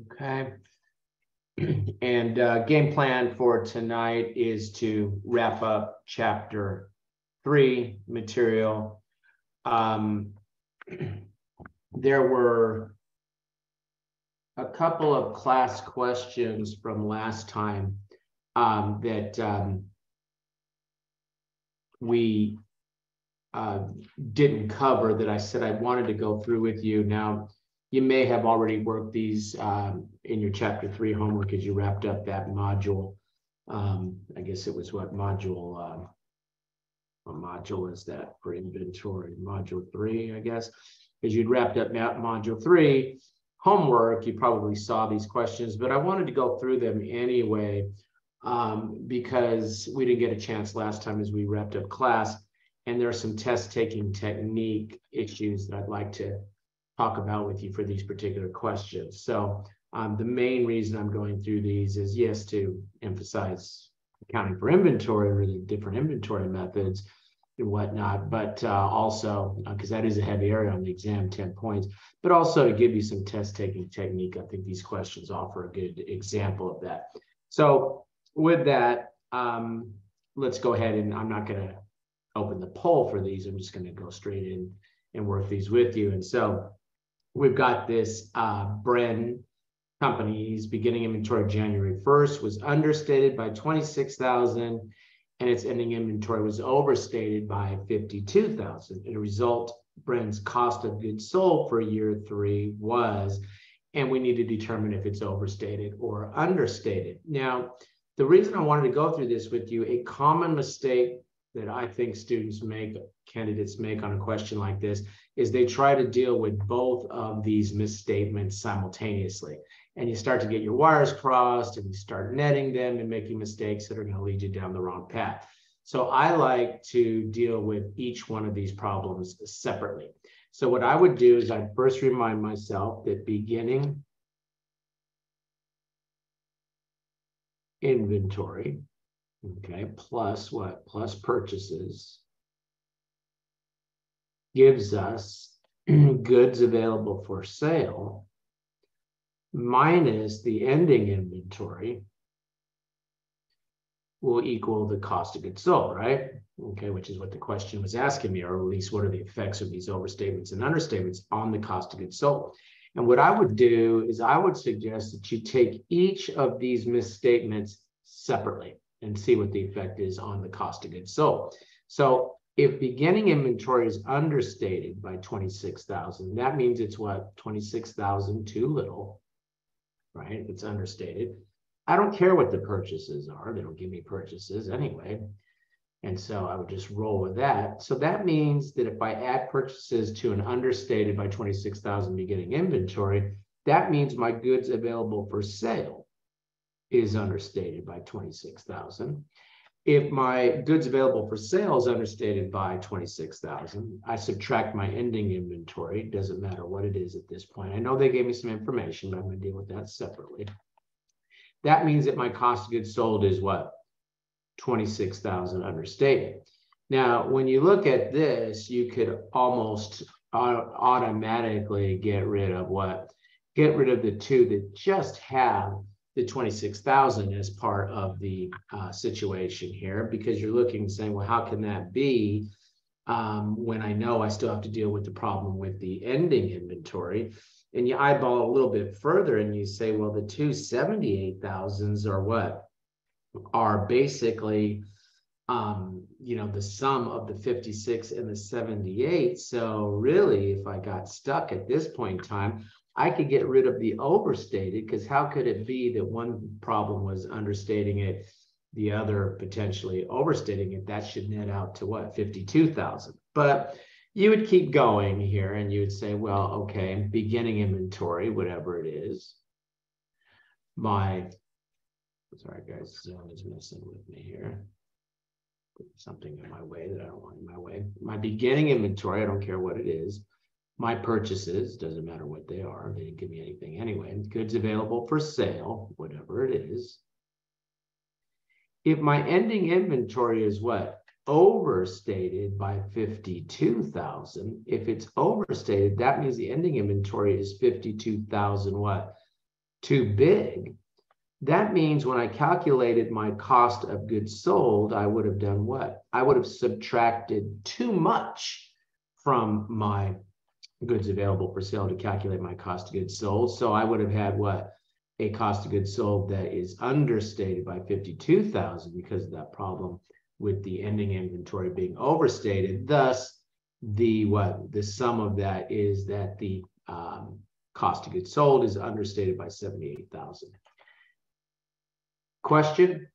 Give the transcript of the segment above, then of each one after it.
Okay. And uh, game plan for tonight is to wrap up chapter three material. Um, there were a couple of class questions from last time um, that um, we uh, didn't cover that I said I wanted to go through with you. Now, you may have already worked these um, in your chapter three homework as you wrapped up that module. Um, I guess it was what module, uh, what module is that for inventory? Module three, I guess. As you'd wrapped up module three homework, you probably saw these questions, but I wanted to go through them anyway um, because we didn't get a chance last time as we wrapped up class. And there are some test taking technique issues that I'd like to talk about with you for these particular questions. So um, the main reason I'm going through these is yes, to emphasize accounting for inventory or the different inventory methods and whatnot, but uh, also because uh, that is a heavy area on the exam, 10 points, but also to give you some test taking technique. I think these questions offer a good example of that. So with that, um, let's go ahead and I'm not going to open the poll for these. I'm just going to go straight in and work these with you. And so we've got this uh, Bren company's beginning inventory January 1st was understated by 26,000 and its ending inventory was overstated by 52,000. And a result, Bren's cost of goods sold for year three was, and we need to determine if it's overstated or understated. Now, the reason I wanted to go through this with you, a common mistake that I think students make, candidates make on a question like this, is they try to deal with both of these misstatements simultaneously. And you start to get your wires crossed and you start netting them and making mistakes that are going to lead you down the wrong path. So I like to deal with each one of these problems separately. So what I would do is I'd first remind myself that beginning inventory, okay, plus what? Plus purchases gives us goods available for sale minus the ending inventory will equal the cost of goods sold, right? Okay, which is what the question was asking me, or at least what are the effects of these overstatements and understatements on the cost of goods sold? And what I would do is I would suggest that you take each of these misstatements separately and see what the effect is on the cost of goods sold. So if beginning inventory is understated by 26,000, that means it's what? 26,000 too little, right? It's understated. I don't care what the purchases are. They don't give me purchases anyway. And so I would just roll with that. So that means that if I add purchases to an understated by 26,000 beginning inventory, that means my goods available for sale is understated by 26,000 if my goods available for sale is understated by 26,000, I subtract my ending inventory. It doesn't matter what it is at this point. I know they gave me some information, but I'm going to deal with that separately. That means that my cost of goods sold is what? 26,000 understated. Now, when you look at this, you could almost automatically get rid of what? Get rid of the two that just have the 26,000 as part of the uh, situation here because you're looking and saying, well, how can that be um, when I know I still have to deal with the problem with the ending inventory? And you eyeball a little bit further and you say, well, the two 78,000s are what? Are basically, um, you know, the sum of the 56 and the 78. So really, if I got stuck at this point in time, I could get rid of the overstated because how could it be that one problem was understating it, the other potentially overstating it? That should net out to what, 52,000. But you would keep going here and you would say, well, okay, beginning inventory, whatever it is, my, sorry guys, Zoom is messing with me here. Something in my way that I don't want in my way. My beginning inventory, I don't care what it is, my purchases, doesn't matter what they are, they didn't give me anything anyway. Goods available for sale, whatever it is. If my ending inventory is what? Overstated by 52,000. If it's overstated, that means the ending inventory is 52,000 what? too big, that means when I calculated my cost of goods sold, I would have done what? I would have subtracted too much from my goods available for sale to calculate my cost of goods sold. So I would have had what? A cost of goods sold that is understated by 52,000 because of that problem with the ending inventory being overstated. Thus, the what the sum of that is that the um, cost of goods sold is understated by 78,000. Question?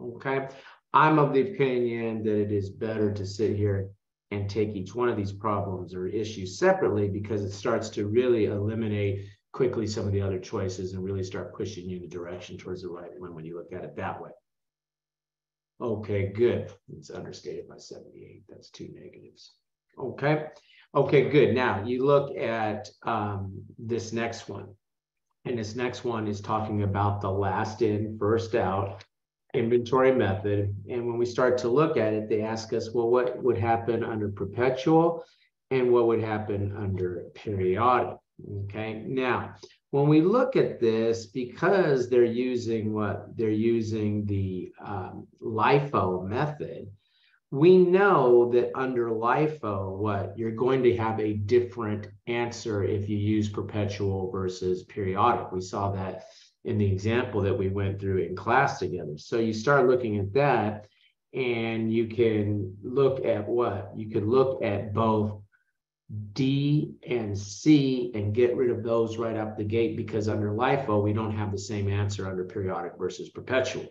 Okay. I'm of the opinion that it is better to sit here and take each one of these problems or issues separately because it starts to really eliminate quickly some of the other choices and really start pushing you in the direction towards the right one when you look at it that way. Okay, good. It's understated by 78. That's two negatives. Okay. Okay, good. Now you look at um, this next one. And this next one is talking about the last in, first out inventory method. And when we start to look at it, they ask us, well, what would happen under perpetual and what would happen under periodic? Okay, now when we look at this, because they're using what they're using the um, LIFO method, we know that under LIFO, what you're going to have a different answer if you use perpetual versus periodic. We saw that in the example that we went through in class together. So you start looking at that and you can look at what? You could look at both D and C and get rid of those right up the gate because under LIFO, we don't have the same answer under periodic versus perpetual.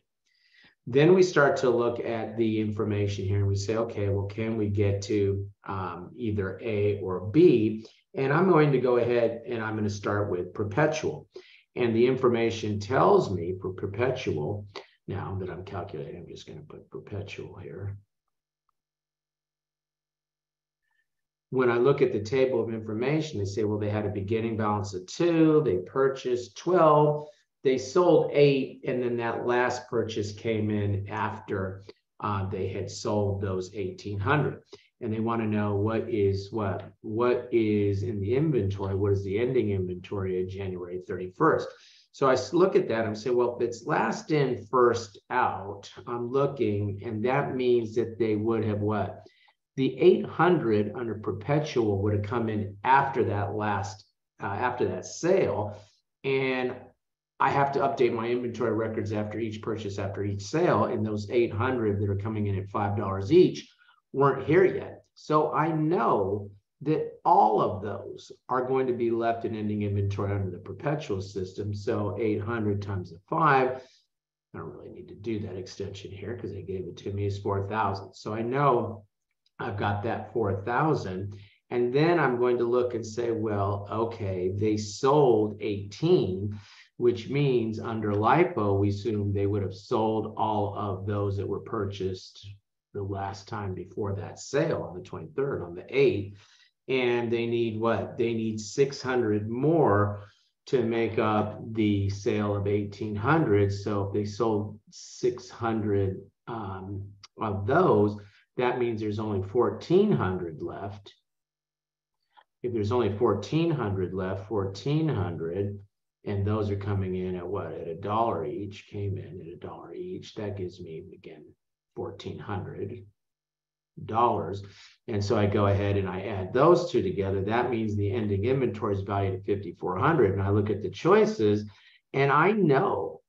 Then we start to look at the information here and we say, okay, well, can we get to um, either A or B? And I'm going to go ahead and I'm going to start with perpetual. And the information tells me for perpetual, now that I'm calculating, I'm just going to put perpetual here. when I look at the table of information, they say, well, they had a beginning balance of two, they purchased 12, they sold eight, and then that last purchase came in after uh, they had sold those 1800. And they want to know what is what what is in the inventory, what is the ending inventory of January 31st. So I look at that, and say well, if it's last in, first out, I'm looking, and that means that they would have what? The 800 under perpetual would have come in after that last, uh, after that sale. And I have to update my inventory records after each purchase, after each sale. And those 800 that are coming in at $5 each weren't here yet. So I know that all of those are going to be left in ending inventory under the perpetual system. So 800 times the five, I don't really need to do that extension here because they gave it to me as 4,000. So I know I've got that 4,000. And then I'm going to look and say, well, okay, they sold 18, which means under LIFO, we assume they would have sold all of those that were purchased the last time before that sale on the 23rd, on the 8th. And they need what? They need 600 more to make up the sale of 1800. So if they sold 600 um, of those, that means there's only 1,400 left. If there's only 1,400 left, 1,400, and those are coming in at what? At a dollar each, came in at a dollar each. That gives me, again, 1,400 dollars. And so I go ahead and I add those two together. That means the ending inventory is valued at 5,400. And I look at the choices and I know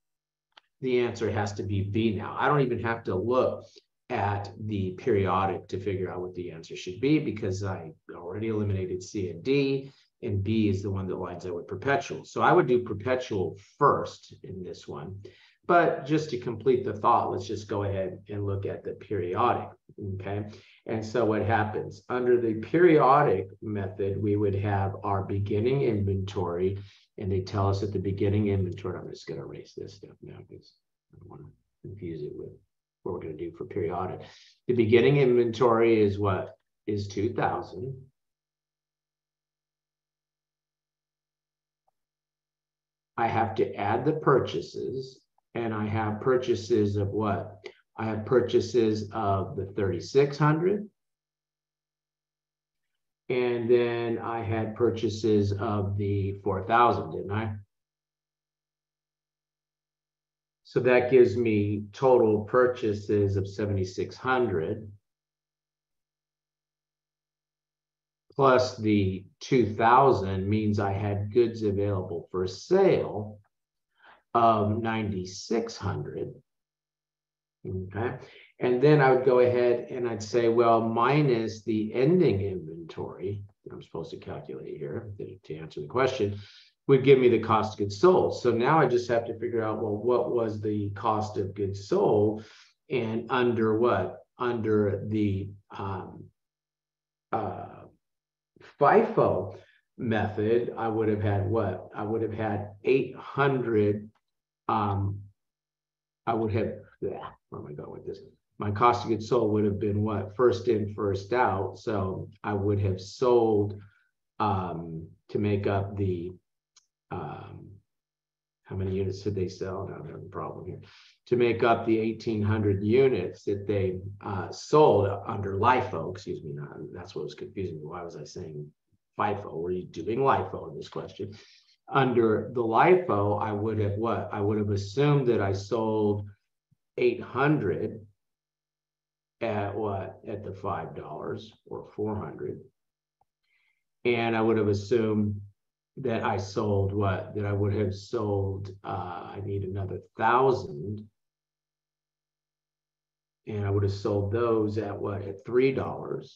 the answer has to be B now. I don't even have to look at the periodic to figure out what the answer should be because I already eliminated C and D and B is the one that lines up with perpetual. So I would do perpetual first in this one. But just to complete the thought, let's just go ahead and look at the periodic, okay? And so what happens? Under the periodic method, we would have our beginning inventory, and they tell us at the beginning inventory, I'm just gonna erase this stuff now because I don't wanna confuse it with what we're going to do for periodic. The beginning inventory is what? Is 2000. I have to add the purchases and I have purchases of what? I have purchases of the 3600 And then I had purchases of the four thousand, didn't I? So that gives me total purchases of seventy-six hundred. Plus the two thousand means I had goods available for sale of ninety-six hundred. Okay, and then I would go ahead and I'd say, well, minus the ending inventory that I'm supposed to calculate here to answer the question would give me the cost of goods sold. So now I just have to figure out, well, what was the cost of goods sold and under what? Under the um, uh, FIFO method, I would have had what? I would have had 800. Um, I would have, yeah, where am I going with this? My cost of goods sold would have been what? First in, first out. So I would have sold um, to make up the um, how many units did they sell? Now I'm having a problem here. To make up the 1,800 units that they uh, sold under LIFO, excuse me, not, that's what was confusing me. Why was I saying FIFO? Were you doing LIFO in this question? Under the LIFO, I would have what? I would have assumed that I sold 800 at what? At the $5 or 400. And I would have assumed that I sold what? That I would have sold, uh, I need another thousand. And I would have sold those at what? At $3.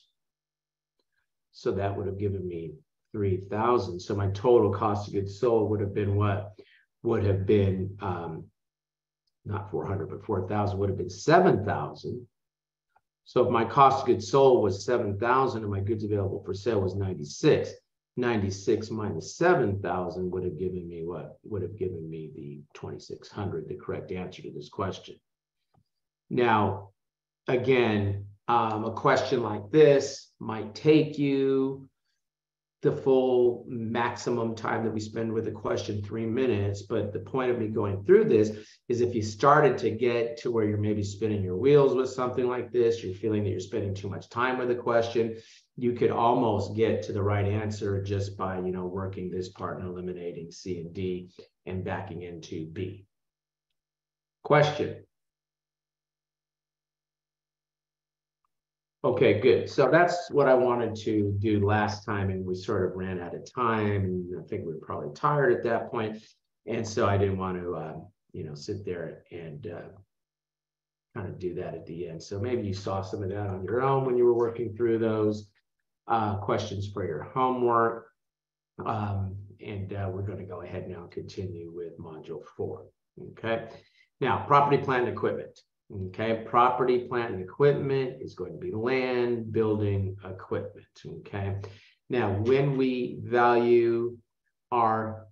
So that would have given me 3,000. So my total cost of goods sold would have been what? Would have been, um, not 400, but 4,000 would have been 7,000. So if my cost of goods sold was 7,000 and my goods available for sale was 96, 96 minus 7,000 would have given me what? Would have given me the 2,600, the correct answer to this question. Now, again, um, a question like this might take you the full maximum time that we spend with a question, three minutes. But the point of me going through this is if you started to get to where you're maybe spinning your wheels with something like this, you're feeling that you're spending too much time with a question, you could almost get to the right answer just by, you know, working this part and eliminating C and D and backing into B. Question. Okay, good. So that's what I wanted to do last time, and we sort of ran out of time, and I think we were probably tired at that point, and so I didn't want to, uh, you know, sit there and uh, kind of do that at the end. So maybe you saw some of that on your own when you were working through those uh, questions for your homework. Um, and uh, we're going to go ahead now and continue with module four. Okay. Now, property, plant, equipment. Okay. Property, plant, and equipment is going to be land, building, equipment. Okay. Now, when we value our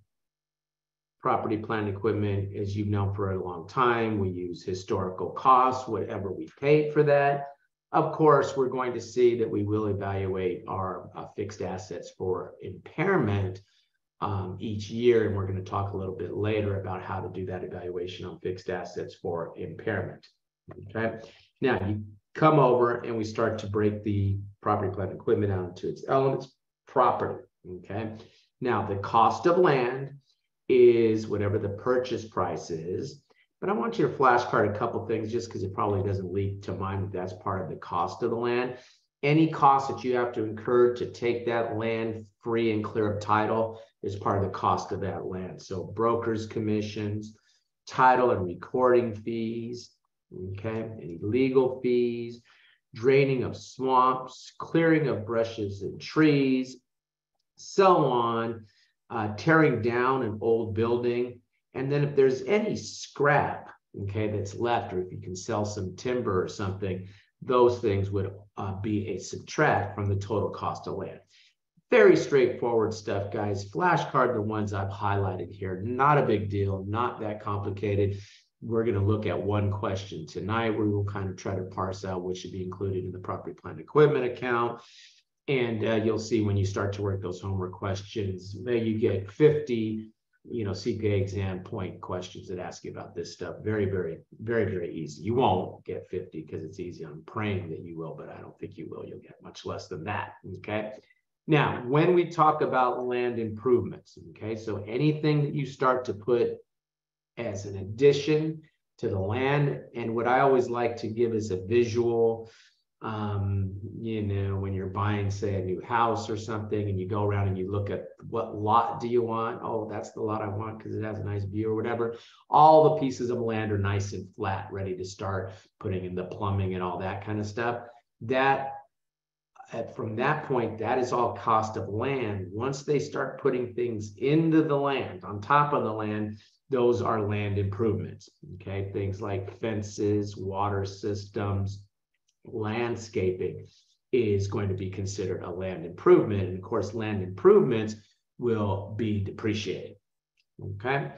property, plant, and equipment, as you've known for a long time, we use historical costs, whatever we paid for that. Of course, we're going to see that we will evaluate our uh, fixed assets for impairment um, each year, and we're going to talk a little bit later about how to do that evaluation on fixed assets for impairment. Okay, now you come over and we start to break the property, plant, equipment out into its elements. Property. Okay, now the cost of land is whatever the purchase price is but I want you to flashcard a couple things just because it probably doesn't leap to mind that that's part of the cost of the land. Any cost that you have to incur to take that land free and clear of title is part of the cost of that land. So brokers commissions, title and recording fees, okay, any legal fees, draining of swamps, clearing of brushes and trees, so on, uh, tearing down an old building, and then if there's any scrap, okay, that's left, or if you can sell some timber or something, those things would uh, be a subtract from the total cost of land. Very straightforward stuff, guys. Flashcard the ones I've highlighted here. Not a big deal, not that complicated. We're going to look at one question tonight where we'll kind of try to parse out what should be included in the property plant equipment account. And uh, you'll see when you start to work those homework questions, may you get 50 you know, CPA exam point questions that ask you about this stuff. Very, very, very, very easy. You won't get 50 because it's easy. I'm praying that you will, but I don't think you will. You'll get much less than that. Okay. Now, when we talk about land improvements, okay, so anything that you start to put as an addition to the land, and what I always like to give is a visual um, you know, when you're buying, say, a new house or something, and you go around and you look at what lot do you want? Oh, that's the lot I want because it has a nice view or whatever. All the pieces of land are nice and flat, ready to start putting in the plumbing and all that kind of stuff. That from that point, that is all cost of land. Once they start putting things into the land, on top of the land, those are land improvements. Okay, things like fences, water systems, landscaping is going to be considered a land improvement. And of course, land improvements will be depreciated. Okay.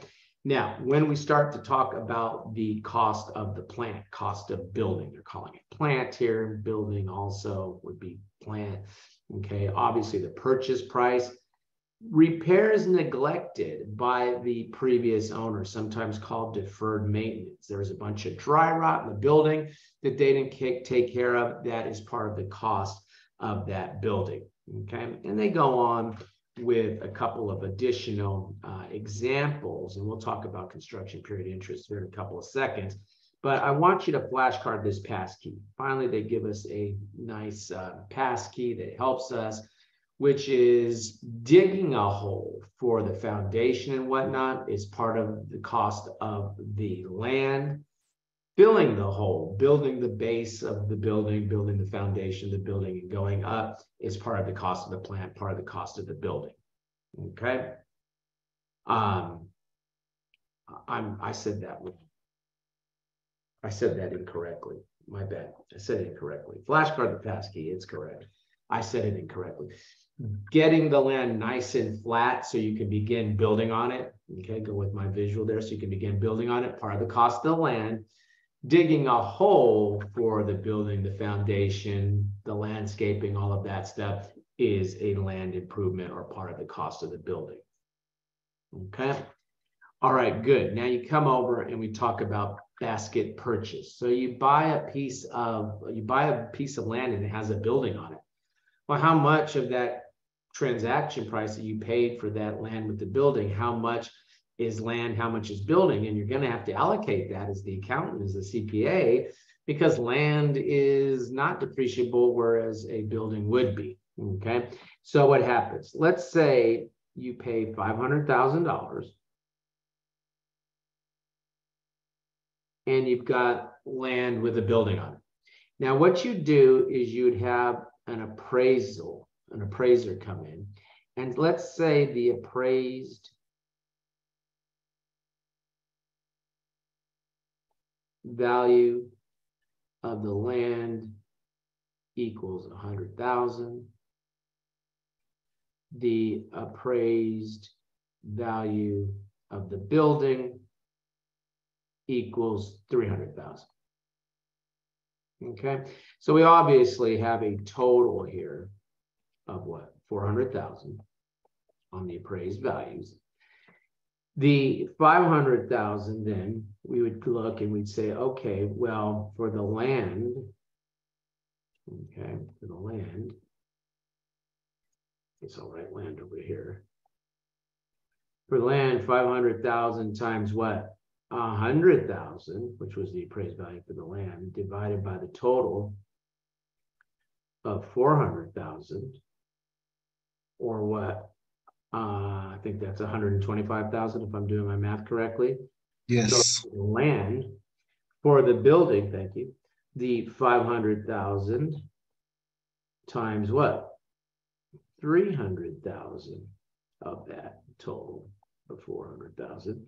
Now, when we start to talk about the cost of the plant, cost of building, they're calling it plant here. Building also would be plant. Okay. Obviously, the purchase price repairs neglected by the previous owner, sometimes called deferred maintenance. There was a bunch of dry rot in the building that they didn't take care of. That is part of the cost of that building. Okay. And they go on with a couple of additional uh, examples, and we'll talk about construction period interest here in a couple of seconds. But I want you to flashcard this pass key. Finally, they give us a nice uh, pass key that helps us which is digging a hole for the foundation and whatnot is part of the cost of the land. Filling the hole, building the base of the building, building the foundation of the building, and going up is part of the cost of the plant, part of the cost of the building. Okay. Um, I'm I said that I said that incorrectly. My bad. I said it incorrectly. Flashcard the passkey, it's correct. I said it incorrectly getting the land nice and flat so you can begin building on it. Okay, go with my visual there so you can begin building on it. Part of the cost of the land, digging a hole for the building, the foundation, the landscaping, all of that stuff is a land improvement or part of the cost of the building. Okay. All right, good. Now you come over and we talk about basket purchase. So you buy a piece of you buy a piece of land and it has a building on it. Well, how much of that transaction price that you paid for that land with the building, how much is land, how much is building, and you're going to have to allocate that as the accountant, as the CPA, because land is not depreciable, whereas a building would be. Okay, so what happens? Let's say you pay five hundred thousand dollars, and you've got land with a building on it. Now, what you do is you'd have an appraisal an appraiser come in. And let's say the appraised value of the land equals 100,000. The appraised value of the building equals 300,000. Okay, so we obviously have a total here of what? 400,000 on the appraised values. The 500,000 then we would look and we'd say, okay, well, for the land, okay, for the land, it's all right, land over here. For land, 500,000 times what? 100,000, which was the appraised value for the land, divided by the total of 400,000 or what? Uh, I think that's 125,000 if I'm doing my math correctly. Yes. So land for the building, thank you. The 500,000 times what? 300,000 of that total of 400,000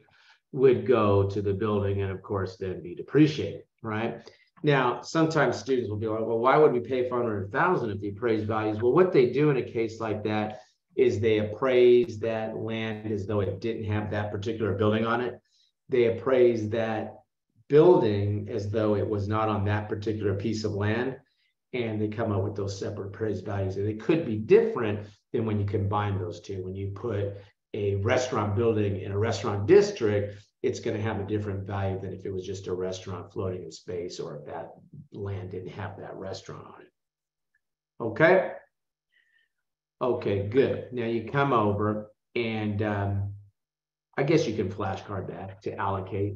would go to the building and of course then be depreciated, right? Now, sometimes students will be like, well, why would we pay 500,000 if the appraised values? Well, what they do in a case like that is they appraise that land as though it didn't have that particular building on it. They appraise that building as though it was not on that particular piece of land. And they come up with those separate appraised values. And they could be different than when you combine those two. When you put a restaurant building in a restaurant district, it's going to have a different value than if it was just a restaurant floating in space or if that land didn't have that restaurant on it. Okay. Okay, good. Now you come over and um, I guess you can flashcard that to allocate.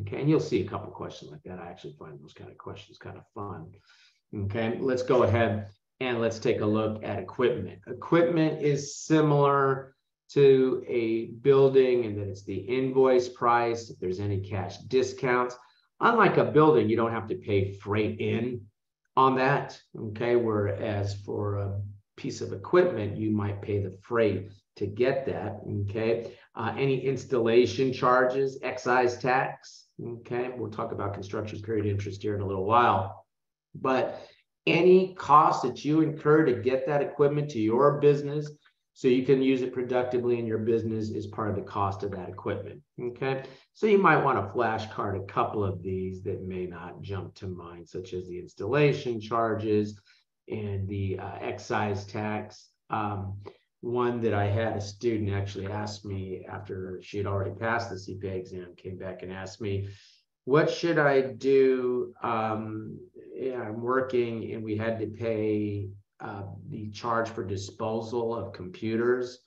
Okay, and you'll see a couple questions like that. I actually find those kind of questions kind of fun. Okay, let's go ahead and let's take a look at equipment. Equipment is similar to a building and that it's the invoice price, if there's any cash discounts. Unlike a building, you don't have to pay freight in on that. Okay, whereas for a piece of equipment, you might pay the freight to get that. Okay, uh, any installation charges, excise tax. Okay, we'll talk about construction period interest here in a little while. But any cost that you incur to get that equipment to your business so you can use it productively in your business is part of the cost of that equipment. Okay. So you might want to flashcard a couple of these that may not jump to mind, such as the installation charges and the uh, excise tax. Um, one that I had a student actually ask me after she had already passed the CPA exam, came back and asked me, what should I do? Um, yeah, I'm working and we had to pay uh, the charge for disposal of computers.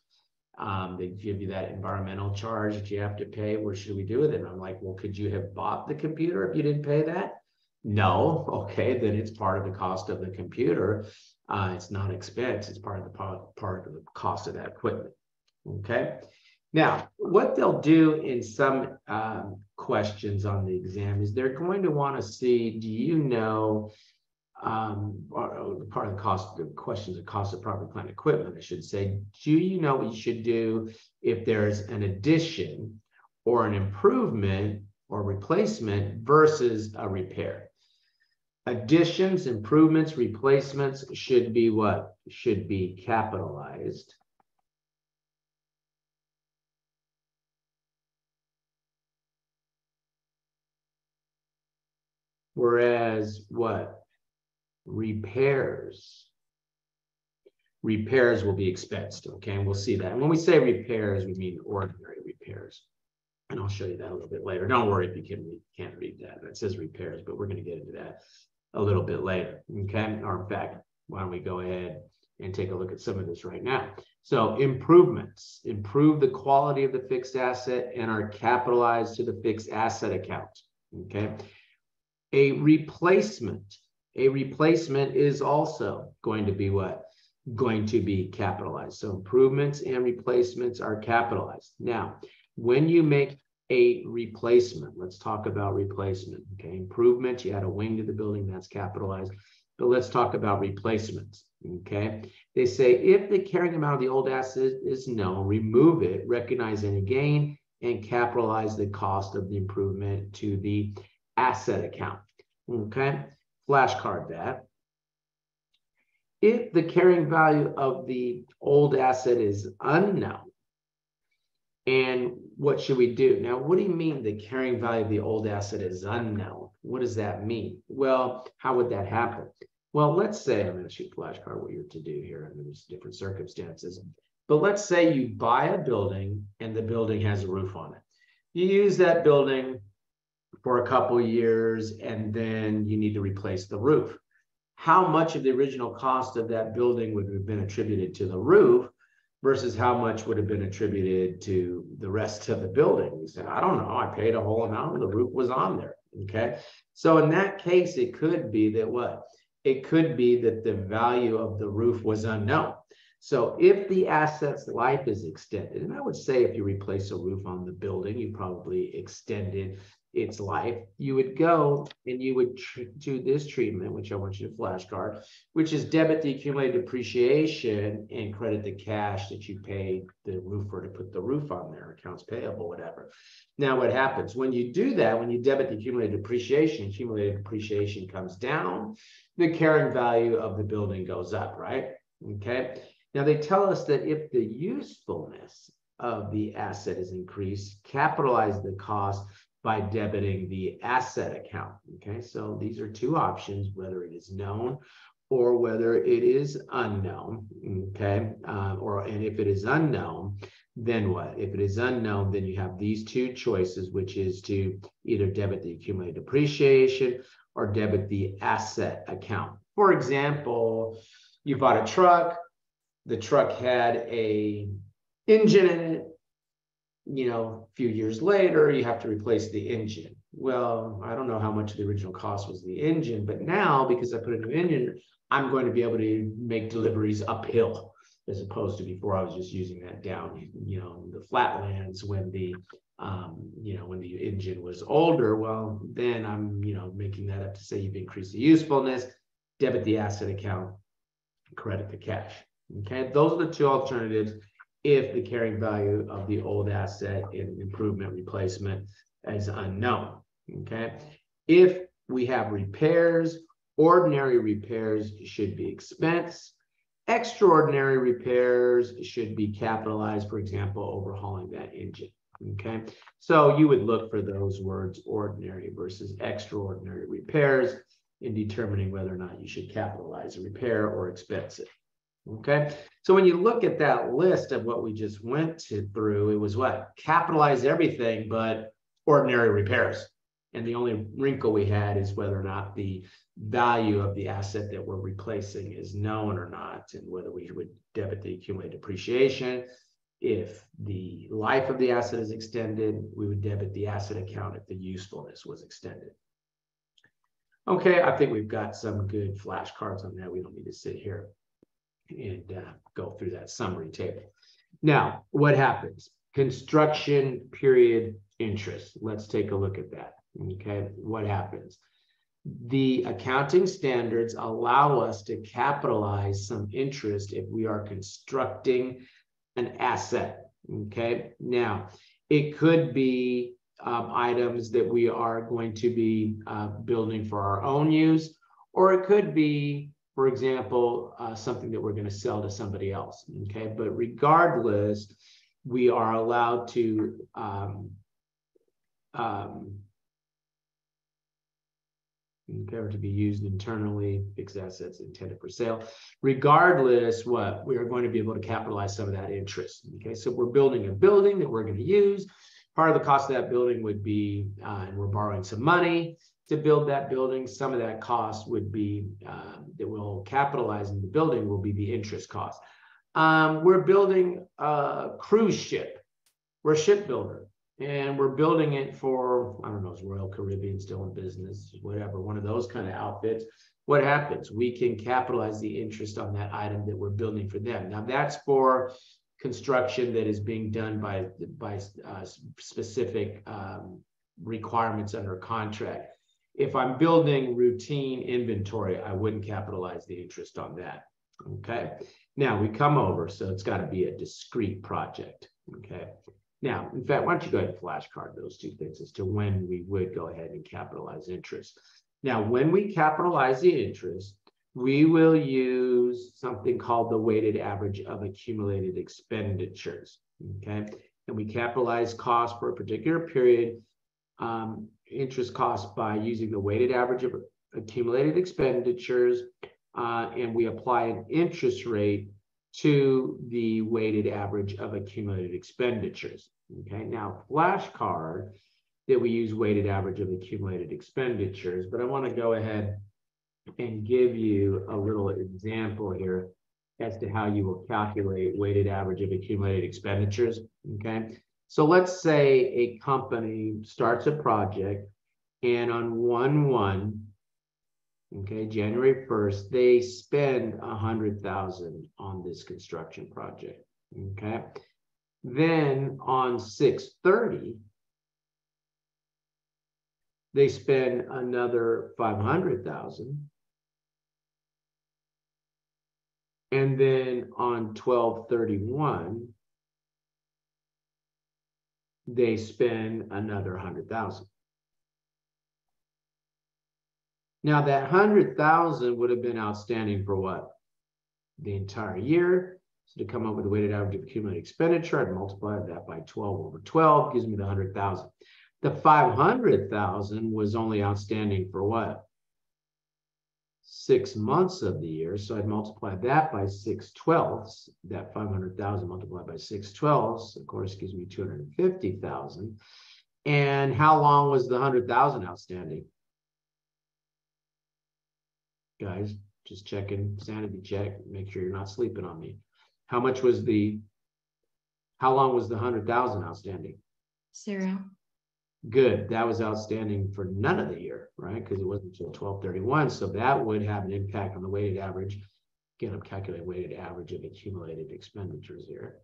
Um, they give you that environmental charge that you have to pay. What should we do with it? And I'm like, well, could you have bought the computer if you didn't pay that? No. Okay, then it's part of the cost of the computer. Uh, it's not expense. It's part of the part, part of the cost of that equipment. Okay. Now, what they'll do in some um, questions on the exam is they're going to want to see, do you know, um, part of the cost, the questions of cost of property plant equipment, I should say, do you know what you should do if there's an addition or an improvement or replacement versus a repair? Additions, improvements, replacements should be what? Should be capitalized. Whereas what? Repairs. Repairs will be expensed, okay? And we'll see that. And when we say repairs, we mean ordinary repairs. And I'll show you that a little bit later. Don't worry if you can, can't read that. It says repairs, but we're going to get into that a little bit later, okay? Or in fact, why don't we go ahead and take a look at some of this right now. So improvements, improve the quality of the fixed asset and are capitalized to the fixed asset account, okay? A replacement, a replacement is also going to be what? Going to be capitalized. So improvements and replacements are capitalized. Now, when you make a replacement, let's talk about replacement. Okay, improvement, you add a wing to the building, that's capitalized. But let's talk about replacements. Okay, they say if the carrying amount of the old asset is known, remove it, recognize any gain, and capitalize the cost of the improvement to the asset account. Okay, flashcard that. If the carrying value of the old asset is unknown, and what should we do? Now, what do you mean the carrying value of the old asset is unknown? What does that mean? Well, how would that happen? Well, let's say I'm going to shoot flashcard what you're to do here, and there's different circumstances. But let's say you buy a building and the building has a roof on it. You use that building for a couple years and then you need to replace the roof. How much of the original cost of that building would have been attributed to the roof versus how much would have been attributed to the rest of the building? You said, I don't know. I paid a whole amount the roof was on there. Okay. So in that case, it could be that what? It could be that the value of the roof was unknown. So if the asset's life is extended, and I would say if you replace a roof on the building, you probably extended its life, you would go and you would do this treatment, which I want you to flashcard, which is debit the accumulated depreciation and credit the cash that you paid the roofer to put the roof on there, accounts payable, whatever. Now, what happens when you do that, when you debit the accumulated depreciation, accumulated depreciation comes down, the carrying value of the building goes up, right? Okay. Now, they tell us that if the usefulness of the asset is increased, capitalize the cost by debiting the asset account. Okay, so these are two options, whether it is known or whether it is unknown. Okay, uh, or and if it is unknown, then what? If it is unknown, then you have these two choices, which is to either debit the accumulated depreciation or debit the asset account. For example, you bought a truck, the truck had a engine in it. You know, a few years later, you have to replace the engine. Well, I don't know how much of the original cost was the engine, but now because I put a new engine, I'm going to be able to make deliveries uphill as opposed to before I was just using that down, you know, the flatlands when the um, you know, when the engine was older, well, then I'm, you know, making that up to say you've increased the usefulness, debit the asset account, credit the cash. Okay, those are the two alternatives if the carrying value of the old asset in improvement replacement is unknown. Okay, if we have repairs, ordinary repairs should be expense. Extraordinary repairs should be capitalized, for example, overhauling that engine. Okay, so you would look for those words ordinary versus extraordinary repairs in determining whether or not you should capitalize a repair or expense it. Okay, so when you look at that list of what we just went to, through, it was what? Capitalize everything but ordinary repairs. And the only wrinkle we had is whether or not the value of the asset that we're replacing is known or not, and whether we would debit the accumulated depreciation. If the life of the asset is extended, we would debit the asset account if the usefulness was extended. Okay, I think we've got some good flashcards on that. We don't need to sit here and uh, go through that summary table. Now, what happens? Construction period interest. Let's take a look at that. Okay, what happens? The accounting standards allow us to capitalize some interest if we are constructing an asset. Okay, now it could be um, items that we are going to be uh, building for our own use, or it could be, for example, uh, something that we're going to sell to somebody else. Okay, but regardless, we are allowed to um, um, to be used internally, fixed assets intended for sale. Regardless, what we are going to be able to capitalize some of that interest. Okay, so we're building a building that we're going to use Part of the cost of that building would be, uh, and we're borrowing some money to build that building. Some of that cost would be uh, that we'll capitalize in the building will be the interest cost. Um, we're building a cruise ship. We're a shipbuilder and we're building it for, I don't know, is Royal Caribbean still in business, whatever, one of those kind of outfits. What happens? We can capitalize the interest on that item that we're building for them. Now that's for construction that is being done by by uh, specific um, requirements under contract. If I'm building routine inventory, I wouldn't capitalize the interest on that. Okay. Now we come over, so it's got to be a discrete project. Okay. Now, in fact, why don't you go ahead and flashcard those two things as to when we would go ahead and capitalize interest. Now, when we capitalize the interest, we will use something called the weighted average of accumulated expenditures. Okay. And we capitalize cost for a particular period, um, interest costs by using the weighted average of accumulated expenditures, uh, and we apply an interest rate to the weighted average of accumulated expenditures. Okay. Now, flashcard that we use weighted average of accumulated expenditures, but I want to go ahead and give you a little example here as to how you will calculate weighted average of accumulated expenditures. Okay. So let's say a company starts a project and on 1 1, okay, January 1st, they spend a hundred thousand on this construction project. Okay. Then on 630, they spend another 500,000 And then on 1231, they spend another 100,000. Now that 100,000 would have been outstanding for what? The entire year. So to come up with a weighted average of accumulated expenditure, I'd multiply that by 12 over 12, gives me the 100,000. The 500,000 was only outstanding for what? Six months of the year. So I'd multiply that by six twelfths, that 500,000 multiplied by six twelfths, of course, gives me 250,000. And how long was the 100,000 outstanding? Guys, Just checking sanity check, make sure you're not sleeping on me. How much was the, how long was the hundred thousand outstanding? Zero. Good, that was outstanding for none of the year, right? Because it wasn't until twelve thirty-one, so that would have an impact on the weighted average. Again, I'm calculating weighted average of accumulated expenditures here.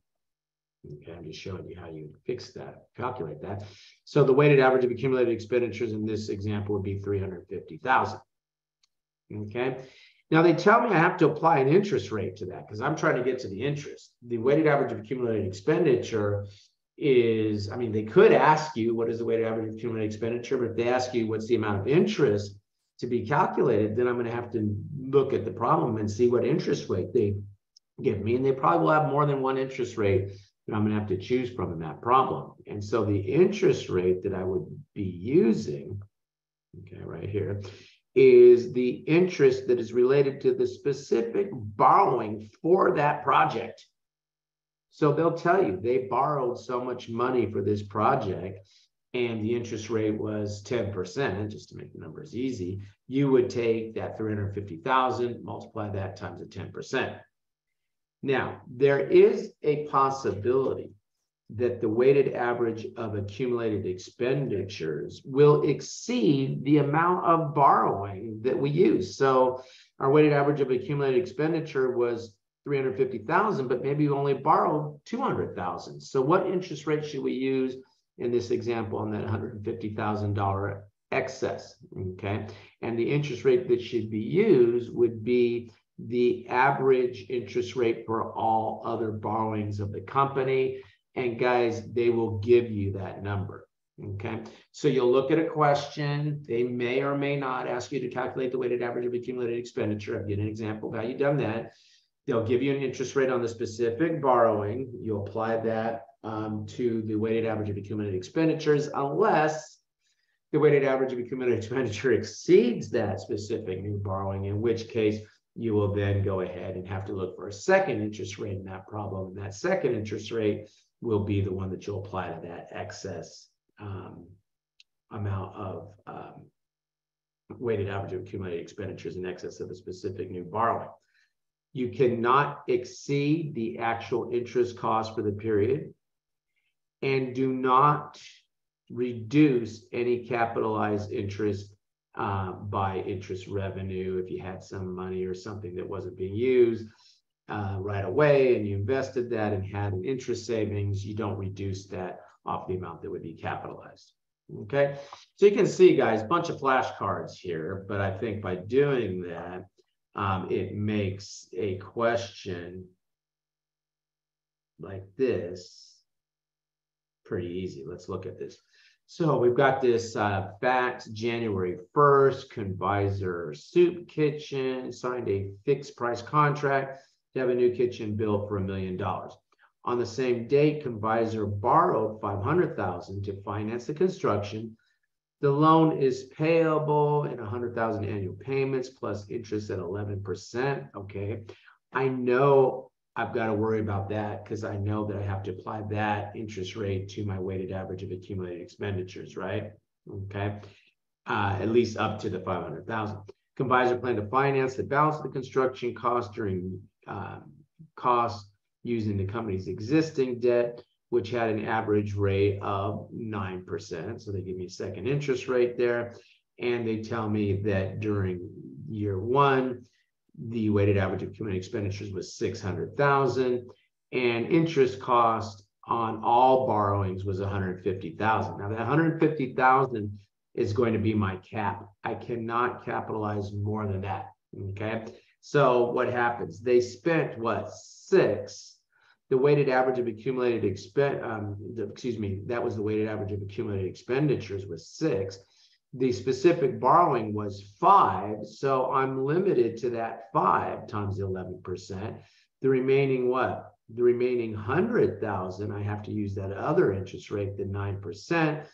Okay, I'm just showing you how you fix that, calculate that. So the weighted average of accumulated expenditures in this example would be three hundred fifty thousand. Okay, now they tell me I have to apply an interest rate to that because I'm trying to get to the interest. The weighted average of accumulated expenditure is, I mean, they could ask you what is the weighted average accumulated expenditure, but if they ask you what's the amount of interest to be calculated, then I'm going to have to look at the problem and see what interest rate they give me. And they probably will have more than one interest rate that I'm going to have to choose from in that problem. And so the interest rate that I would be using, okay, right here, is the interest that is related to the specific borrowing for that project. So they'll tell you they borrowed so much money for this project and the interest rate was 10%, just to make the numbers easy, you would take that 350,000, multiply that times a 10%. Now, there is a possibility that the weighted average of accumulated expenditures will exceed the amount of borrowing that we use. So our weighted average of accumulated expenditure was 350,000, but maybe we only borrowed 200,000. So what interest rate should we use in this example on that $150,000 excess? Okay. And the interest rate that should be used would be the average interest rate for all other borrowings of the company. And guys, they will give you that number. Okay, so you'll look at a question. They may or may not ask you to calculate the weighted average of accumulated expenditure. I've given an example of how you've done that. They'll give you an interest rate on the specific borrowing. You'll apply that um, to the weighted average of accumulated expenditures unless the weighted average of accumulated expenditure exceeds that specific new borrowing, in which case you will then go ahead and have to look for a second interest rate in that problem. And that second interest rate will be the one that you'll apply to that excess um, amount of um, weighted average of accumulated expenditures in excess of a specific new borrowing. You cannot exceed the actual interest cost for the period and do not reduce any capitalized interest uh, by interest revenue if you had some money or something that wasn't being used uh, right away and you invested that and had an interest savings, you don't reduce that off the amount that would be capitalized. Okay, so you can see, guys, a bunch of flashcards here, but I think by doing that, um, it makes a question like this pretty easy. Let's look at this. So we've got this uh, facts January 1st, Convisor Soup Kitchen signed a fixed price contract to have a new kitchen built for a million dollars. On the same date, Convisor borrowed 500,000 to finance the construction the loan is payable in 100,000 annual payments plus interest at 11%. Okay. I know I've got to worry about that because I know that I have to apply that interest rate to my weighted average of accumulated expenditures, right? Okay. Uh, at least up to the 500,000. Convisor plan to finance the balance of the construction cost during uh, costs using the company's existing debt which had an average rate of 9%. So they give me a second interest rate there. And they tell me that during year one, the weighted average of accumulated expenditures was 600,000 and interest cost on all borrowings was 150,000. Now that 150,000 is going to be my cap. I cannot capitalize more than that. Okay. So what happens? They spent what six the weighted average of accumulated expense, um, excuse me, that was the weighted average of accumulated expenditures was six. The specific borrowing was five. So I'm limited to that five times the 11%. The remaining what? The remaining 100,000, I have to use that other interest rate, the 9%.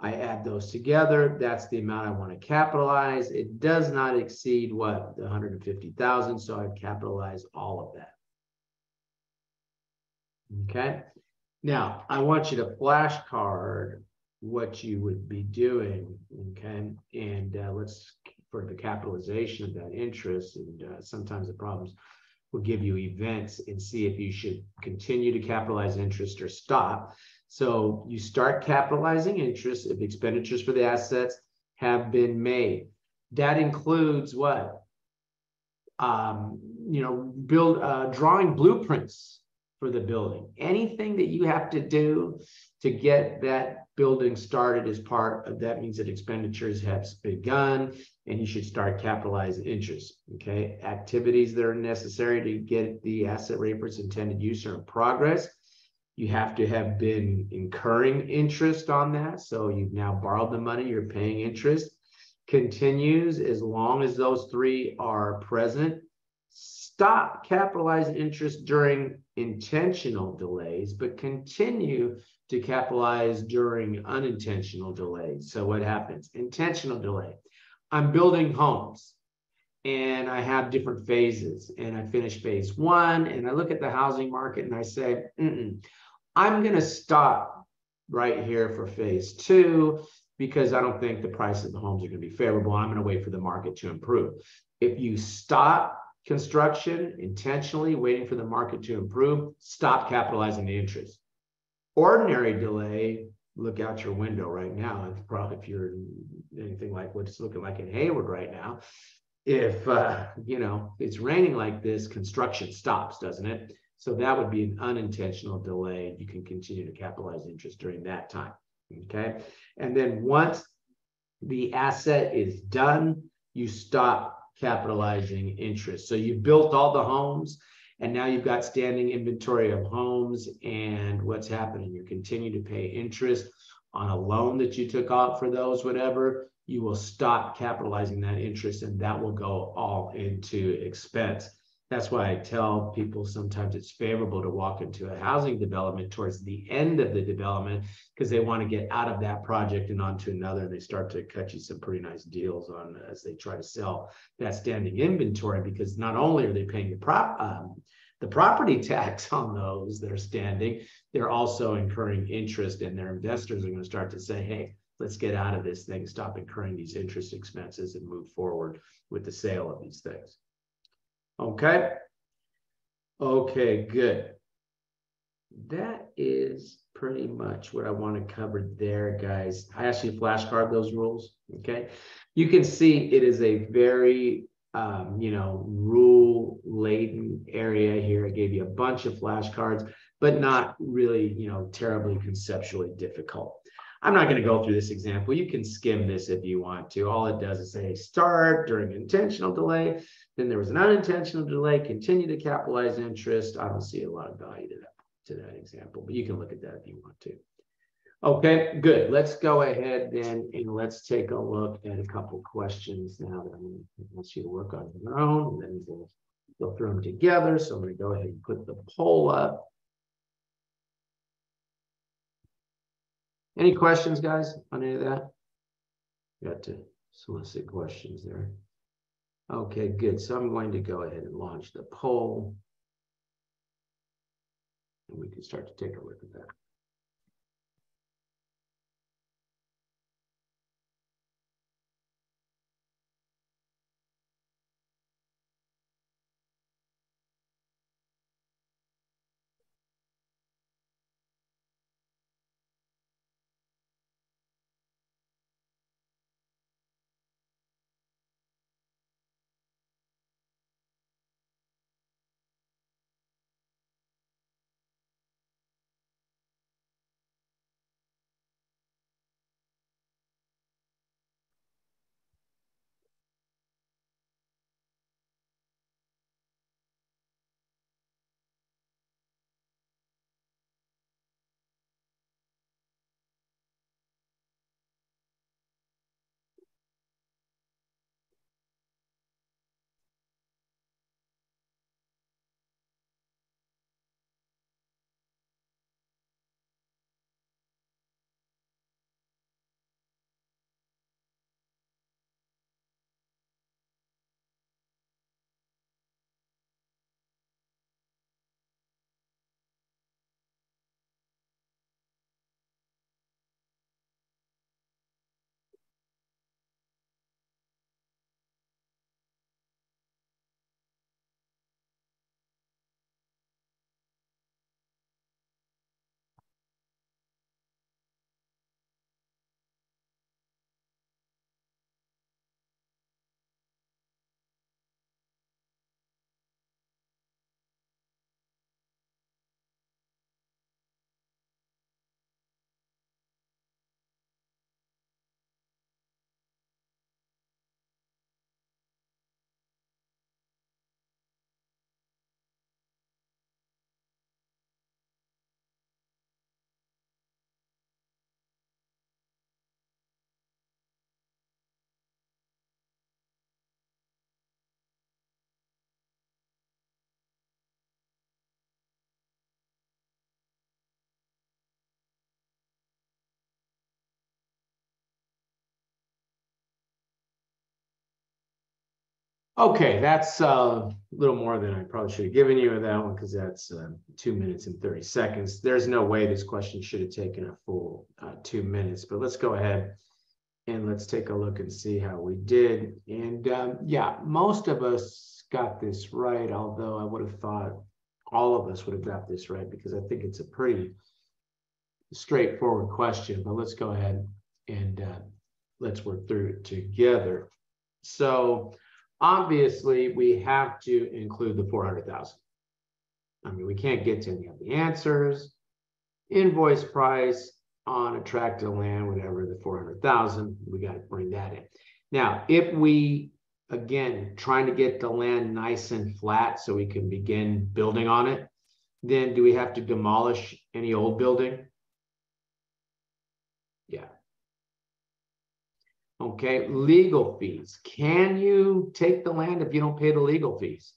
I add those together. That's the amount I want to capitalize. It does not exceed what? The 150,000. So I've capitalized all of that. Okay. Now, I want you to flashcard what you would be doing. Okay. And uh, let's for the capitalization of that interest. And uh, sometimes the problems will give you events and see if you should continue to capitalize interest or stop. So you start capitalizing interest if expenditures for the assets have been made. That includes what? Um, you know, build uh, drawing blueprints for the building. Anything that you have to do to get that building started as part of that means that expenditures have begun and you should start capitalizing interest. Okay. Activities that are necessary to get the asset ready for its intended use are in progress. You have to have been incurring interest on that. So you've now borrowed the money, you're paying interest. Continues as long as those three are present. Stop capitalizing interest during intentional delays, but continue to capitalize during unintentional delays. So what happens? Intentional delay. I'm building homes and I have different phases and I finish phase one and I look at the housing market and I say, I'm going to stop right here for phase two because I don't think the price of the homes are going to be favorable. I'm going to wait for the market to improve. If you stop construction intentionally waiting for the market to improve, stop capitalizing the interest. Ordinary delay, look out your window right now. If probably if you're anything like what's looking like in Hayward right now, if uh, you know it's raining like this, construction stops, doesn't it? So that would be an unintentional delay. You can continue to capitalize interest during that time. Okay. And then once the asset is done, you stop capitalizing interest. So you built all the homes and now you've got standing inventory of homes and what's happening. You continue to pay interest on a loan that you took out for those, whatever, you will stop capitalizing that interest and that will go all into expense. That's why I tell people sometimes it's favorable to walk into a housing development towards the end of the development because they want to get out of that project and onto another. And they start to cut you some pretty nice deals on as they try to sell that standing inventory because not only are they paying the prop um, the property tax on those that are standing, they're also incurring interest, and their investors are going to start to say, "Hey, let's get out of this thing, stop incurring these interest expenses, and move forward with the sale of these things." Okay. Okay, good. That is pretty much what I want to cover there, guys. I actually flashcard those rules. Okay. You can see it is a very, um, you know, rule laden area here. I gave you a bunch of flashcards, but not really, you know, terribly conceptually difficult. I'm not going to go through this example. You can skim this if you want to. All it does is say start during intentional delay. Then there was an unintentional delay, continue to capitalize interest. I don't see a lot of value to that, to that example, but you can look at that if you want to. Okay, good. Let's go ahead then and let's take a look at a couple questions now that I'm going to ask you to work on your own. And then we'll go through them together. So I'm going to go ahead and put the poll up. Any questions, guys, on any of that? Got to solicit questions there. Okay, good. So I'm going to go ahead and launch the poll. And we can start to take a look at that. Okay, that's uh, a little more than I probably should have given you with that one because that's uh, two minutes and 30 seconds. There's no way this question should have taken a full uh, two minutes, but let's go ahead and let's take a look and see how we did. And um, yeah, most of us got this right, although I would have thought all of us would have got this right because I think it's a pretty straightforward question, but let's go ahead and uh, let's work through it together. So obviously we have to include the 400,000. I mean, we can't get to any of the answers. Invoice price on a tract of land, whatever, the 400,000, we got to bring that in. Now, if we, again, trying to get the land nice and flat so we can begin building on it, then do we have to demolish any old building? Yeah. Okay, legal fees. Can you take the land if you don't pay the legal fees?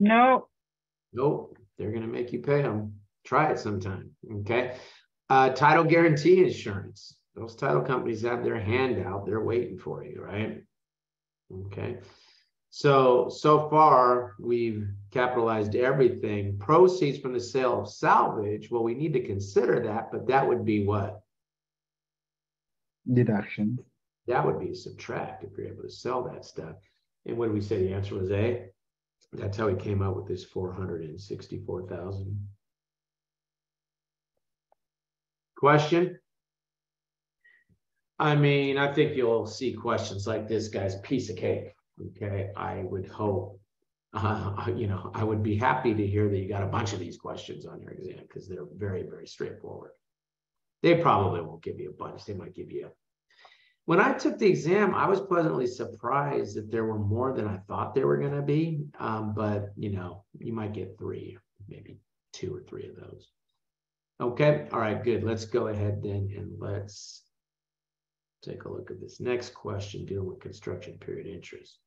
No, Nope, they're gonna make you pay them. Try it sometime, okay? Uh, title guarantee insurance. Those title companies have their hand out, they're waiting for you, right? Okay. So, so far, we've capitalized everything. Proceeds from the sale of salvage, well, we need to consider that, but that would be what? Deduction. That would be subtract if you're able to sell that stuff. And what did we say the answer was A? That's how we came up with this four hundred and sixty-four thousand. Question? I mean, I think you'll see questions like this guy's piece of cake. Okay, I would hope. Uh, you know, I would be happy to hear that you got a bunch of these questions on your exam because they're very, very straightforward. They probably won't give you a bunch. They might give you. A... When I took the exam, I was pleasantly surprised that there were more than I thought there were going to be. Um, but you know, you might get three, maybe two or three of those. Okay. All right. Good. Let's go ahead then and let's take a look at this next question dealing with construction period interest.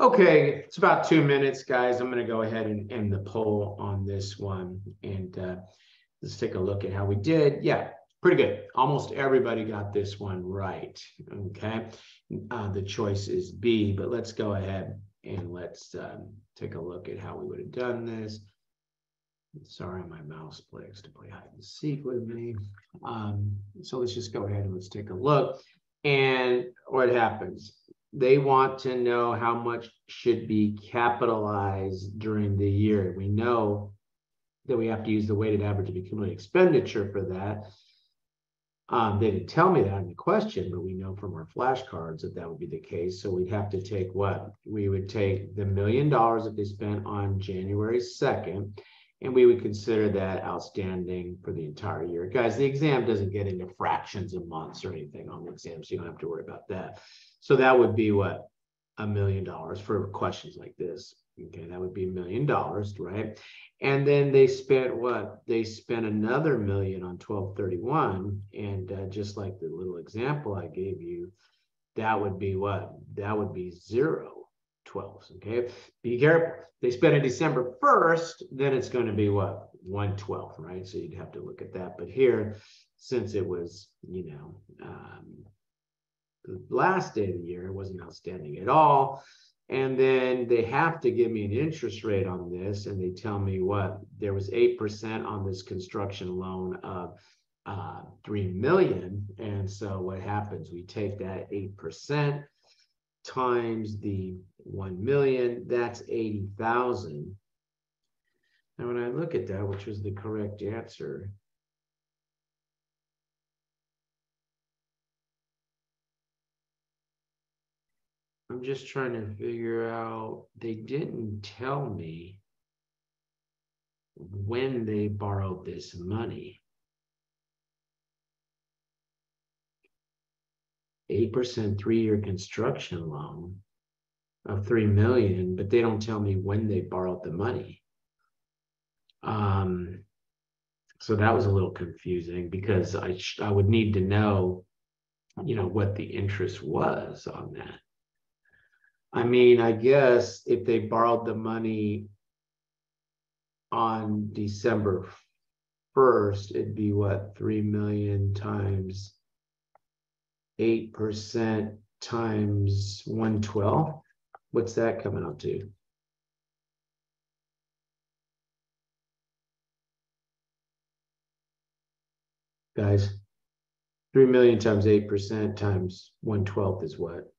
Okay, it's about two minutes, guys. I'm going to go ahead and end the poll on this one. And uh, let's take a look at how we did. Yeah, pretty good. Almost everybody got this one right. Okay. Uh, the choice is B, but let's go ahead and let's um, take a look at how we would have done this. Sorry, my mouse likes to play hide and seek with me. Um, so let's just go ahead and let's take a look. And what happens? They want to know how much should be capitalized during the year. We know that we have to use the weighted average of accumulated expenditure for that. Um, they didn't tell me that in the question, but we know from our flashcards that that would be the case. So we'd have to take what? We would take the million dollars that they spent on January second, and we would consider that outstanding for the entire year. Guys, the exam doesn't get into fractions of months or anything on the exam, so you don't have to worry about that. So that would be what? A million dollars for questions like this. Okay, that would be a million dollars, right? And then they spent what? They spent another million on twelve thirty-one, and uh, just like the little example I gave you, that would be what? That would be zero twelves. Okay, be careful. They spent it December first, then it's going to be what? One twelfth, right? So you'd have to look at that. But here, since it was, you know, um, the last day of the year, it wasn't outstanding at all. And then they have to give me an interest rate on this, and they tell me what there was eight percent on this construction loan of uh, three million. And so what happens? We take that eight percent times the one million. That's eighty thousand. Now, when I look at that, which was the correct answer, I'm just trying to figure out, they didn't tell me when they borrowed this money. Eight percent three-year construction loan of three million, but they don't tell me when they borrowed the money. Um, so that was a little confusing because I I would need to know, you know, what the interest was on that. I mean, I guess if they borrowed the money on December first, it'd be what, three million times eight percent times one twelve? What's that coming out to? Guys, three million times eight percent times one twelfth is what?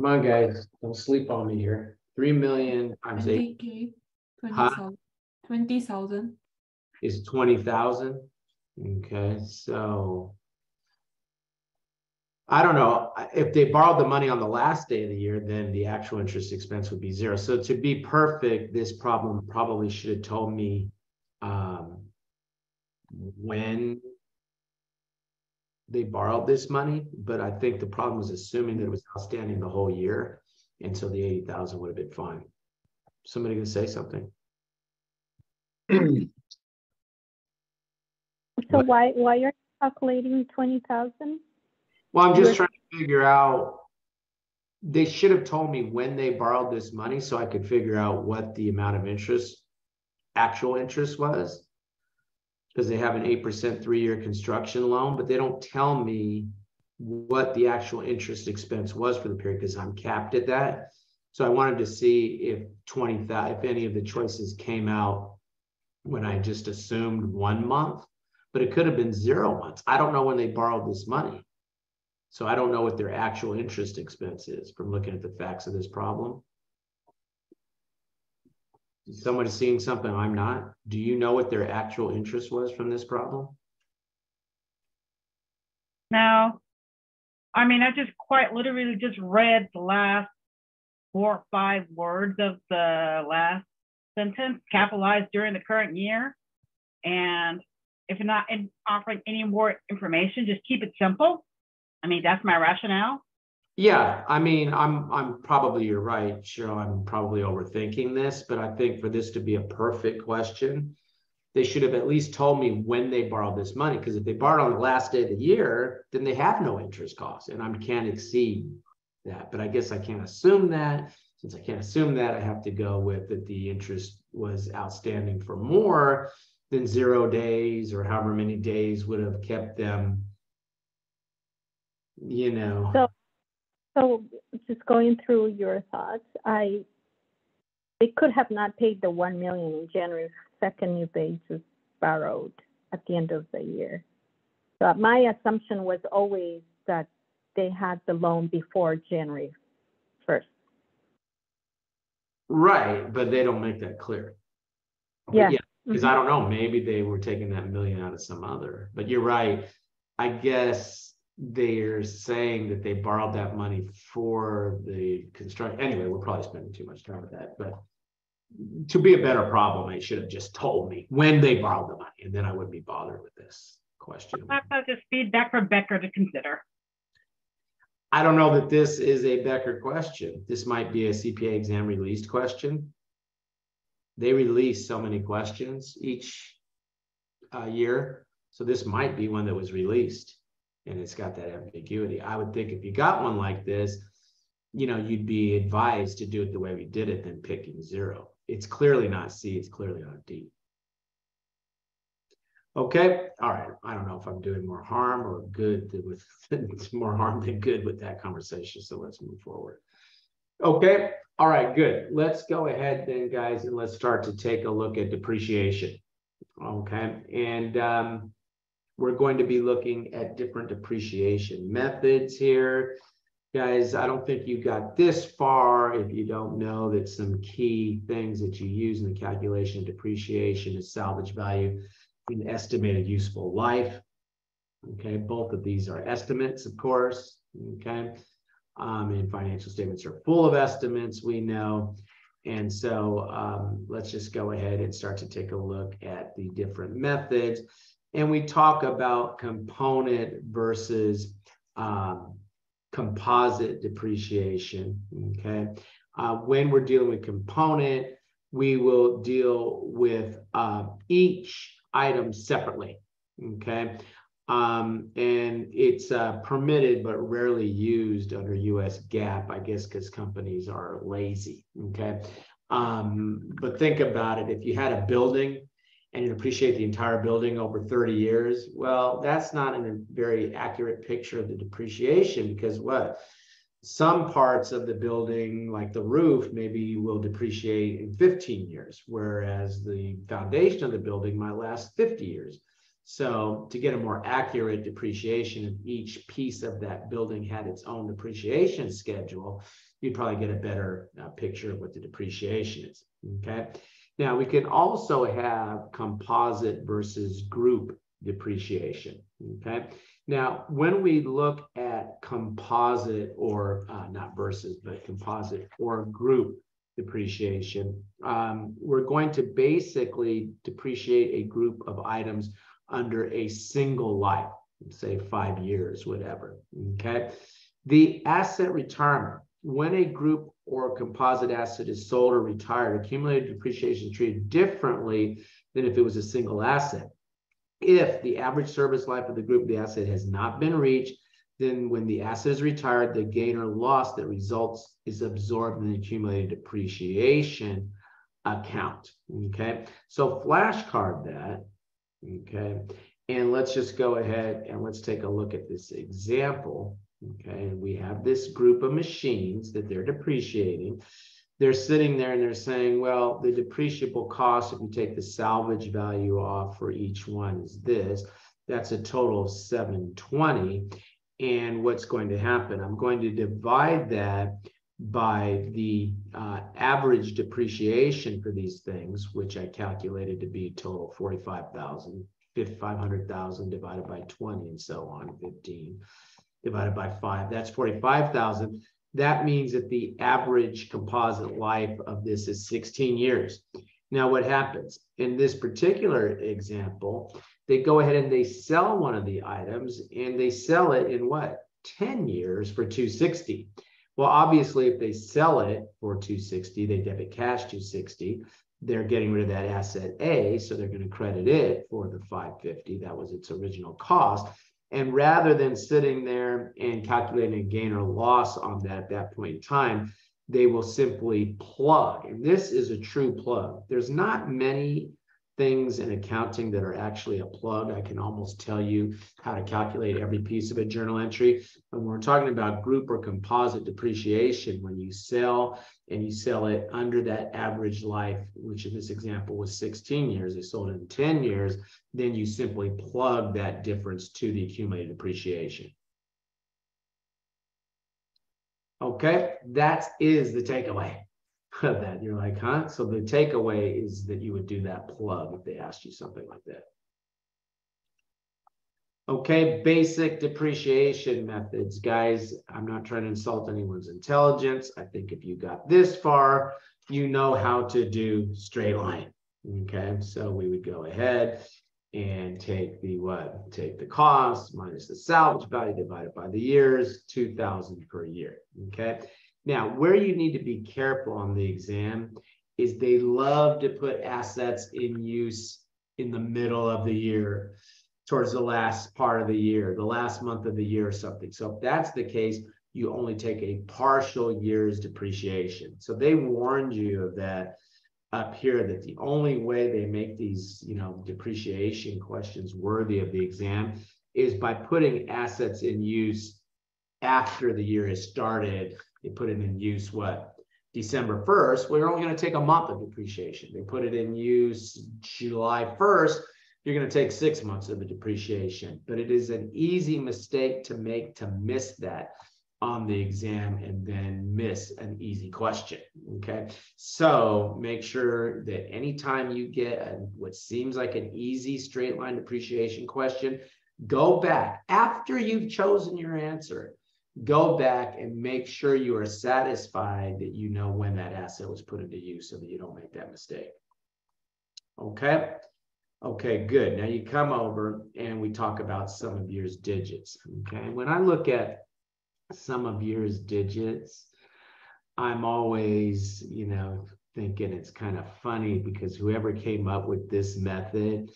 Come on, guys, don't sleep on me here. Three million times eight Twenty K, twenty Huh? thousand, twenty thousand. is twenty thousand. Okay, so. I don't know, if they borrowed the money on the last day of the year, then the actual interest expense would be zero. So to be perfect, this problem probably should have told me. Um. When. They borrowed this money, but I think the problem was assuming that it was outstanding the whole year. And so the eighty thousand would have been fine. Somebody gonna say something? So What? why, are you're calculating twenty thousand? Well, I'm just trying to figure out. They should have told me when they borrowed this money so I could figure out what the amount of interest, actual interest was. Because they have an eight percent three-year construction loan, but they don't tell me what the actual interest expense was for the period because I'm capped at that. So I wanted to see if twenty if any of the choices came out when I just assumed one month, but it could have been zero months. I don't know when they borrowed this money. So I don't know what their actual interest expense is from looking at the facts of this problem. Someone seeing something I'm not. Do you know what their actual interest was from this problem? No. I mean, I just quite literally just read the last four or five words of the last sentence capitalized during the current year. And if you're not offering any more information, just keep it simple. I mean, that's my rationale. Yeah, I mean, I'm, I'm probably, you're right, Cheryl, I'm probably overthinking this, but I think for this to be a perfect question, they should have at least told me when they borrowed this money, because if they borrowed on the last day of the year, then they have no interest costs, and I can't exceed that, but I guess I can't assume that. Since I can't assume that, I have to go with that the interest was outstanding for more than zero days or however many days would have kept them, you know. So- just going through your thoughts, I, they could have not paid the one million in January second if they just borrowed at the end of the year. So my assumption was always that they had the loan before January first. Right, but they don't make that clear. But Yeah. Because I mm-hmm. don't know, maybe they were taking that million out of some other, but you're right. I guess they're saying that they borrowed that money for the construction. Anyway, we're probably spending too much time with that, but to be a better problem, they should have just told me when they borrowed the money, and then I wouldn't be bothered with this question. That's just feedback for Becker to consider. I don't know that this is a Becker question. This might be a CPA exam released question. They release so many questions each uh, year. So this might be one that was released and it's got that ambiguity. I would think if you got one like this, you know, you'd be advised to do it the way we did it than picking zero. It's clearly not C, it's clearly not D. Okay, all right. I don't know if I'm doing more harm or good with it's more harm than good with that conversation. So let's move forward. Okay, all right, good. Let's go ahead then, guys, and let's start to take a look at depreciation. Okay, and um, we're going to be looking at different depreciation methods here. Guys, I don't think you got this far if you don't know that some key things that you use in the calculation of depreciation is salvage value in estimated useful life. Okay, both of these are estimates, of course. Okay, um, and financial statements are full of estimates, we know. And so um, let's just go ahead and start to take a look at the different methods. And we talk about component versus um, composite depreciation. Okay. Uh, when we're dealing with component, we will deal with uh, each item separately. Okay. Um, and it's uh, permitted but rarely used under US GAAP, I guess, because companies are lazy. Okay. Um, but think about it if you had a building and you appreciate the entire building over 30 years, well, that's not a very accurate picture of the depreciation because what? Some parts of the building, like the roof, maybe will depreciate in 15 years, whereas the foundation of the building might last 50 years. So to get a more accurate depreciation of each piece of that building had its own depreciation schedule, you'd probably get a better uh, picture of what the depreciation is. Okay. Now we can also have composite versus group depreciation. Okay. Now, when we look at composite or uh, not versus, but composite or group depreciation, um, we're going to basically depreciate a group of items under a single life, say five years, whatever. Okay. The asset retirement, when a group or a composite asset is sold or retired, accumulated depreciation is treated differently than if it was a single asset. If the average service life of the group of the asset has not been reached, then when the asset is retired, the gain or loss that results is absorbed in the accumulated depreciation account. Okay, so flashcard that Okay, and let's just go ahead and let's take a look at this example. Okay, and we have this group of machines that they're depreciating. They're sitting there and they're saying, well, the depreciable cost, if you take the salvage value off for each one, is this. That's a total of 720. And what's going to happen? I'm going to divide that by the uh, average depreciation for these things, which I calculated to be total 45,000, 500,000 divided by 20 and so on, 15 divided by five, that's 45,000. That means that the average composite life of this is 16 years. Now, what happens in this particular example, they go ahead and they sell one of the items and they sell it in what? 10 years for 260. Well, obviously, if they sell it for 260, they debit cash 260. They're getting rid of that asset A, so they're going to credit it for the 550. That was its original cost. And rather than sitting there and calculating a gain or loss on that at that point in time, they will simply plug. And this is a true plug. There's not many things in accounting that are actually a plug. I can almost tell you how to calculate every piece of a journal entry. When we're talking about group or composite depreciation, when you sell and you sell it under that average life, which in this example was 16 years, they sold it in 10 years, then you simply plug that difference to the accumulated depreciation. Okay, that is the takeaway. Of that. You're like, huh? So the takeaway is that you would do that plug if they asked you something like that. Okay, basic depreciation methods, guys. I'm not trying to insult anyone's intelligence. I think if you got this far, you know how to do straight line. Okay, so we would go ahead and take the what? Take the cost minus the salvage value divided by the years, 2000 per year. Okay, now where you need to be careful on the exam is they love to put assets in use in the middle of the year towards the last part of the year, the last month of the year or something. So if that's the case, you only take a partial year's depreciation. So they warned you of that up here that the only way they make these, you know, depreciation questions worthy of the exam is by putting assets in use after the year has started. They put it in use what? December 1st, we're only going to take a month of depreciation. They put it in use July 1st, you're going to take six months of the depreciation. But it is an easy mistake to make to miss that on the exam and then miss an easy question. Okay. So make sure that anytime you get a, what seems like an easy straight line depreciation question, go back after you've chosen your answer. Go back and make sure you are satisfied that you know when that asset was put into use so that you don't make that mistake. Okay. Okay, good. Now you come over and we talk about sum of years digits. Okay. When I look at sum of years digits, I'm always, you know, thinking it's kind of funny because whoever came up with this method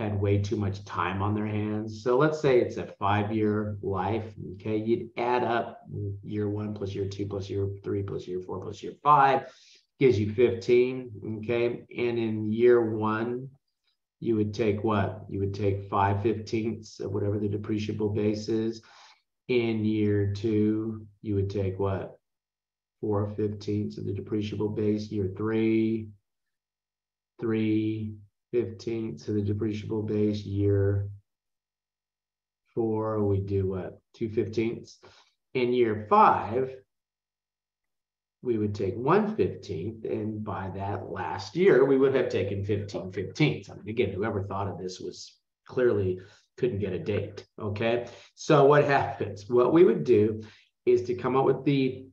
had way too much time on their hands. So let's say it's a five year life. Okay. You'd add up year one plus year two plus year three plus year four plus year five gives you 15. Okay. And in year one, you would take what? You would take five fifteenths of whatever the depreciable base is. In year two, you would take what? Four fifteenths of the depreciable base. Year three, three fifteenths of the depreciable base. Year four, we do what? Two fifteenths. In year five, we would take one fifteenth, and by that last year, we would have taken 15 fifteenths. I mean, again, whoever thought of this was clearly couldn't get a date. Okay. So what happens? What we would do is to come up with the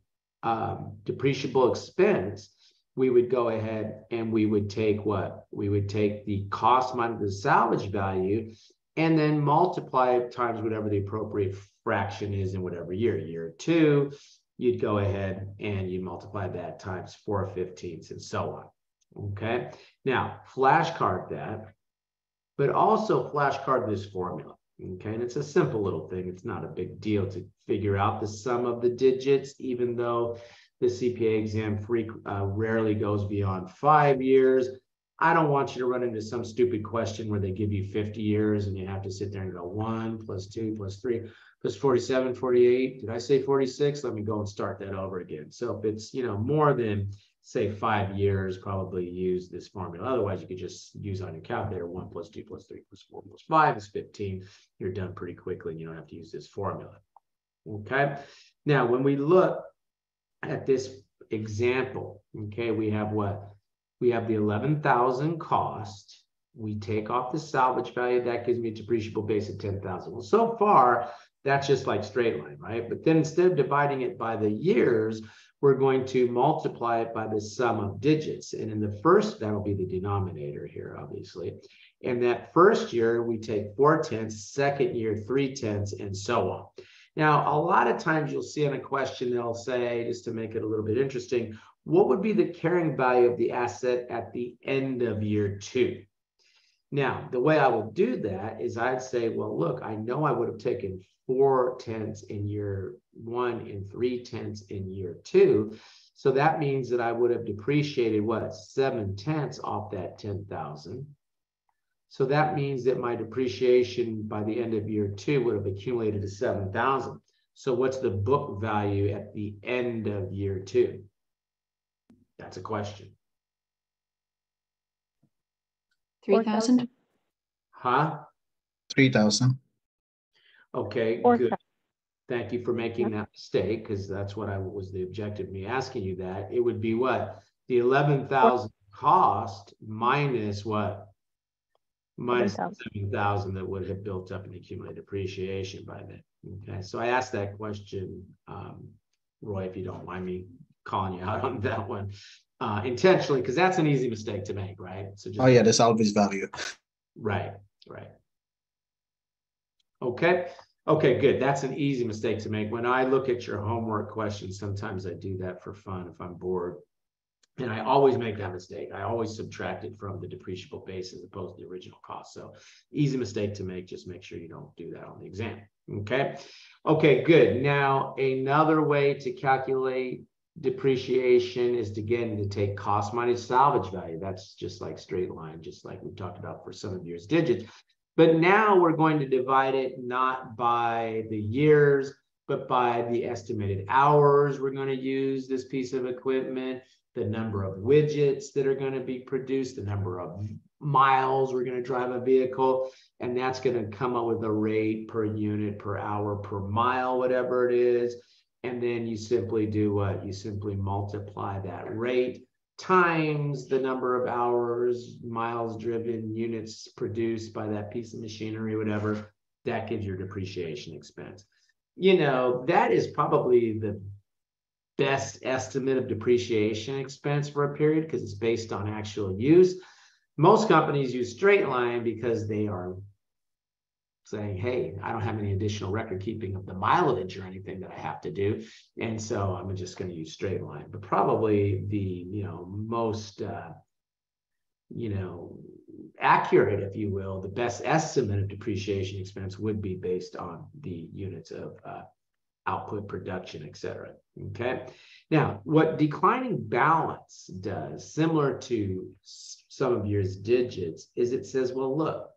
um, depreciable expense, we would go ahead and we would take what? We would take the cost minus the salvage value and then multiply it times whatever the appropriate fraction is in whatever year. Year two, you'd go ahead and you multiply that times 4 fifteenths and so on. Okay. Now, flashcard that, but also flashcard this formula. Okay. And it's a simple little thing. It's not a big deal to figure out the sum of the digits, even though the CPA exam free, uh, rarely goes beyond five years. I don't want you to run into some stupid question where they give you 50 years and you have to sit there and go one plus two plus three plus 47, 48. Did I say 46? Let me go and start that over again. So if it's, you know, more than say five years, probably use this formula. Otherwise, you could just use on your calculator one plus two plus three plus four plus five is 15. You're done pretty quickly and you don't have to use this formula. Okay. Now, when we look at this example, okay, we have what? We have the 11,000 cost. We take off the salvage value. That gives me a depreciable base of 10,000. Well, so far, that's just like straight line, right? But then instead of dividing it by the years, we're going to multiply it by the sum of digits. And in the first, that'll be the denominator here, obviously. And that first year, we take four tenths, second year, three tenths, and so on. Now, a lot of times you'll see on a question, they'll say, just to make it a little bit interesting, what would be the carrying value of the asset at the end of year two? Now, the way I will do that is I'd say, well, look, I know I would have taken four tenths in year one and three tenths in year two. So that means that I would have depreciated what seven tenths off that 10,000. So that means that my depreciation by the end of year two would have accumulated to 7,000. So what's the book value at the end of year two? That's a question. 3,000? Huh? 3,000. Okay, Or good. Thank you for making that mistake, because that's what I was the objective of me asking you that. It would be what? the eleven thousand cost minus what? Minus 7,000. seven thousand that would have built up in accumulated depreciation by then. Okay, so I asked that question, um, Roy, if you don't mind me calling you out on that one. Uh, intentionally, because that's an easy mistake to make, right? So just Oh yeah, the salvage value. Right, right. Okay, okay, good. That's an easy mistake to make. When I look at your homework questions, sometimes I do that for fun if I'm bored. And I always make that mistake. I always subtract it from the depreciable base as opposed to the original cost. So easy mistake to make. Just make sure you don't do that on the exam. Okay. Okay, good. Now, another way to calculate depreciation is to again to take cost minus salvage value. That's just like straight line, just like we talked about for sum of years digits. But now we're going to divide it not by the years, but by the estimated hours we're going to use this piece of equipment, the number of widgets that are going to be produced, the number of miles we're going to drive a vehicle, and that's going to come up with a rate per unit, per hour, per mile, whatever it is. And then you simply do what? You simply multiply that rate times the number of hours, miles driven, units produced by that piece of machinery, whatever. That gives your depreciation expense. You know, that is probably the best estimate of depreciation expense for a period because it's based on actual use. Most companies use straight line because they are saying, hey, I don't have any additional record keeping of the mileage or anything that I have to do. And so I'm just going to use straight line. But probably the, you know, most, uh, you know, accurate, if you will, the best estimate of depreciation expense would be based on the units of uh, output, production, et cetera. Okay. Now, what declining balance does, similar to sum of years digits, is it says, well, look,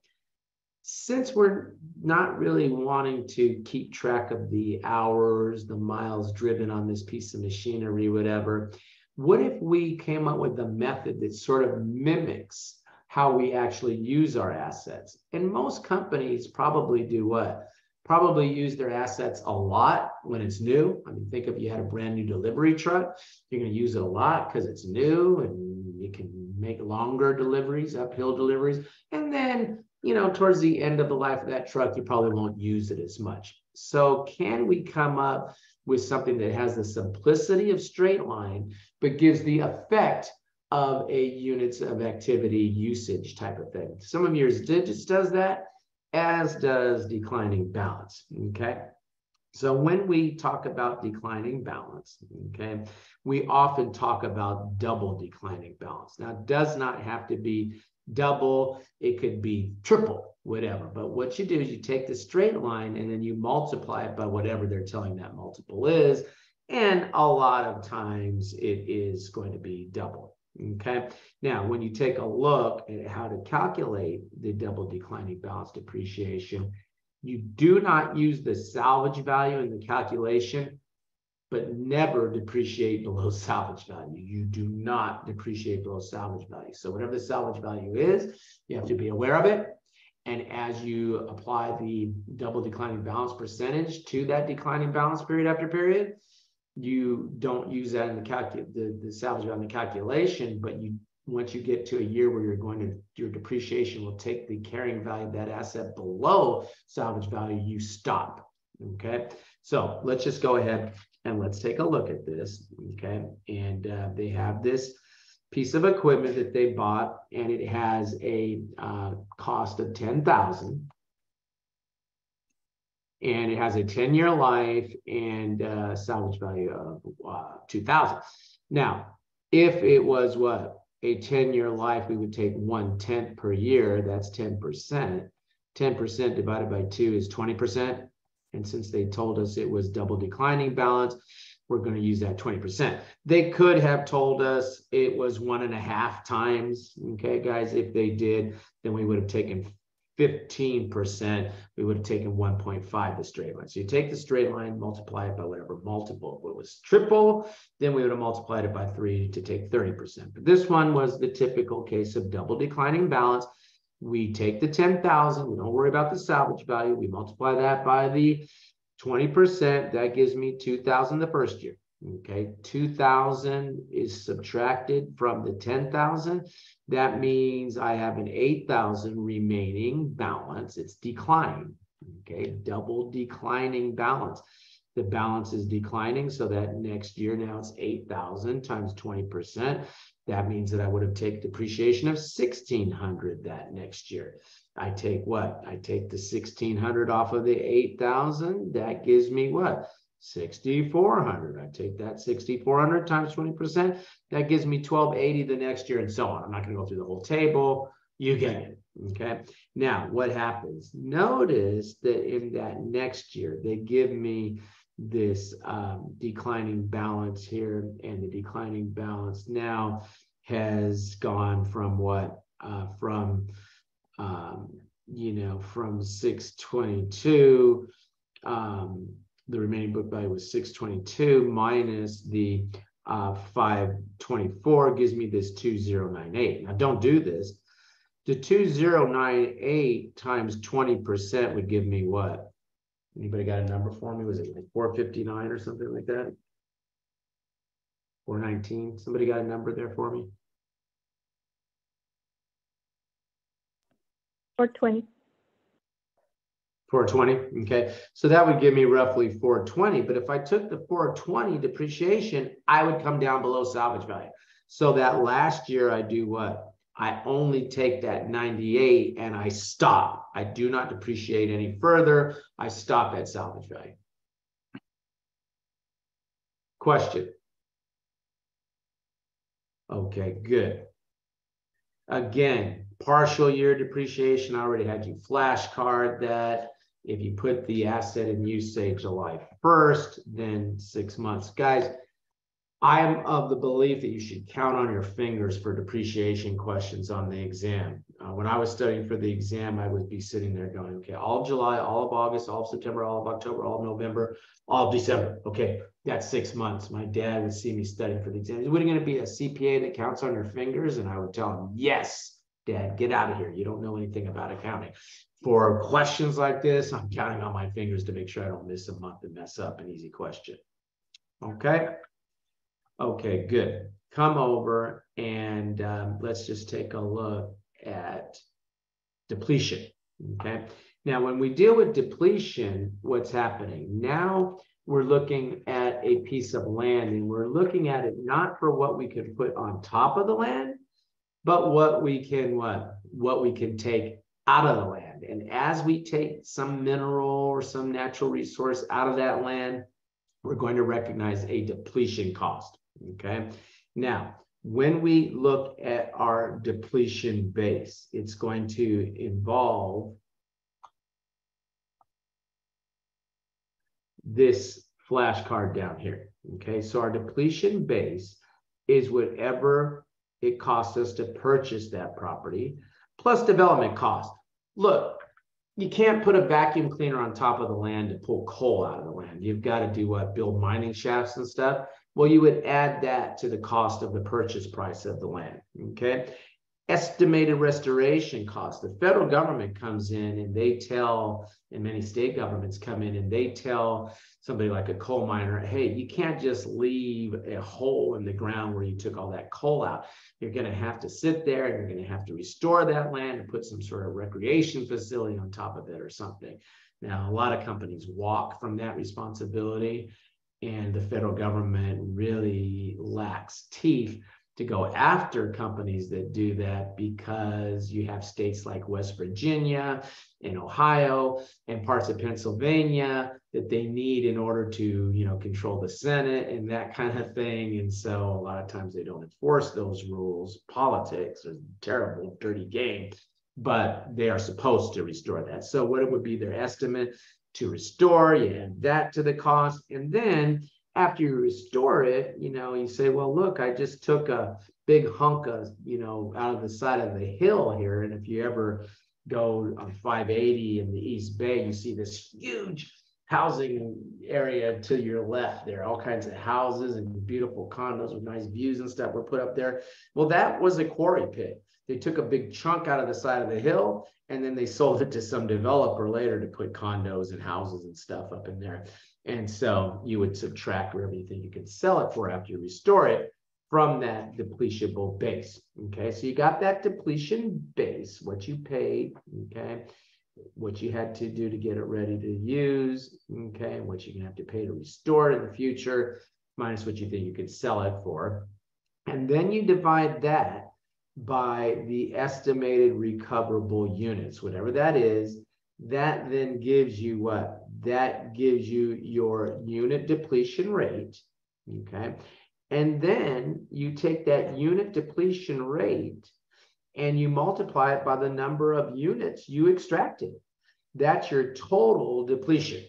since we're not really wanting to keep track of the hours, the miles driven on this piece of machinery, whatever, what if we came up with a method that sort of mimics how we actually use our assets? And most companies probably do what? Probably use their assets a lot when it's new. I mean, think if you had a brand new delivery truck, you're going to use it a lot because it's new and you can make longer deliveries, uphill deliveries. And then you know, towards the end of the life of that truck, you probably won't use it as much. So can we come up with something that has the simplicity of straight line, but gives the effect of a units of activity usage type of thing? Sum of years digits does that, as does declining balance, okay? So when we talk about declining balance, okay, we often talk about double declining balance. Now, it does not have to be double, it could be triple, whatever. But what you do is you take the straight line and then you multiply it by whatever they're telling that multiple is. And a lot of times it is going to be double. Okay. Now, when you take a look at how to calculate the double declining balance depreciation, you do not use the salvage value in the calculation but never depreciate below salvage value. You do not depreciate below salvage value. So whatever the salvage value is, you have to be aware of it. And as you apply the double declining balance percentage to that declining balance period after period, you don't use that in the calcu the, the salvage value in the calculation, but you once you get to a year where you're going to your depreciation will take the carrying value of that asset below salvage value, you stop. Okay, so let's just go ahead and let's take a look at this. Okay. And uh, they have this piece of equipment that they bought, and it has a uh, cost of 10,000. And it has a 10 year life and uh, salvage value of uh, 2,000. Now, if it was what? A 10 year life, we would take one tenth per year. That's 10%. 10% divided by two is 20%. And since they told us it was double declining balance, we're going to use that 20%. They could have told us it was one and a half times. Okay, guys, if they did, then we would have taken 15%. We would have taken 1.5 the straight line. So you take the straight line, multiply it by whatever multiple. If it was triple, then we would have multiplied it by three to take 30%. But this one was the typical case of double declining balance we take the 10,000, we don't worry about the salvage value. We multiply that by the 20%. That gives me 2,000 the first year. Okay, two thousand is subtracted from the ten thousand. That means I have an eight thousand remaining balance. It's declining. Okay, double declining balance. The balance is declining, so that next year now it's eight thousand times twenty percent. That means that I would have taken depreciation of sixteen hundred that next year. I take what? I take the sixteen hundred off of the eight thousand. That gives me what? Sixty-four hundred. I take that sixty-four hundred times twenty percent. That gives me twelve eighty the next year and so on. I'm not gonna go through the whole table. You get it, okay? Now, what happens? Notice that in that next year, they give me this um, declining balance here and the declining balance now has gone from what? Uh, from, um, you know, from six twenty-two, um, the remaining book value was six twenty-two minus the uh, five twenty-four gives me this two zero nine eight. Now, don't do this. The two zero nine eight times twenty percent would give me what? Anybody got a number for me? Was it like four fifty-nine or something like that? Four nineteen? Somebody got a number there for me? Or twenty, Four twenty, okay, so that would give me roughly four twenty, but if I took the four twenty depreciation, I would come down below salvage value. So that last year I do what? I only take that ninety-eight and I stop. I do not depreciate any further. I stop at salvage value. Question? Okay, good. Again, partial year depreciation, I already had you flashcard that. If you put the asset in use, say July first, then six months. Guys, I am of the belief that you should count on your fingers for depreciation questions on the exam. Uh, when I was studying for the exam, I would be sitting there going, okay, all of July, all of August, all of September, all of October, all of November, all of December. Okay, that's six months. My dad would see me studying for the exam. Is it going to be a CPA that counts on your fingers? And I would tell him, yes, dad, get out of here. You don't know anything about accounting. For questions like this, I'm counting on my fingers to make sure I don't miss a month and mess up an easy question. Okay. Okay, good. Come over and um, let's just take a look at depletion. Okay. Now, when we deal with depletion, what's happening? Now we're looking at a piece of land and we're looking at it not for what we could put on top of the land, but what we can what what we can take out of the land. And as we take some mineral or some natural resource out of that land, we're going to recognize a depletion cost. Okay. Now, when we look at our depletion base, it's going to involve this flashcard down here. Okay. So our depletion base is whatever it costs us to purchase that property plus development cost. Look, you can't put a vacuum cleaner on top of the land to pull coal out of the land. You've got to do what? Build mining shafts and stuff. Well, you would add that to the cost of the purchase price of the land. Okay. Estimated restoration costs. The federal government comes in and they tell, and many state governments come in and they tell somebody like a coal miner, hey, you can't just leave a hole in the ground where you took all that coal out. You're going to have to sit there and you're going to have to restore that land and put some sort of recreation facility on top of it or something. Now, a lot of companies walk from that responsibility and the federal government really lacks teeth to go after companies that do that because you have states like West Virginia and Ohio and parts of Pennsylvania that they need in order to, you know, control the Senate and that kind of thing. And so a lot of times they don't enforce those rules. Politics is a terrible, dirty game, but they are supposed to restore that. So what it would be their estimate to restore, you add that to the cost, and then after you restore it, you know, you say, well, look, I just took a big hunk of, you know, out of the side of the hill here. And if you ever go on 580 in the East Bay, you see this huge housing area to your left there, all kinds of houses and beautiful condos with nice views and stuff were put up there. Well, that was a quarry pit. They took a big chunk out of the side of the hill and then they sold it to some developer later to put condos and houses and stuff up in there. And so you would subtract whatever you think you can sell it for after you restore it from that depletable base. Okay, so you got that depletion base, what you paid, okay, what you had to do to get it ready to use, okay, what you're gonna have to pay to restore it in the future, minus what you think you could sell it for. And then you divide that by the estimated recoverable units, whatever that is, that then gives you what? That gives you your unit depletion rate, okay? And then you take that unit depletion rate and you multiply it by the number of units you extracted. That's your total depletion,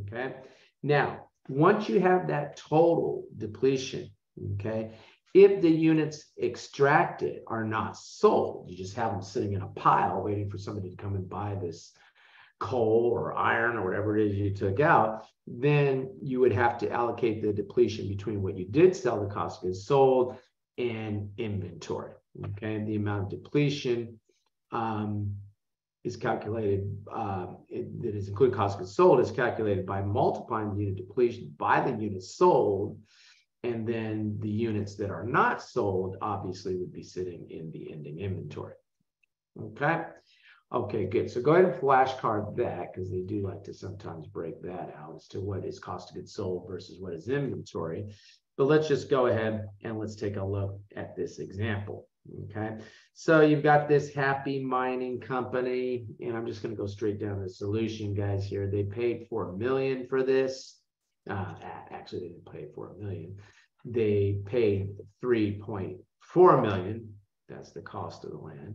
okay? Now, once you have that total depletion, okay, if the units extracted are not sold, you just have them sitting in a pile waiting for somebody to come and buy this coal or iron or whatever it is you took out, then you would have to allocate the depletion between what you did sell, the cost of goods sold, and inventory. Okay, the amount of depletion um, is calculated uh, it, that is included cost of goods sold is calculated by multiplying the unit depletion by the units sold, and then the units that are not sold obviously would be sitting in the ending inventory. Okay. Okay, good. So go ahead and flashcard that because they do like to sometimes break that out as to what is cost of goods sold versus what is inventory. But let's just go ahead and let's take a look at this example. Okay, so you've got this happy mining company, and I'm just going to go straight down the solution, guys. Here, they paid for a million for this. Uh, actually, they didn't pay for a million. They paid 3.4 million. That's the cost of the land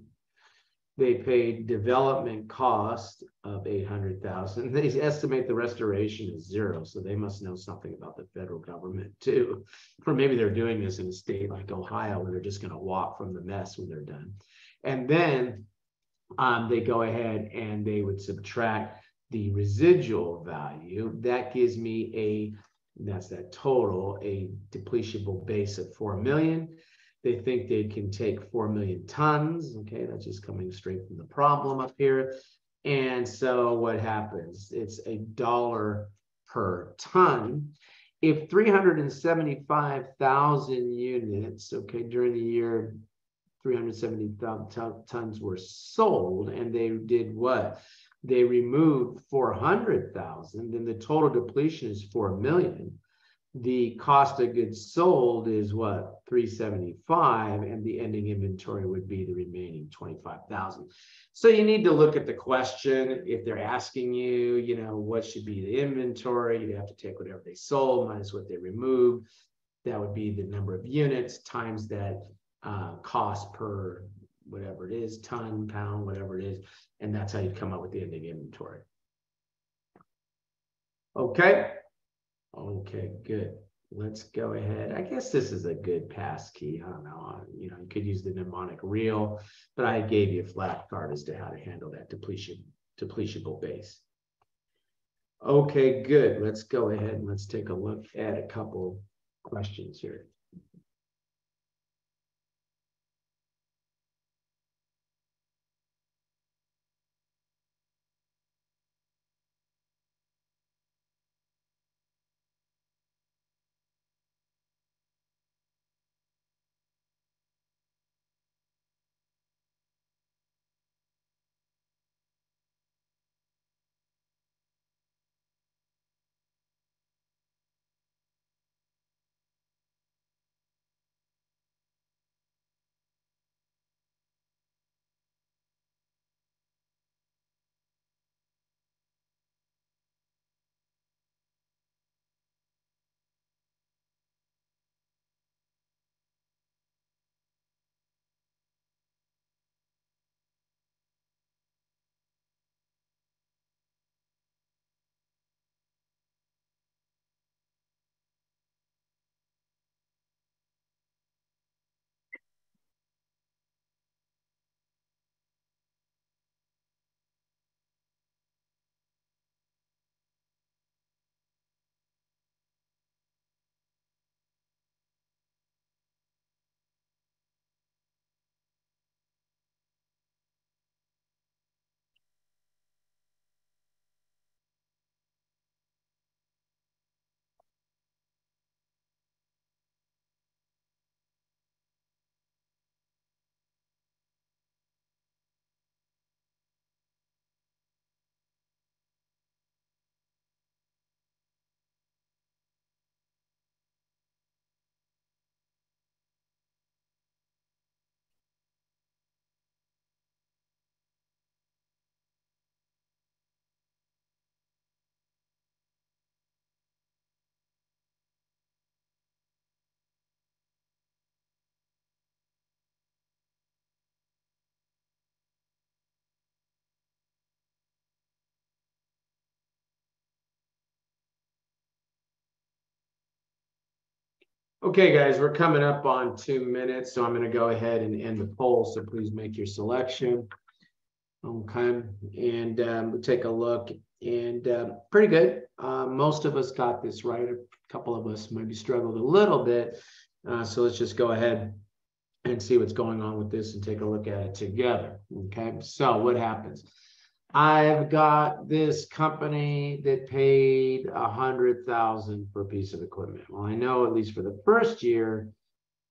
they paid development cost of 800,000. They estimate the restoration is zero. So they must know something about the federal government too. Or maybe they're doing this in a state like Ohio where they're just going to walk from the mess when they're done. And then um, they go ahead and they would subtract the residual value. That gives me a, that's that total, a depletable base of 4 million. They think they can take 4 million tons. Okay, that's just coming straight from the problem up here. And so what happens? It's a dollar per ton. If 375,000 units, okay, during the year, 370,000 tons were sold, and they did what? They removed 400,000, then the total depletion is 4 million the cost of goods sold is what 375 and the ending inventory would be the remaining 25,000 so you need to look at the question. If they're asking you you know what should be the inventory you have to take whatever they sold minus what they removed. That would be the number of units times that uh, cost per whatever it is ton pound whatever it is and that's how you come up with the ending inventory. Okay Okay, good. Let's go ahead. I guess this is a good pass key. I don't know. Uh, you know, you could use the mnemonic reel, but I gave you a flat card as to how to handle that depletion, depletable base. Okay, good. Let's go ahead and let's take a look at a couple questions here. Okay, guys, we're coming up on two minutes, so I'm gonna go ahead and end the poll, so please make your selection. Okay, and um, we'll take a look and uh, pretty good. Uh, most of us got this right. A couple of us maybe struggled a little bit. Uh, so let's just go ahead and see what's going on with this and take a look at it together. Okay, so what happens? I've got this company that paid a hundred thousand for a piece of equipment. Well, I know at least for the first year,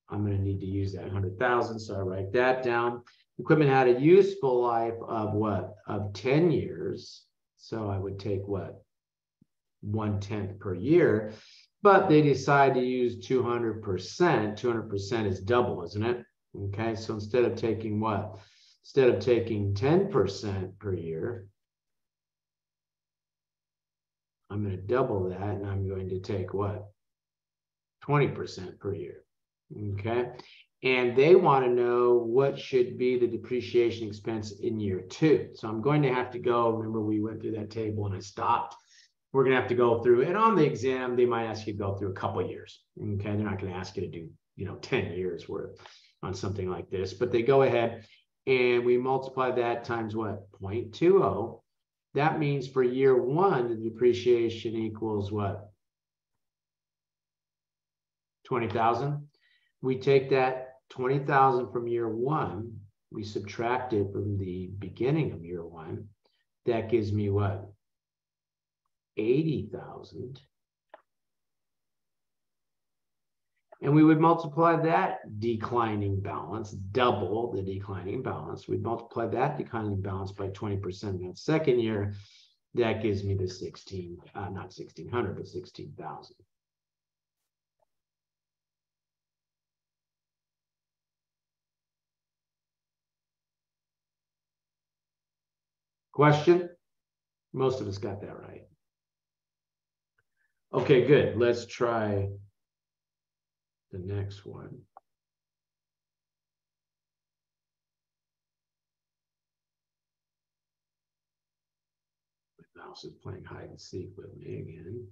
I'm gonna need to use that hundred thousand, so I write that down. Equipment had a useful life of what? Of ten years. So I would take what? One tenth per year, but they decide to use two hundred percent. Two hundred percent is double, isn't it? Okay, so instead of taking what? Instead of taking ten percent per year, I'm going to double that and I'm going to take what? 20% per year. Okay. And they want to know what should be the depreciation expense in year two. So I'm going to have to go. Remember, we went through that table and I stopped. We're going to have to go through, and on the exam, they might ask you to go through a couple years. Okay. They're not going to ask you to do, you know, 10 years worth on something like this, but they go ahead and we multiply that times what? 0.20. That means for year one, the depreciation equals what? 20,000. We take that 20,000 from year one, we subtract it from the beginning of year one. That gives me what? 80,000. And we would multiply that declining balance, double the declining balance. We'd multiply that declining balance by 20% in that second year. That gives me the 16, uh, not 1600, but 16,000. Question? Most of us got that right. Okay, good. Let's try the next one. My mouse is playing hide and seek with me again.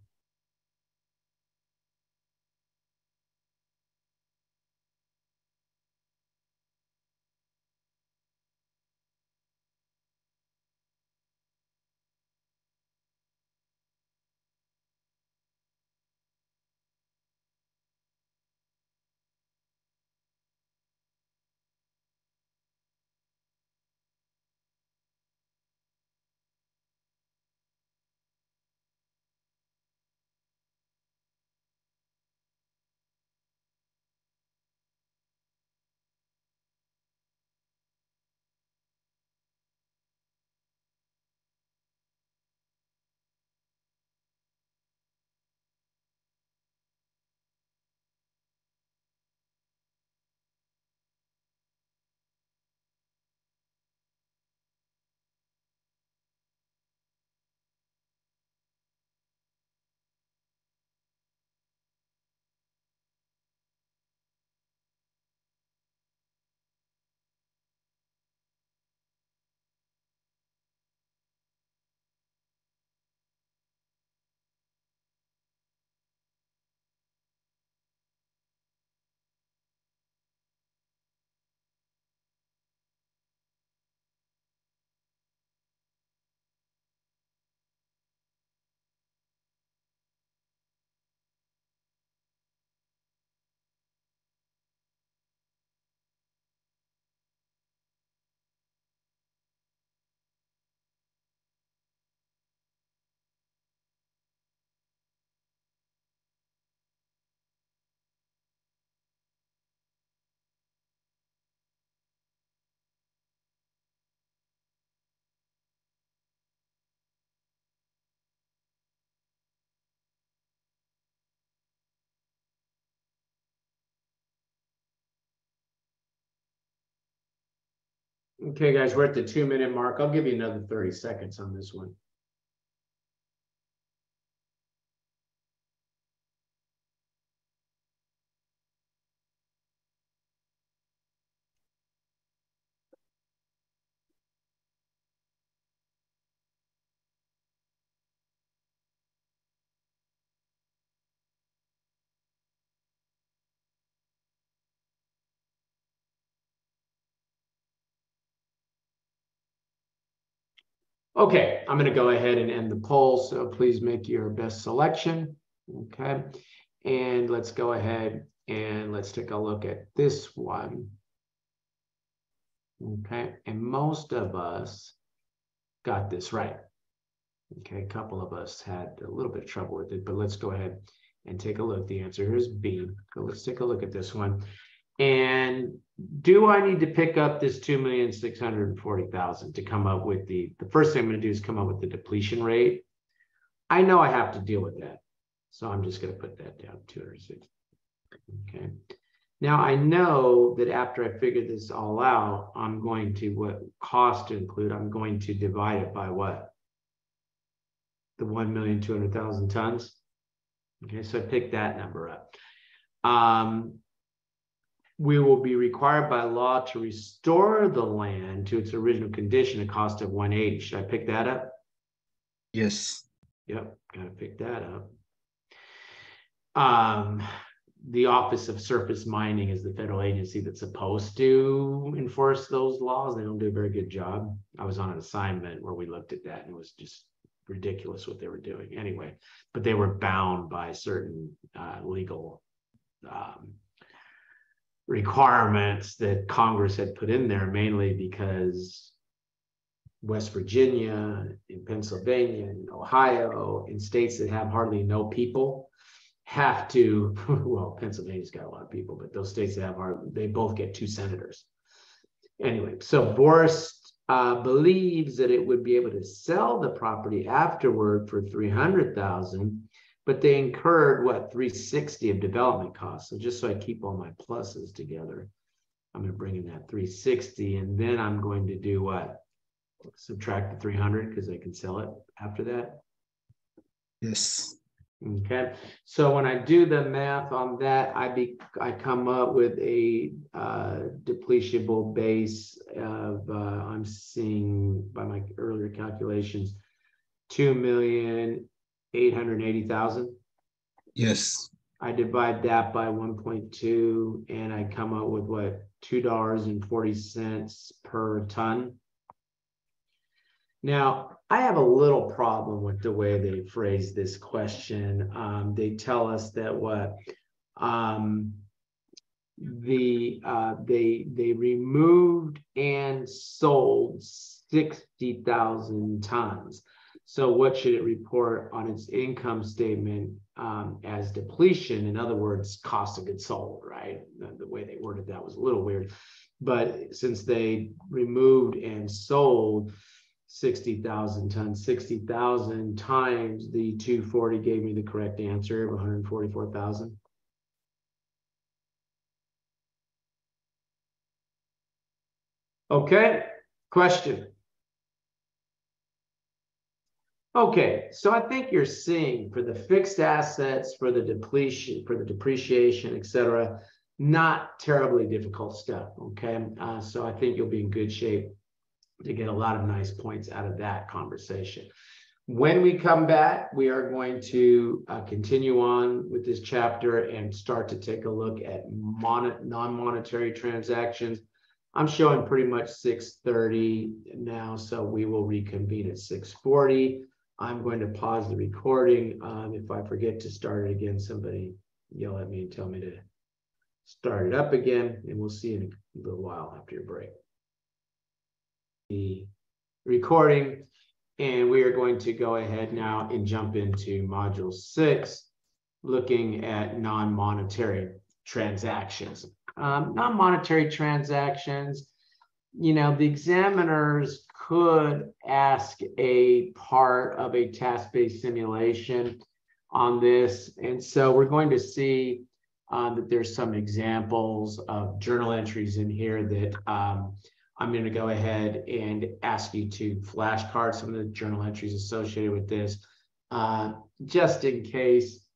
Okay, guys, we're at the two minute mark. I'll give you another 30 seconds on this one. Okay, I'm gonna go ahead and end the poll, so please make your best selection, okay? And let's go ahead and let's take a look at this one. Okay, and most of us got this right. Okay, a couple of us had a little bit of trouble with it, but let's go ahead and take a look. The answer here is B. Let's take a look at this one. And do I need to pick up this two million six hundred and forty thousand to come up with the, the first thing I'm gonna do is come up with the depletion rate. I know I have to deal with that. So I'm just gonna put that down, two hundred six. Okay. Now I know that after I figure this all out, I'm going to what cost to include, I'm going to divide it by what? The one million two hundred thousand tons. Okay, so I picked that number up. Um, we will be required by law to restore the land to its original condition, a cost of 180. Should I pick that up? Yes. Yep, gotta pick that up. Um, the Office of Surface Mining is the federal agency that's supposed to enforce those laws. They don't do a very good job. I was on an assignment where we looked at that and it was just ridiculous what they were doing anyway. But they were bound by certain uh, legal um, requirements that Congress had put in there, mainly because West Virginia, in Pennsylvania, in Ohio, in states that have hardly no people, have to, well, Pennsylvania's got a lot of people, but those states that have hard, they both get two senators. Anyway, so Boris uh, believes that it would be able to sell the property afterward for 300,000, but they incurred what 360 of development costs. So just so I keep all my pluses together, I'm going to bring in that 360 and then I'm going to do what? Subtract the 300 because I can sell it after that. Yes. Okay, so when I do the math on that, I be, I come up with a uh, depletable base of, uh, I'm seeing by my earlier calculations, two million eight hundred eighty thousand. Yes. I divide that by one point two and I come up with what, two dollars and forty cents per ton. Now, I have a little problem with the way they phrase this question. Um, they tell us that what um, the uh, they they removed and sold sixty thousand tons. So what should it report on its income statement um, as depletion? In other words, cost of goods sold, right? The, the way they worded that was a little weird. But since they removed and sold 60,000 tons, 60,000 times the 240 gave me the correct answer of 144,000. Okay, question. Okay, so I think you're seeing for the fixed assets, for the depletion, for the depreciation, et cetera, not terribly difficult stuff. Okay, uh, so I think you'll be in good shape to get a lot of nice points out of that conversation. When we come back, we are going to uh, continue on with this chapter and start to take a look at non-monetary transactions. I'm showing pretty much 6:30 now, so we will reconvene at 6:40. I'm going to pause the recording. Um, if I forget to start it again, somebody yell at me and tell me to start it up again, and we'll see in a little while after your break. The recording, and we are going to go ahead now and jump into module six, looking at non-monetary transactions. Um, non-monetary transactions, you know, the examiners could ask a part of a task-based simulation on this. And so we're going to see uh, that there's some examples of journal entries in here that um, I'm going to go ahead and ask you to flashcard some of the journal entries associated with this, uh, just in case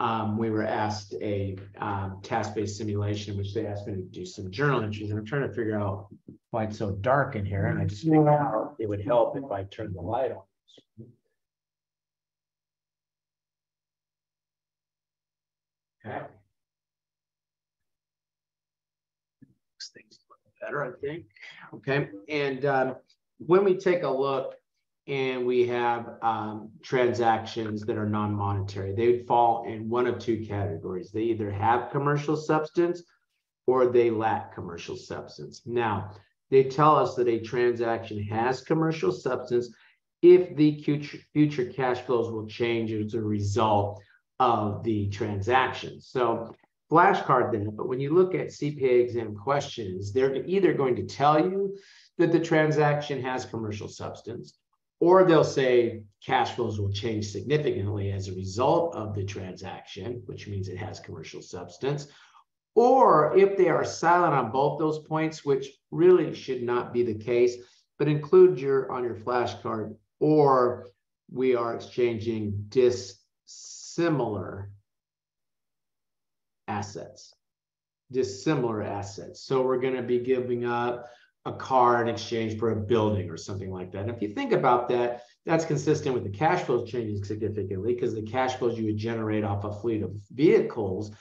um, we were asked a um, task-based simulation, which they asked me to do some journal entries. And I'm trying to figure out why it's so dark in here. And I just figured out it would help if I turned the light on. Okay. Things look better, I think. Okay. And um, when we take a look and we have um, transactions that are non-monetary. They would fall in one of two categories. They either have commercial substance or they lack commercial substance. Now, they tell us that a transaction has commercial substance if the future, cash flows will change as a result of the transaction. So flashcard then, but when you look at CPA exam questions, they're either going to tell you that the transaction has commercial substance, or they'll say cash flows will change significantly as a result of the transaction, which means it has commercial substance. Or if they are silent on both those points, which really should not be the case, but include your on your flashcard, or we are exchanging dissimilar assets, dissimilar assets. So we're going to be giving up a car in exchange for a building or something like that. And if you think about that, that's consistent with the cash flows changing significantly because the cash flows you would generate off a fleet of vehicles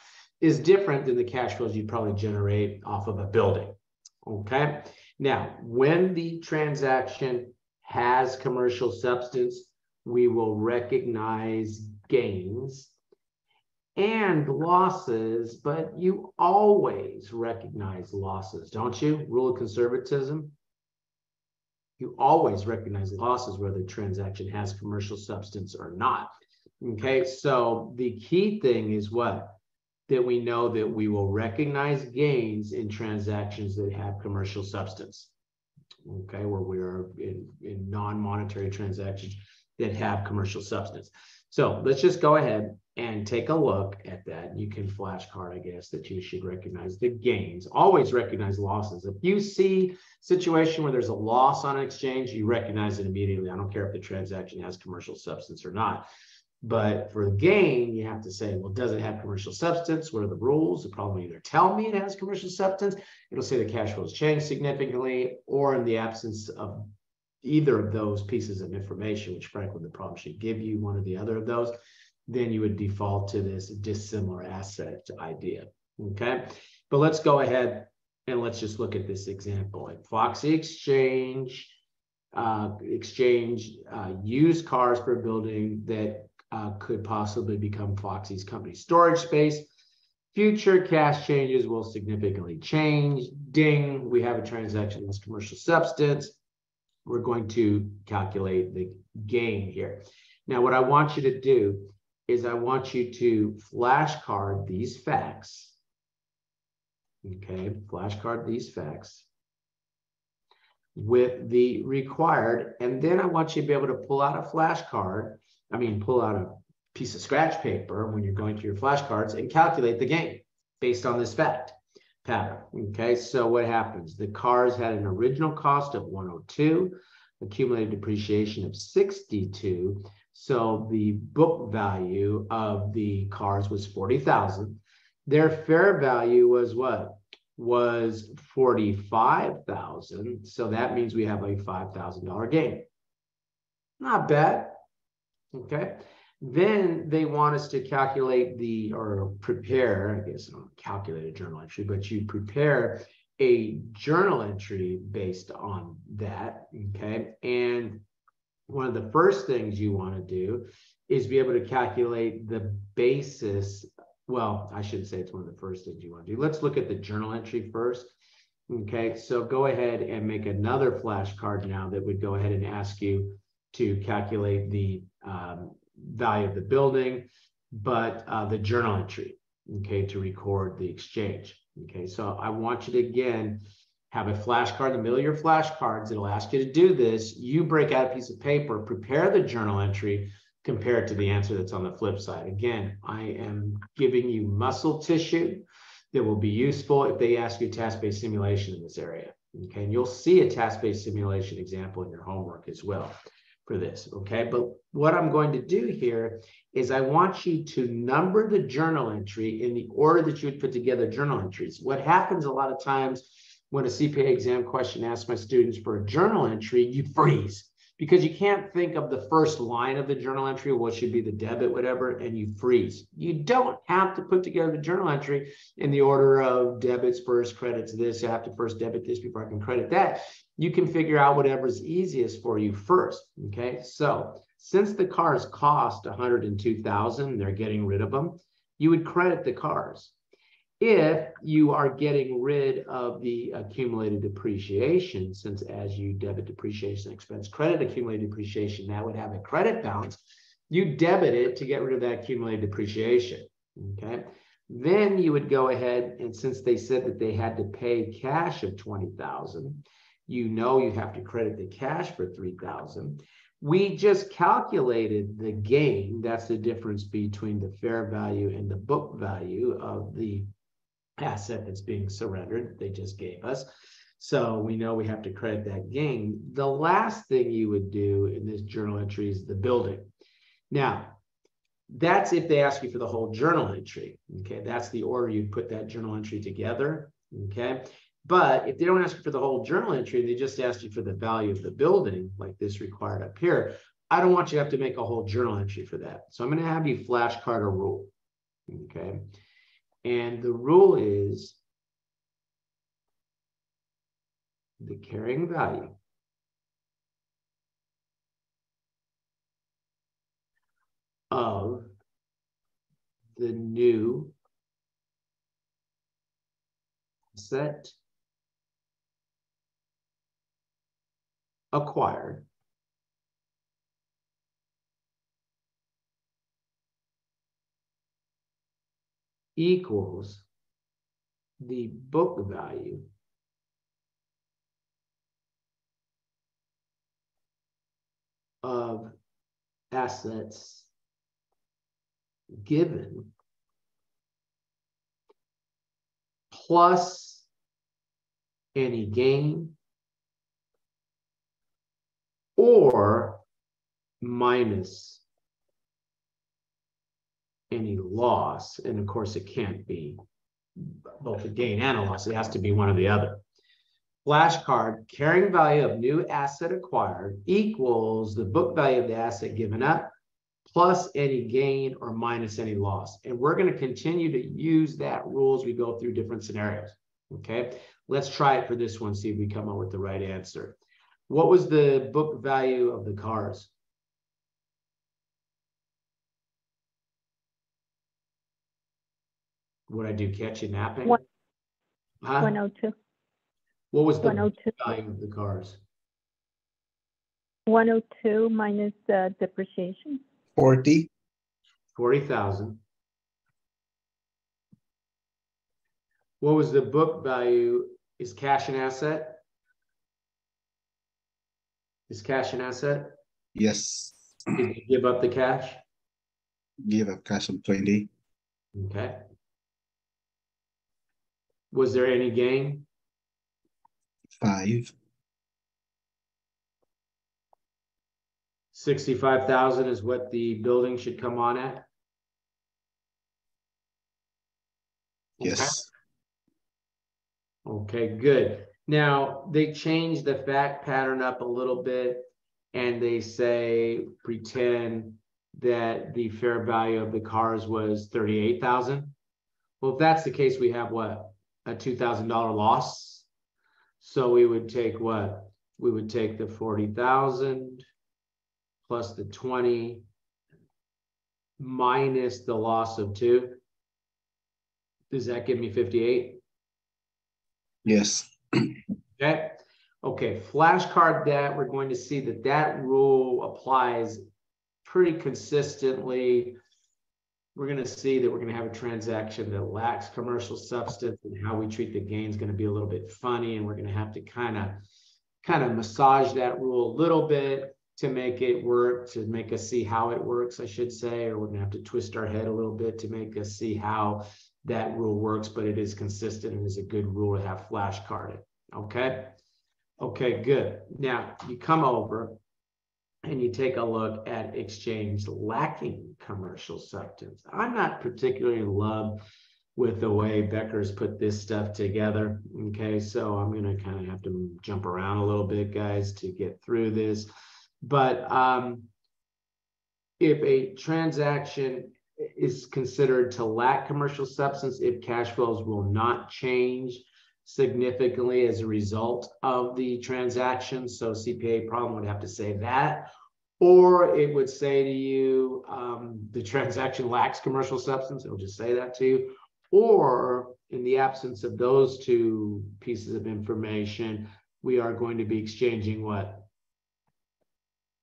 is different than the cash flows you'd probably generate off of a building. Okay. Now, when the transaction has commercial substance, we will recognize gains and losses, but you always recognize losses, don't you? Rule of conservatism. You always recognize losses whether the transaction has commercial substance or not. Okay, so the key thing is what? That we know that we will recognize gains in transactions that have commercial substance. Okay, where we are in, in non-monetary transactions that have commercial substance. So let's just go ahead and take a look at that. You can flashcard, I guess, that you should recognize the gains. Always recognize losses. If you see situation where there's a loss on an exchange, you recognize it immediately. I don't care if the transaction has commercial substance or not. But for the gain, you have to say, well, does it have commercial substance? What are the rules? The problem either tell me it has commercial substance, it'll say the cash flows changed significantly, or in the absence of either of those pieces of information, which frankly the problem should give you one or the other of those, then you would default to this dissimilar asset idea. Okay, but let's go ahead and let's just look at this example. At Foxy Exchange, uh, exchange uh, used cars for a building that uh, could possibly become Foxy's company storage space. Future cash changes will significantly change. Ding, we have a transaction that's commercial substance we're going to calculate the gain here. Now, what I want you to do is I want you to flashcard these facts. Okay, flashcard these facts with the required, and then I want you to be able to pull out a flashcard, I mean, pull out a piece of scratch paper when you're going through your flashcards and calculate the gain based on this fact pattern. Okay, so what happens? The cars had an original cost of 102, accumulated depreciation of 62. So the book value of the cars was 40,000. Their fair value was what? Was 45,000. So that means we have a $5,000 gain. Not bad. Okay. Then they want us to calculate the or prepare, I guess not calculate a journal entry, but you prepare a journal entry based on that. Okay. And one of the first things you want to do is be able to calculate the basis. Well, I shouldn't say it's one of the first things you want to do. Let's look at the journal entry first. Okay, so go ahead and make another flashcard now that would go ahead and ask you to calculate the um, value of the building, but uh, the journal entry, okay, to record the exchange. Okay, so I want you to again have a flashcard in the middle of your flashcards. It'll ask you to do this. You break out a piece of paper, prepare the journal entry, compare it to the answer that's on the flip side. Again, I am giving you muscle tissue that will be useful if they ask you task-based simulation in this area. Okay, and you'll see a task-based simulation example in your homework as well for this, okay? But what I'm going to do here is I want you to number the journal entry in the order that you would put together journal entries. What happens a lot of times when a CPA exam question asks my students for a journal entry, you freeze because you can't think of the first line of the journal entry, what should be the debit, whatever, and you freeze. You don't have to put together the journal entry in the order of debits first, credits this. You have to first debit this before I can credit that. you can figure out whatever's easiest for you first. Okay, so since the cars cost 102,000, they're getting rid of them, you would credit the cars. If you are getting rid of the accumulated depreciation, since as you debit depreciation expense, credit accumulated depreciation, that would have a credit balance, you debit it to get rid of that accumulated depreciation. Okay. Then you would go ahead and since they said that they had to pay cash of 20,000, you know you have to credit the cash for 3,000. We just calculated the gain. That's the difference between the fair value and the book value of the asset that's being surrendered. They just gave us. So we know we have to credit that gain. The last thing you would do in this journal entry is the building. Now, that's if they ask you for the whole journal entry. Okay, that's the order you'd put that journal entry together. Okay, but if they don't ask you for the whole journal entry, they just ask you for the value of the building, like this required up here. I don't want you to have to make a whole journal entry for that. So I'm going to have you flashcard a rule. Okay, and the rule is the carrying value of the new set acquired equals the book value of assets given plus any gain or minus any loss. And of course, it can't be both a gain and a loss. It has to be one or the other. Flashcard carrying value of new asset acquired equals the book value of the asset given up plus any gain or minus any loss. And we're going to continue to use that rule as we go through different scenarios. Okay, let's try it for this one, see if we come up with the right answer. What was the book value of the cars? What I do, catch you napping? One- Huh? 102, What was the 102, value of the cars? 102 minus the depreciation. Forty, Forty thousand. What was the book value? Is cash an asset? Is cash an asset? yes. Did you give up the cash? Give up cash of twenty, Okay. Was there any gain? Five. 65,000 is what the building should come on at? Yes. Okay, good. Now, they changed the fact pattern up a little bit and they say, pretend that the fair value of the cars was thirty-eight thousand. Well, if that's the case, we have what? A two thousand dollar loss? So we would take what? We would take the forty thousand plus the twenty minus the loss of two. Does that give me fifty-eight? Yes, Okay, okay, flashcard that, we're going to see that that rule applies pretty consistently. We're gonna see that we're gonna have a transaction that lacks commercial substance and how we treat the gain is gonna be a little bit funny and we're gonna have to kind of kind of massage that rule a little bit to make it work, to make us see how it works, I should say, or we're gonna have to twist our head a little bit to make us see how that rule works, but it is consistent and is a good rule to have flashcarded. Okay. Okay, good. Now you come over and you take a look at exchange lacking commercial substance. I'm not particularly in love with the way Becker's put this stuff together. Okay, so I'm going to kind of have to jump around a little bit, guys, to get through this. But um, if a transaction is considered to lack commercial substance, if cash flows will not change significantly as a result of the transaction. So CPA problem would have to say that. Or it would say to you, um, the transaction lacks commercial substance. It'll just say that to you. Or in the absence of those two pieces of information, we are going to be exchanging what?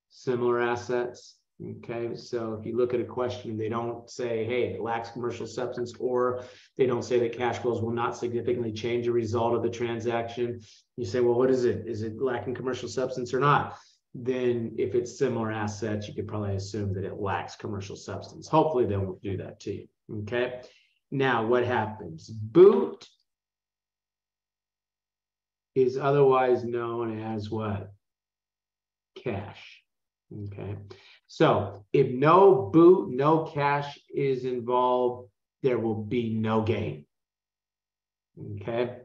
Similar assets. Okay, so if you look at a question, they don't say, hey, it lacks commercial substance, or they don't say that cash flows will not significantly change the result of the transaction. You say, well, what is it? Is it lacking commercial substance or not? Then if it's similar assets, you could probably assume that it lacks commercial substance. Hopefully they won't do that to you. Okay. Now what happens? Boot is otherwise known as what? Cash. Okay. So if no boot, no cash is involved, there will be no gain. Okay.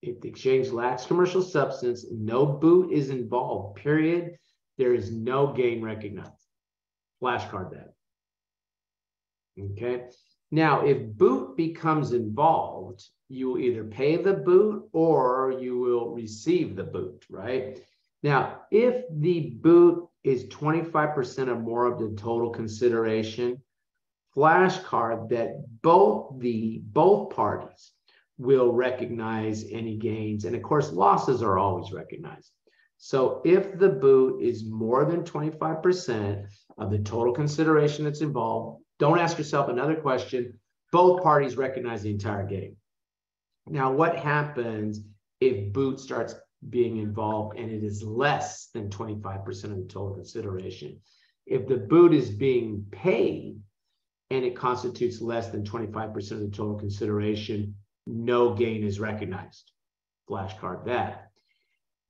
If the exchange lacks commercial substance, no boot is involved, period. There is no gain recognized. Flashcard that. Okay. Now, if boot becomes involved, you will either pay the boot or you will receive the boot, right? Now, if the boot is 25% or more of the total consideration, flashcard that both the both parties will recognize any gains. And of course, losses are always recognized. So if the boot is more than 25% of the total consideration that's involved, don't ask yourself another question. Both parties recognize the entire game. Now, what happens if boot starts being involved and it is less than 25% of the total consideration? If the boot is being paid and it constitutes less than 25% of the total consideration, no gain is recognized. Flashcard that.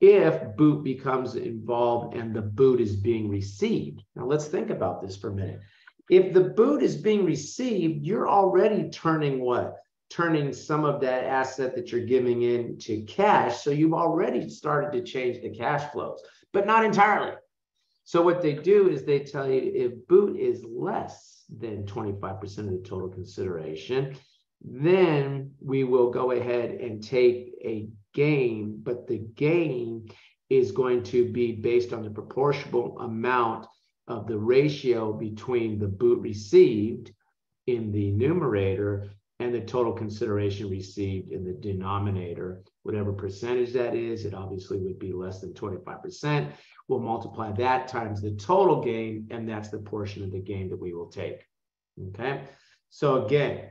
If boot becomes involved and the boot is being received, now let's think about this for a minute. If the boot is being received, you're already turning what? Turning some of that asset that you're giving in to cash. So you've already started to change the cash flows, but not entirely. So what they do is they tell you if boot is less than 25% of the total consideration, then we will go ahead and take a gain, but the gain is going to be based on the proportional amount of the ratio between the boot received in the numerator and the total consideration received in the denominator. Whatever percentage that is, it obviously would be less than 25%. We'll multiply that times the total gain, and that's the portion of the gain that we will take. Okay. So again,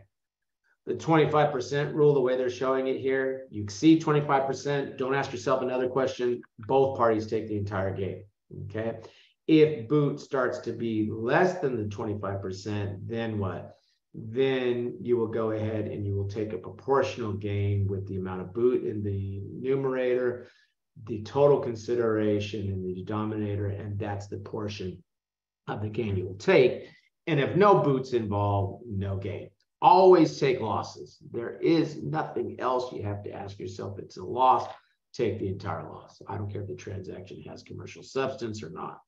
the 25% rule, the way they're showing it here, you exceed 25%, don't ask yourself another question. Both parties take the entire gain. Okay. If boot starts to be less than the 25%, then what? Then you will go ahead and you will take a proportional gain with the amount of boot in the numerator, the total consideration in the denominator, and that's the portion of the gain you will take. And if no boots involved, no gain always take losses. There is nothing else you have to ask yourself. It's a loss, take the entire loss. I don't care if the transaction has commercial substance or not.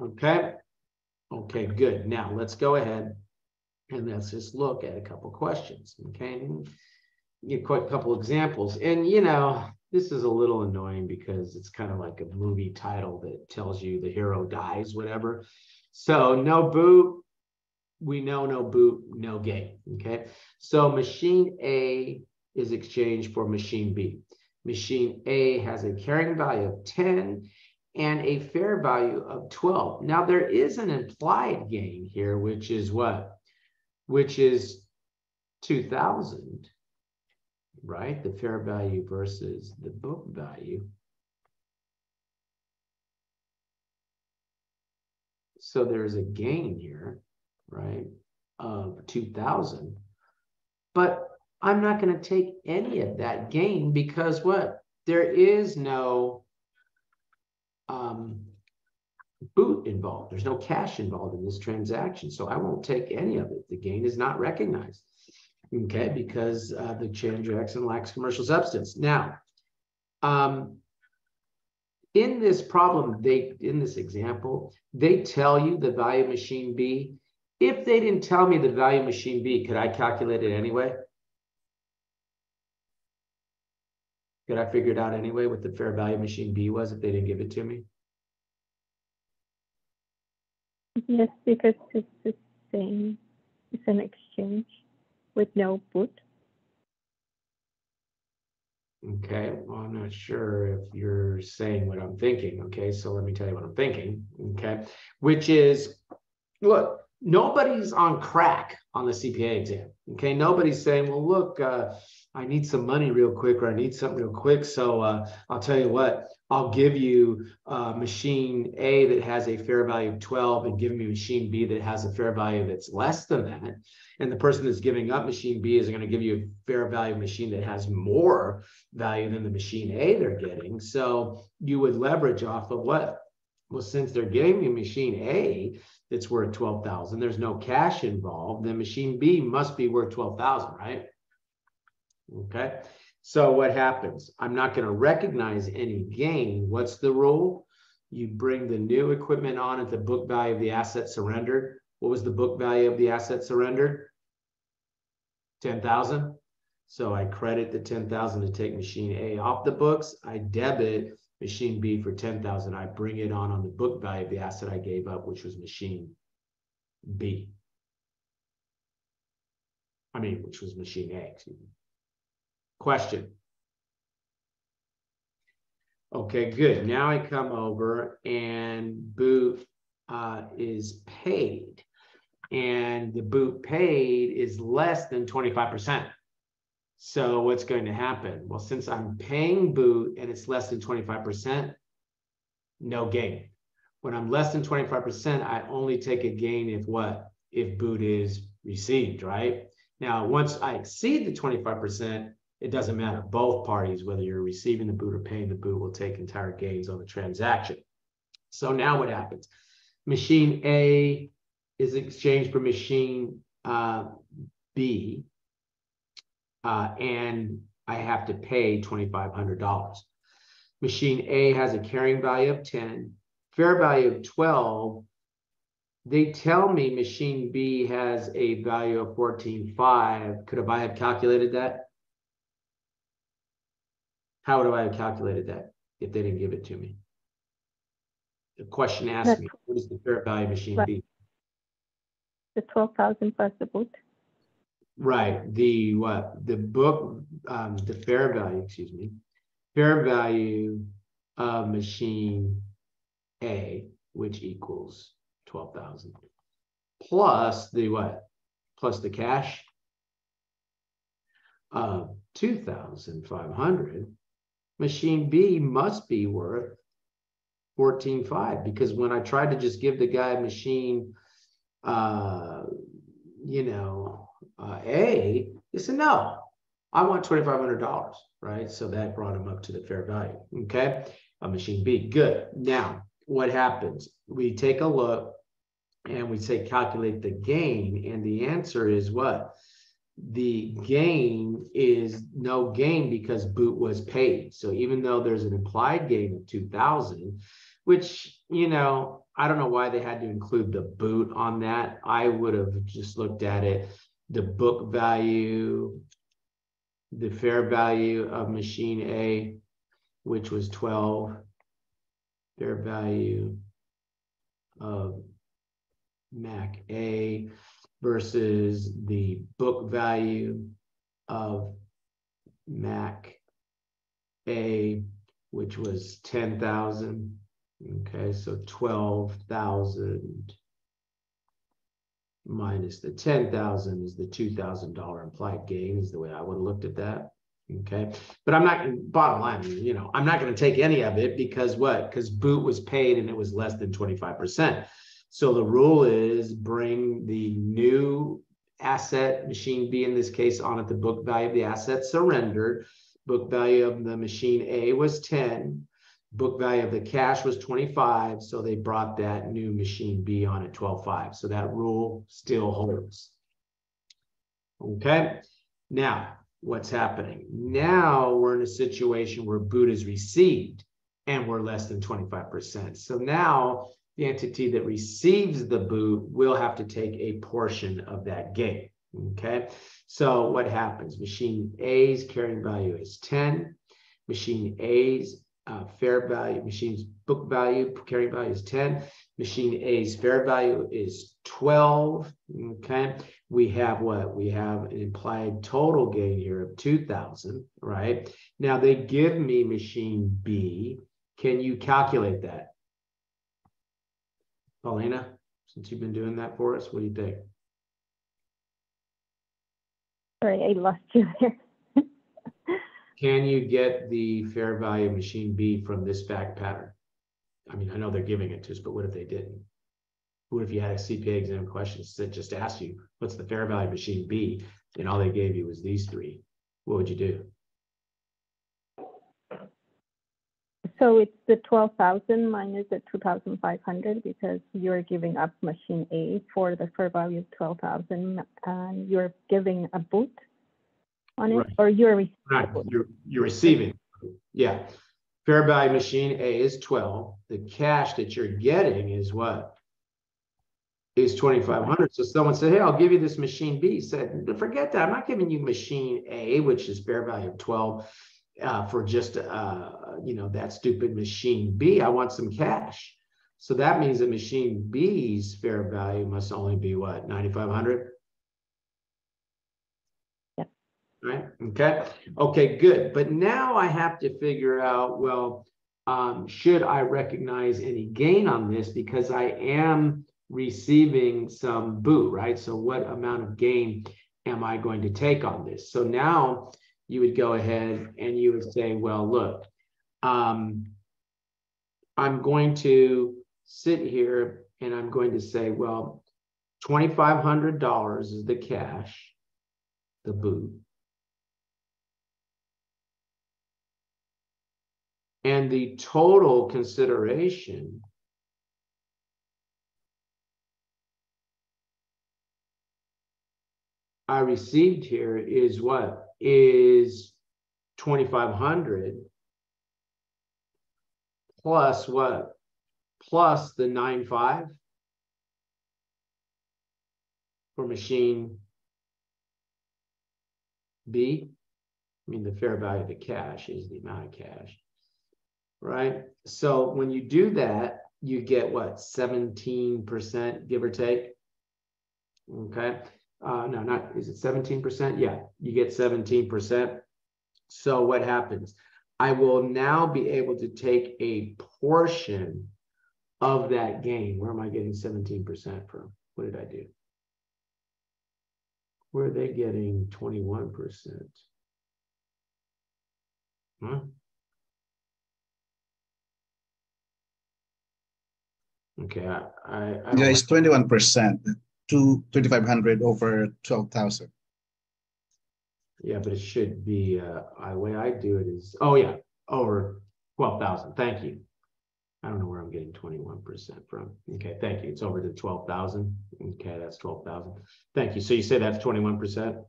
Okay. Okay, good. Now let's go ahead and let's just look at a couple questions. Okay. Get quite a couple examples. And you know, this is a little annoying because it's kind of like a movie title that tells you the hero dies, whatever. So no boot, we know no boot, no gain. Okay. So machine A is exchanged for machine B. Machine A has a carrying value of 10 and a fair value of 12. Now there is an implied gain here, which is what? Which is 2000, right? The fair value versus the book value. So there's a gain here right, of 2000. But I'm not going to take any of that gain because what? There is no um, boot involved. There's no cash involved in this transaction. So I won't take any of it. The gain is not recognized. Okay, because uh, the transaction lacks commercial substance. Now, um, in this problem, they in this example, they tell you the value of machine B if they didn't tell me the value of machine B, could I calculate it anyway? Could I figure it out anyway what the fair value machine B was if they didn't give it to me? Yes, because it's the same, it's an exchange with no boot. Okay, well, I'm not sure if you're saying what I'm thinking, okay, so let me tell you what I'm thinking, okay? Which is, look, nobody's on crack on the CPA exam, okay? Nobody's saying, well, look, uh, I need some money real quick, or I need something real quick, so uh, I'll tell you what, I'll give you uh, machine A that has a fair value of 12 and give me machine B that has a fair value that's less than that. And the person that's giving up machine B is going to give you a fair value machine that has more value than the machine A they're getting. So you would leverage off of what? Well, since they're giving me machine A that's worth 12,000, there's no cash involved, then machine B must be worth 12,000, right? Okay. So what happens? I'm not going to recognize any gain. What's the rule? You bring the new equipment on at the book value of the asset surrendered. What was the book value of the asset surrendered? 10,000. So I credit the 10,000 to take machine A off the books. I debit machine B for 10,000. I bring it on on the book value of the asset I gave up, which was machine B. I mean, which was machine A, excuse me. Question. Okay, good. Now I come over and boot uh, is paid. And the boot paid is less than 25%. So what's going to happen? Well, since I'm paying boot and it's less than 25%, no gain. When I'm less than 25%, I only take a gain if what? If boot is received, right? Now, once I exceed the 25%, it doesn't matter. Both parties, whether you're receiving the boot or paying the boot, will take entire gains on the transaction. So now what happens? Machine A is exchanged for machine uh, B, uh, and I have to pay $2,500. Machine A has a carrying value of 10, fair value of 12. They tell me machine B has a value of 14.5. Could if I have calculated that? How would I have calculated that if they didn't give it to me? The question asked me, what is the fair value machine B?" The twelve thousand plus the boot. Right, the what, the book, um, the fair value, excuse me, fair value of machine A, which equals twelve thousand. Plus the what? Plus the cash of two thousand five hundred. Machine B must be worth fourteen five, because when I tried to just give the guy machine uh, you know, uh, A, he said, no, I want $2,500, right? So that brought him up to the fair value, okay? A machine B, good. Now, what happens? We take a look and we say calculate the gain, and the answer is what? The gain is no gain because boot was paid. So even though there's an implied gain of 2000, which, you know, I don't know why they had to include the boot on that. I would have just looked at it, the book value, the fair value of machine A, which was 12, fair value of Mac A versus the book value of Mac A, which was 10,000. Okay, so twelve thousand minus the ten thousand is the two thousand dollar implied gain is the way I would have looked at that. Okay, but I'm not bottom line, you know, I'm not going to take any of it because what? Because boot was paid and it was less than 25%. So the rule is bring the new asset machine B in this case on at the book value of the asset surrendered. Book value of the machine A was 10 book value of the cash was 25 so they brought that new machine b on at 12.5 so that rule still holds. Okay. Now what's happening? Now we're in a situation where boot is received and we're less than 25% so now the entity that receives the boot will have to take a portion of that gain okay so what happens machine a's carrying value is 10 Machine A's uh, fair value, machine's book value, carrying value is 10. Machine A's fair value is 12. Okay. We have what? We have an implied total gain here of 2,000, right? Now they give me machine B. Can you calculate that? Paulina, since you've been doing that for us, what do you think? Sorry, I lost you there. Can you get the fair value of machine B from this fact pattern? I mean, I know they're giving it to us, but what if they didn't? What if you had a CPA exam question that just asked you, what's the fair value of machine B? And all they gave you was these three. What would you do? So it's the twelve thousand minus the two thousand five hundred because you're giving up machine A for the fair value of twelve thousand and you're giving a boot on it Right. or you're receiving Right, you're, you're receiving, yeah. Fair value machine A is twelve, the cash that you're getting is what? Is twenty-five hundred, so someone said, hey, I'll give you this machine B, said, forget that, I'm not giving you machine A, which is fair value of twelve. Uh, for just, uh, you know, that stupid machine B, I want some cash. So that means that machine B's fair value must only be what, ninety-five hundred? Yep. Right, okay, okay, good, but now I have to figure out, well, um, should I recognize any gain on this because I am receiving some boot, right? So what amount of gain am I going to take on this? So now you would go ahead and you would say, well, look, um, I'm going to sit here and I'm going to say, well, twenty-five hundred dollars is the cash, the boot. And the total consideration I received here is what? Is twenty-five hundred plus what? Plus the nine-five for machine B. I mean, the fair value of the cash is the amount of cash, right? So when you do that, you get what, seventeen percent, give or take? Okay, uh, no, not is it 17%? Yeah, you get 17%. So what happens? I will now be able to take a portion of that gain. Where am I getting 17% from? What did I do? Where are they getting 21%? Huh? Hmm? Okay, I, I, I yeah, it's 21% to 2,500 over 12,000. Yeah, but it should be, uh, I, way I do it is, oh yeah, over 12,000, thank you. I don't know where I'm getting 21% from. Okay, thank you. It's over to 12,000. Okay, that's 12,000. Thank you. So you say that's 21%?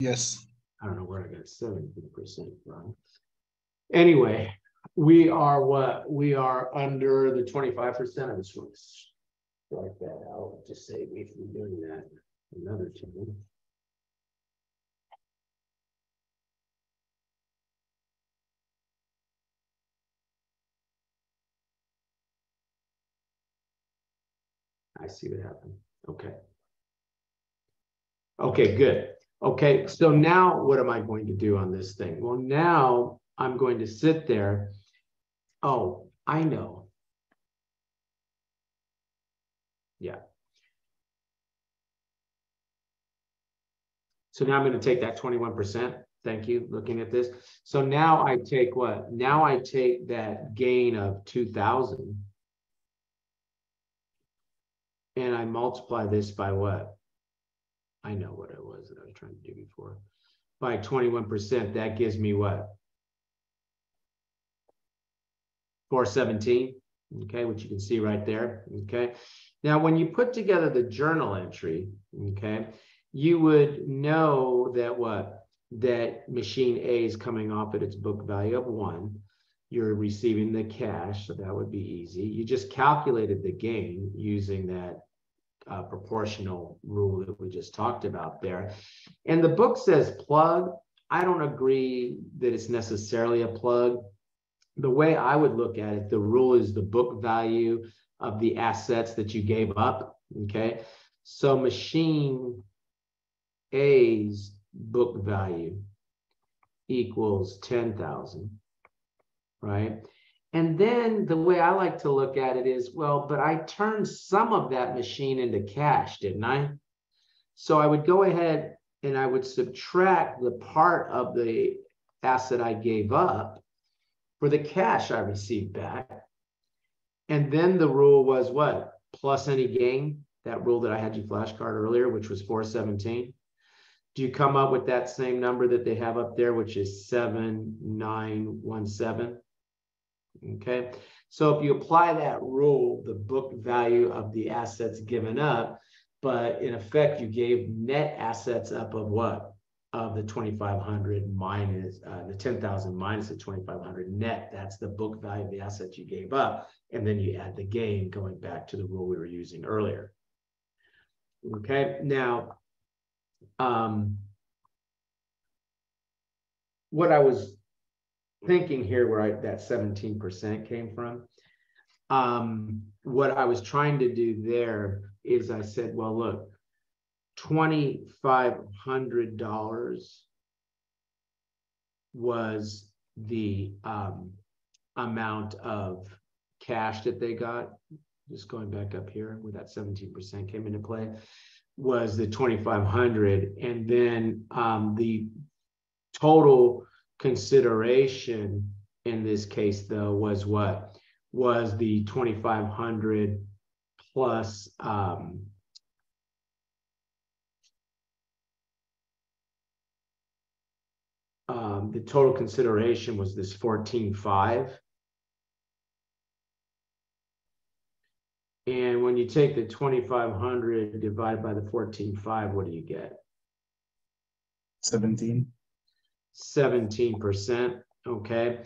Yes. I don't know where I got seventy percent from. Anyway, we are what? We are under the 25% of the swiss strike that out, just save me from doing that another time. I see what happened. Okay. Okay, good. Okay, so now what am I going to do on this thing? Well, now I'm going to sit there. Oh, I know. Yeah. So now I'm going to take that 21%. Thank you, looking at this. So now I take what? Now I take that gain of 2000 and I multiply this by what? I know what it was that I was trying to do before. By twenty-one percent, that gives me what? Four seventeen, okay, which you can see right there, okay? Now, when you put together the journal entry, okay, you would know that what? That machine A is coming off at its book value of one. You're receiving the cash, so that would be easy. You just calculated the gain using that uh, proportional rule that we just talked about there. And the book says plug I don't agree that it's necessarily a plug. The way I would look at it, the rule is the book value of the assets that you gave up, okay? So machine A's book value equals ten thousand, right? And then the way I like to look at it is, well, but I turned some of that machine into cash, didn't I? So I would go ahead and I would subtract the part of the asset I gave up for the cash I received back. And then the rule was what? Plus any gain, that rule that I had you flashcard earlier, which was 417. Do you come up with that same number that they have up there, which is 7917? Okay, so if you apply that rule, the book value of the assets given up, but in effect, you gave net assets up of what? Of the 2,500 minus uh, the 10,000 minus the 2,500 net. That's the book value of the assets you gave up. And then you add the gain going back to the rule we were using earlier. Okay, now, um, what I was thinking here where I, that 17% came from. Um, what I was trying to do there is I said, well, look, $2,500 was the um, amount of cash that they got. Just going back up here where that 17% came into play was the 2,500. And then um, the total consideration in this case, though, was what? Was the 2,500 plus um, um, the total consideration was this 14.5. And when you take the 2,500 divided by the 14.5, what do you get? 17. 17%, okay?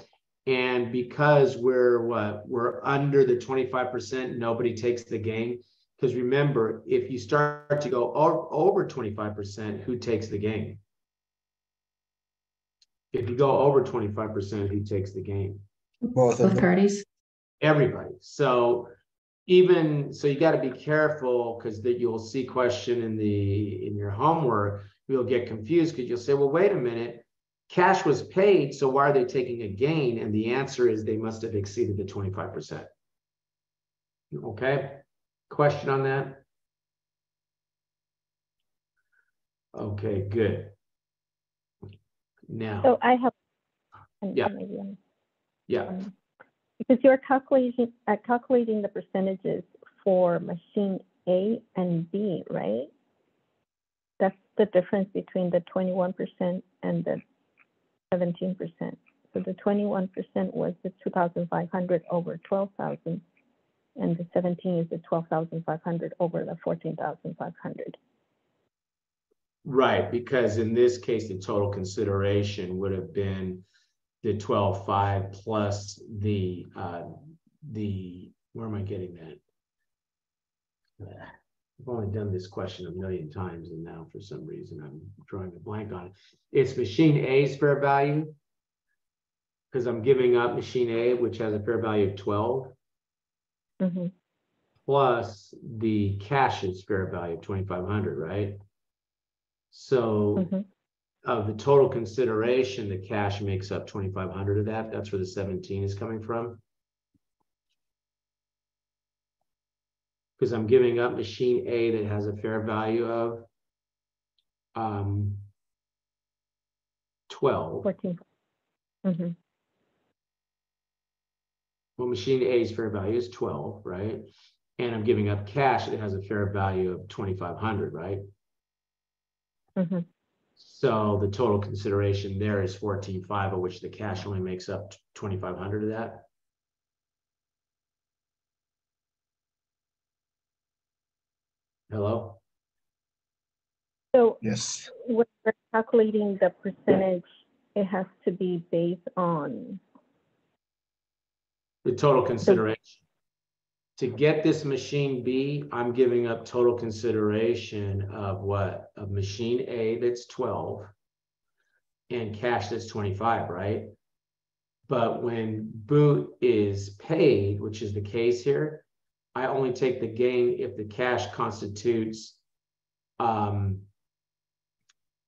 And because we're what, we're under the 25%, nobody takes the gain. Because remember, if you start to go over 25%, who takes the gain? If you go over 25%, who takes the gain? Both Both parties. Everybody. So even, so you got to be careful because that you'll see question in the, in your homework, you'll get confused because you'll say, well, wait a minute, cash was paid, so why are they taking a gain? And the answer is they must have exceeded the 25%. Okay, question on that? Okay, good. Now, So I have. Yeah. yeah, um, Because you're calculating, uh, calculating the percentages for machine A and B, right? That's the difference between the twenty-one percent and the seventeen percent. So the twenty-one percent was the two thousand five hundred over twelve thousand. And the seventeen is the twelve thousand five hundred over the fourteen thousand five hundred. Right, because in this case, the total consideration would have been the twelve-five plus the, uh, the, where am I getting that? I've only done this question a million times and now for some reason I'm drawing a blank on it. It's machine A's fair value. Because I'm giving up machine A, which has a fair value of twelve, Mm-hmm. plus the cash's fair value of twenty-five hundred, right? So Mm-hmm. of the total consideration, the cash makes up twenty-five hundred of that. That's where the seventeen is coming from. Because I'm giving up machine A that has a fair value of um twelve. Fourteen. Mm-hmm. Well, machine A's fair value is twelve, right? And I'm giving up cash that has a fair value of twenty-five hundred, right? Mm-hmm. So the total consideration there is fourteen-five, of which the cash only makes up twenty-five hundred of that. Hello? So Yes. when we're calculating the percentage, it has to be based on, The total consideration. To get this machine B, I'm giving up total consideration of what? Of machine A that's twelve. and cash that's twenty-five, right? But when boot is paid, which is the case here, I only take the gain if the cash constitutes um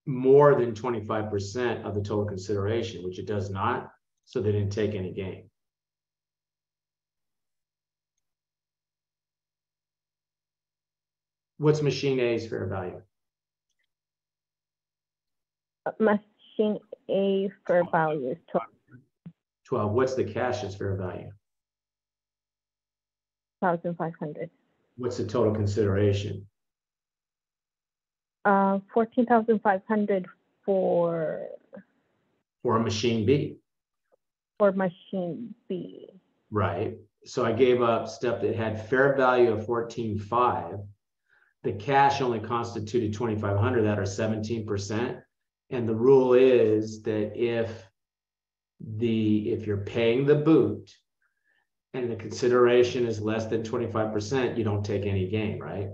more than twenty-five percent of the total consideration, which it does not, so they didn't take any gain. What's machine A's fair value? Machine A fair value is Twelve. what's the cash's fair value? thousand five hundred. What's the total consideration? Uh, fourteen thousand five hundred for, For a machine B, for machine B. right? So I gave up stuff that had fair value of fourteen-five. The cash only constituted twenty-five hundred, that are seventeen percent. And the rule is that if the, if you're paying the boot and the consideration is less than twenty-five percent, you don't take any gain, right?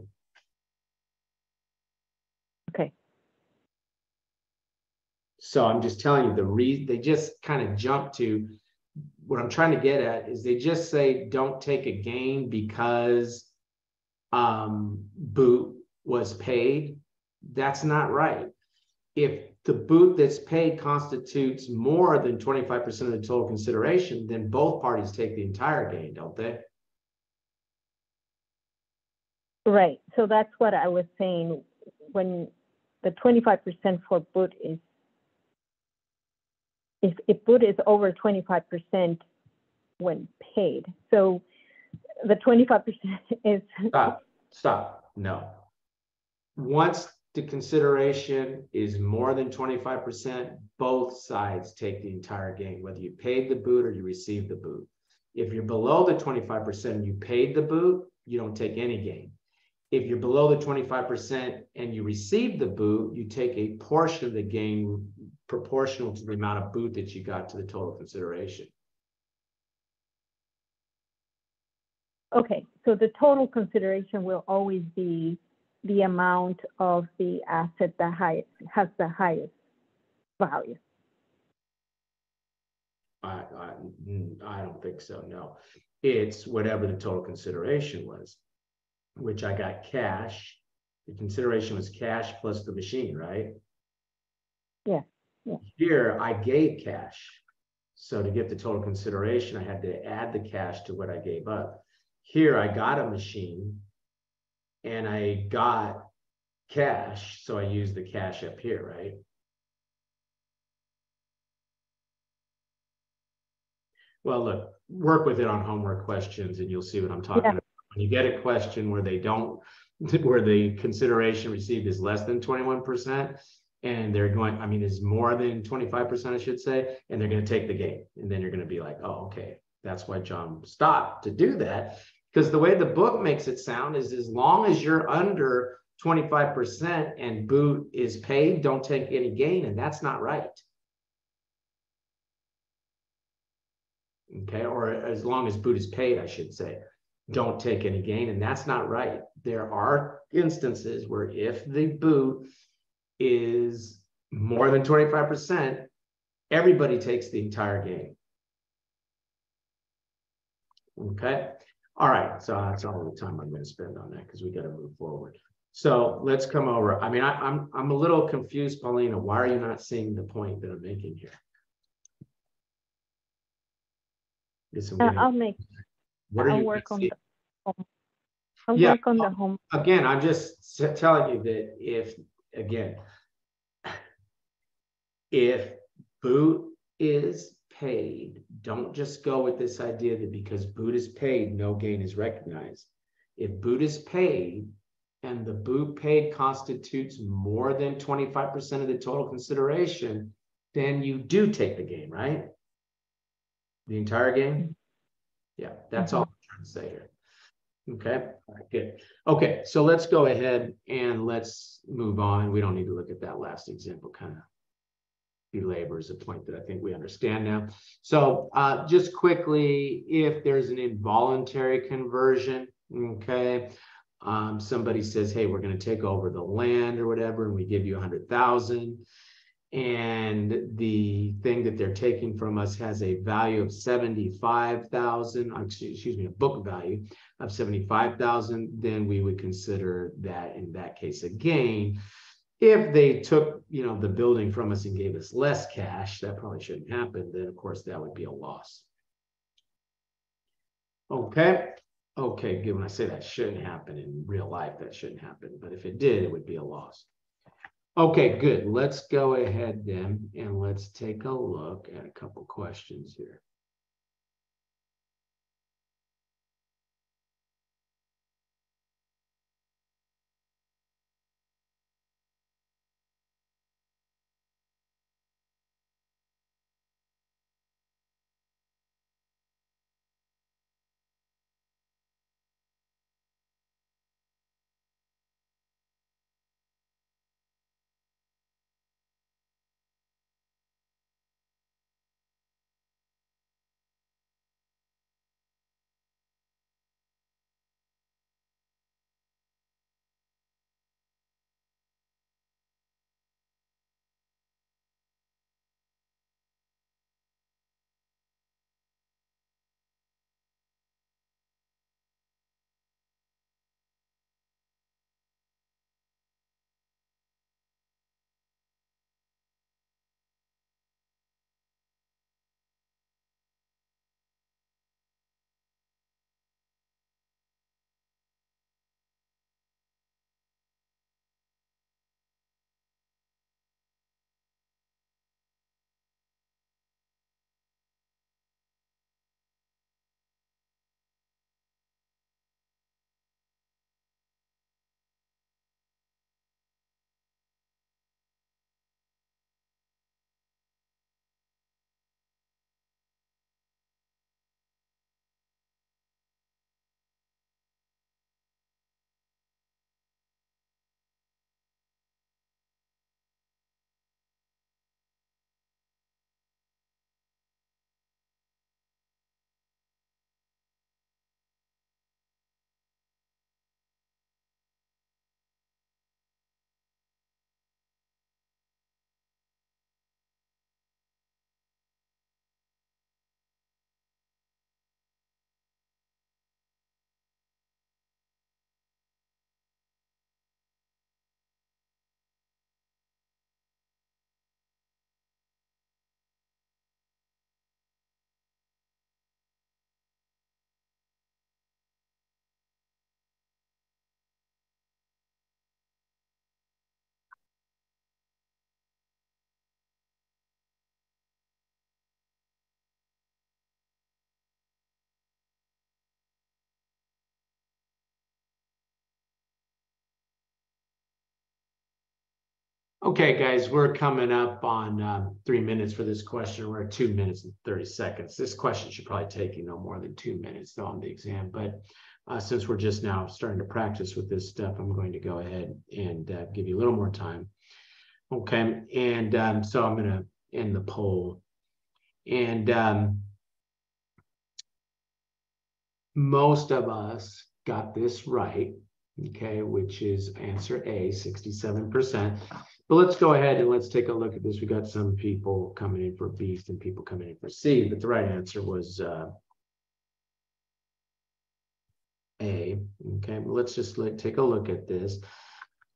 Okay, So I'm just telling you, the re, they just kind of jump to, what I'm trying to get at is they just say, don't take a gain because um, boot was paid. That's not right. If the boot that's paid constitutes more than twenty-five percent of the total consideration, then both parties take the entire gain, don't they? right. So that's what I was saying, when the twenty-five percent for boot is, if, if boot is over twenty-five percent when paid, so the twenty-five percent is, Stop, stop, no. Once the consideration is more than twenty-five percent, both sides take the entire gain, whether you paid the boot or you received the boot. If you're below the twenty-five percent and you paid the boot, you don't take any gain. If you're below the twenty-five percent and you receive the boot, you take a portion of the gain proportional to the amount of boot that you got to the total consideration. okay, so the total consideration will always be the amount of the asset that high, has the highest value. I, I, I don't think so, no. It's whatever the total consideration was, which I got cash. The consideration was cash plus the machine, right? Yeah, yeah. Here, I gave cash. So to get the total consideration, I had to add the cash to what I gave up. Here, I got a machine and I got cash, so I use the cash up here, right? Well, look, work with it on homework questions and you'll see what I'm talking Yeah. about. When you get a question where they don't, where the consideration received is less than twenty-one percent. And they're going, I mean, is more than twenty-five percent, I should say, and they're gonna take the gain. And then you're gonna be like, oh, okay, that's why John stopped to do that. Because the way the book makes it sound is as long as you're under twenty-five percent and boot is paid, don't take any gain, and that's not right. Okay, or as long as boot is paid, I should say, don't take any gain, and that's not right. There are instances where if the boot is more than twenty-five percent, everybody takes the entire gain. Okay, all right, so that's all the time I'm gonna spend on that, because we gotta move forward. So let's come over. I mean, I, I'm, I'm a little confused, Paulina. Why are you not seeing the point that I'm making here? Uh, I'll make, What are I'll you work on the home. I'll Yeah, work on the home, Again, I'm just telling you that if, again, if boot is paid, don't just go with this idea that because is paid, no gain is recognized. If is paid and the boot paid constitutes more than twenty-five percent of the total consideration, then you do take the gain, right? The entire gain? Yeah, that's all I'm trying to say here. Okay, good. Okay, so let's go ahead and let's move on. We don't need to look at that last example, kind of belabors a point that I think we understand now. So uh, just quickly, if there's an involuntary conversion, okay, um, somebody says, hey, we're going to take over the land or whatever, and we give you a hundred thousand. and the thing that they're taking from us has a value of seventy-five thousand, uh, excuse, excuse me, a book value of seventy-five thousand, then we would consider that in that case a gain. If they took, you know, the building from us and gave us less cash, that probably shouldn't happen, then of course that would be a loss. Okay, okay, good. When I say that shouldn't happen in real life, that shouldn't happen, but if it did, it would be a loss. Okay, good. Let's go ahead then and let's take a look at a couple questions here. Okay, guys, we're coming up on um, three minutes for this question. We're at two minutes and 30 seconds. This question should probably take you no more than two minutes on the exam, but uh, since we're just now starting to practice with this stuff, I'm going to go ahead and uh, give you a little more time. Okay, and um, so I'm going to end the poll. And um, most of us got this right, okay, which is answer A, 67%. But let's go ahead and let's take a look at this. We got some people coming in for B, and people coming in for C, but the right answer was uh, A. Okay, let's just let, take a look at this.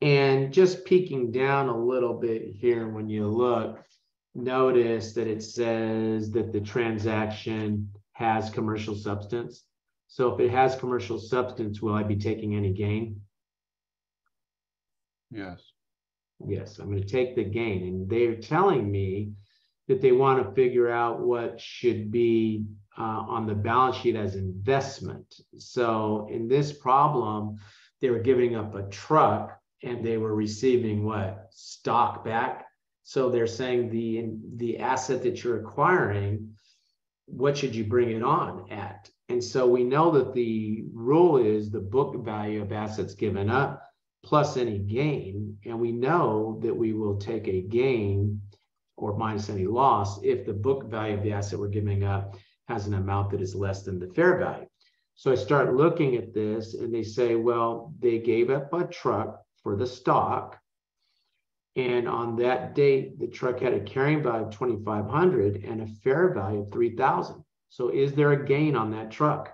And just peeking down a little bit here, when you look, notice that it says that the transaction has commercial substance. So if it has commercial substance, will I be taking any gain? Yes. Yes, I'm going to take the gain. And they're telling me that they want to figure out what should be uh, on the balance sheet as investment. So in this problem, they were giving up a truck and they were receiving what stock back. So they're saying the the asset that you're acquiring, what should you bring it on at? And so we know that the rule is the book value of assets given up plus any gain. And we know that we will take a gain or minus any loss if the book value of the asset we're giving up has an amount that is less than the fair value. So I start looking at this and they say, well, they gave up a truck for the stock. And on that date, the truck had a carrying value of twenty-five hundred and a fair value of three thousand. So is there a gain on that truck?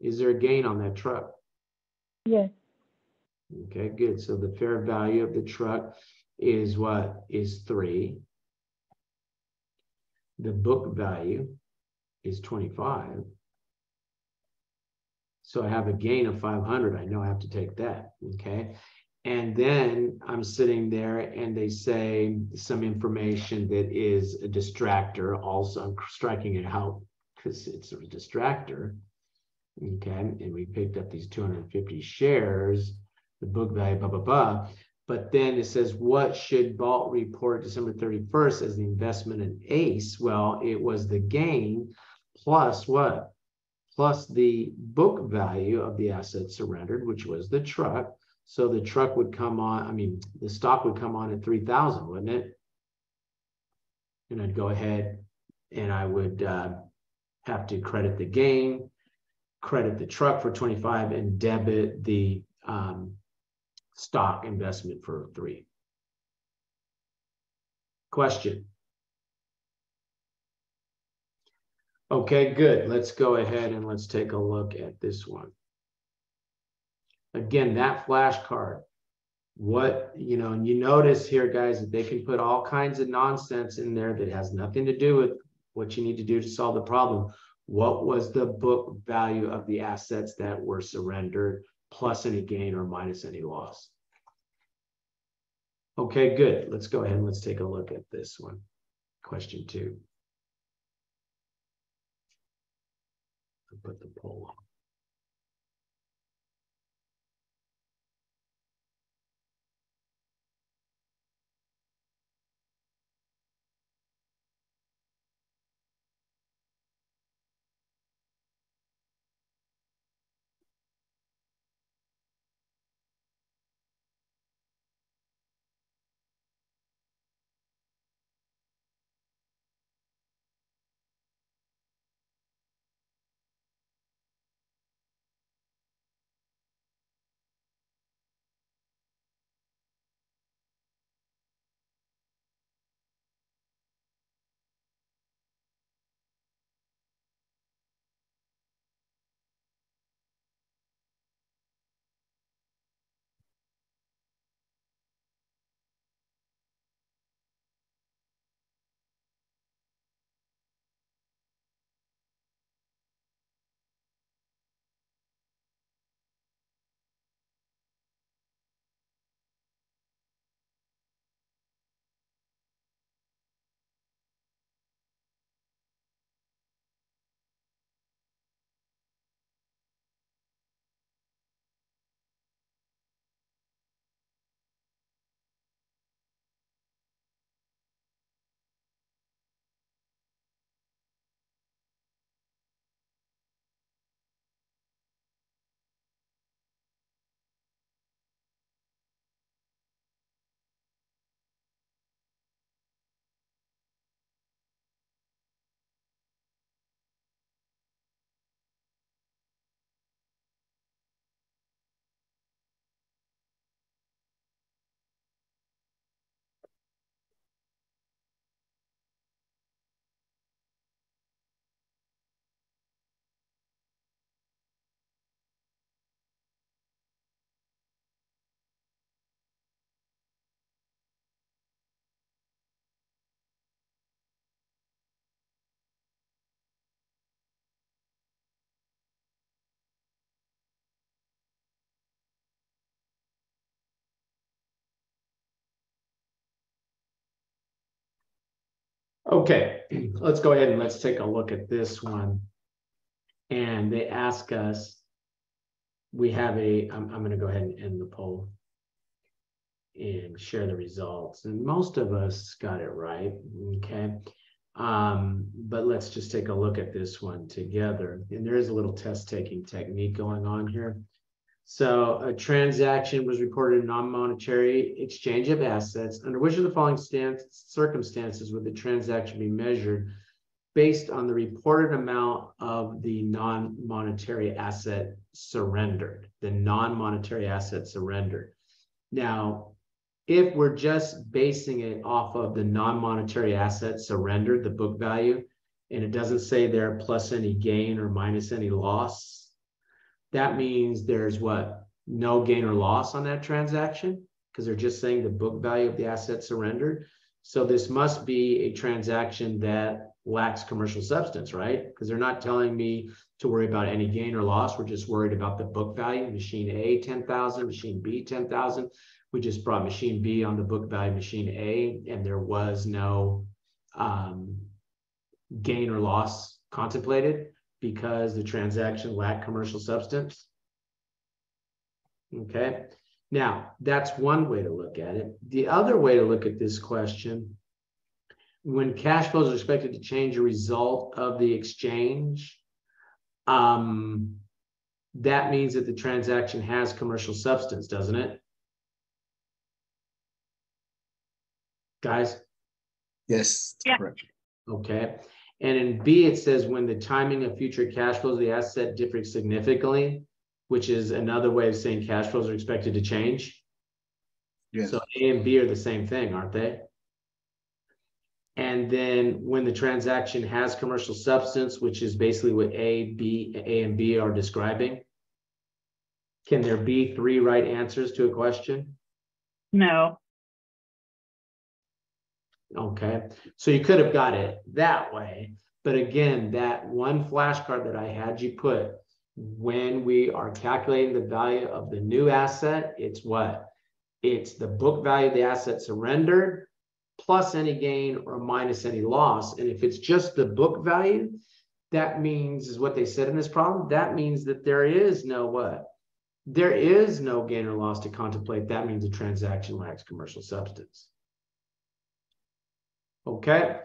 Is there a gain on that truck? Yes, Okay, good. So the fair value of the truck is what? Is three. The book value is twenty-five. So I have a gain of five hundred. I know I have to take that, okay? And then I'm sitting there and they say some information that is a distractor. Also, I'm striking it out because it's a distractor. Okay, and we picked up these two hundred and fifty shares the book value, blah, blah, blah. But then it says, what should Balt report December 31st as the investment in ACE? Well, it was the gain plus what? Plus the book value of the asset surrendered, which was the truck. So the truck would come on, I mean, the stock would come on at 3,000, wouldn't it? And I'd go ahead and I would uh, have to credit the gain, credit the truck for 25 and debit the um, stock investment for three. Question. Okay, good. Let's go ahead and let's take a look at this one. Again, that flashcard, what, you know, and you notice here, guys, that they can put all kinds of nonsense in there that has nothing to do with what you need to do to solve the problem. What was the book value of the assets that were surrendered? plus any gain or minus any loss. Okay, good. Let's go ahead and let's take a look at this one. Question two. I'll put the poll on. Okay, let's go ahead and let's take a look at this one. And they ask us, we have a, I'm, I'm gonna go ahead and end the poll. And share the results, and most of us got it right, okay? Um, but let's just take a look at this one together, and there is a little test taking technique going on here. So a transaction was reported a non-monetary exchange of assets under which of the following stance, circumstances would the transaction be measured based on the reported amount of the non-monetary asset surrendered, the non-monetary asset surrendered. Now, if we're just basing it off of the non-monetary asset surrendered, the book value, and it doesn't say there plus any gain or minus any loss, that means there's what? No gain or loss on that transaction? Because they're just saying the book value of the asset surrendered. So this must be a transaction that lacks commercial substance, right? Because they're not telling me to worry about any gain or loss. We're just worried about the book value. Machine A, 10,000, machine B, 10,000. We just brought machine B on the book value, machine A, and there was no um, gain or loss contemplated because the transaction lacked commercial substance. Okay, now that's one way to look at it. The other way to look at this question, when cash flows are expected to change a result of the exchange, um, that means that the transaction has commercial substance, doesn't it? Guys? Yes, Yeah. correct. Okay, and in B, it says when the timing of future cash flows of the asset differs significantly, which is another way of saying cash flows are expected to change. Yes, So A and B are the same thing, aren't they? And then when the transaction has commercial substance, which is basically what A, B, A and B are describing. Can there be three right answers to a question? No, Okay, so you could have got it that way, but again, that one flashcard that I had you put. When we are calculating the value of the new asset, it's what? It's the book value of the asset surrendered. Plus any gain or minus any loss, and if it's just the book value. That means is what they said in this problem, that means that there is no what? There is no gain or loss to contemplate, that means the transaction lacks commercial substance. Okay.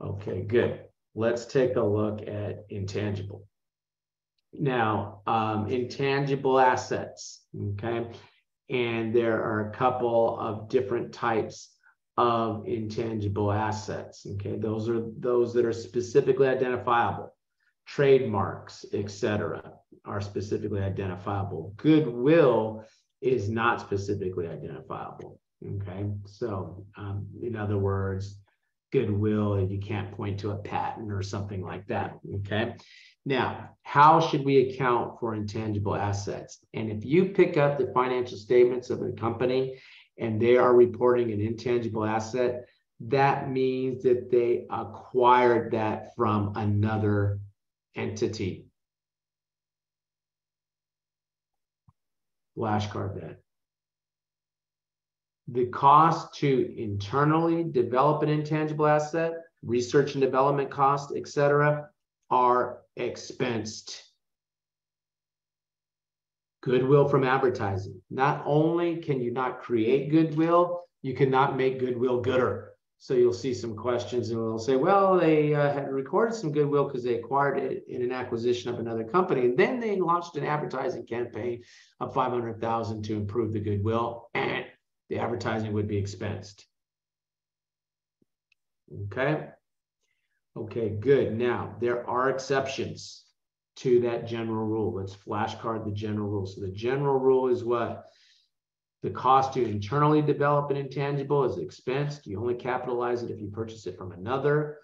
Okay, good. Let's take a look at intangible. Now, um, intangible assets, okay? And there are a couple of different types of intangible assets, okay? Those are those that are specifically identifiable. Trademarks, etc., are specifically identifiable. Goodwill is not specifically identifiable. Okay, so um, in other words, goodwill, you can't point to a patent or something like that. Okay, now how should we account for intangible assets? And if you pick up the financial statements of a company and they are reporting an intangible asset, that means that they acquired that from another entity. Flashcard that the cost to internally develop an intangible asset, research and development costs, et cetera, are expensed. Goodwill from advertising. Not only can you not create goodwill, you cannot make goodwill gooder. So you'll see some questions and they'll say, well, they uh, had recorded some goodwill because they acquired it in an acquisition of another company. And then they launched an advertising campaign of 500,000 to improve the goodwill. And the advertising would be expensed. Okay. Okay, good. Now, there are exceptions to that general rule. Let's flashcard the general rule. So the general rule is what? The cost to internally develop an intangible is expensed. You only capitalize it if you purchase it from another.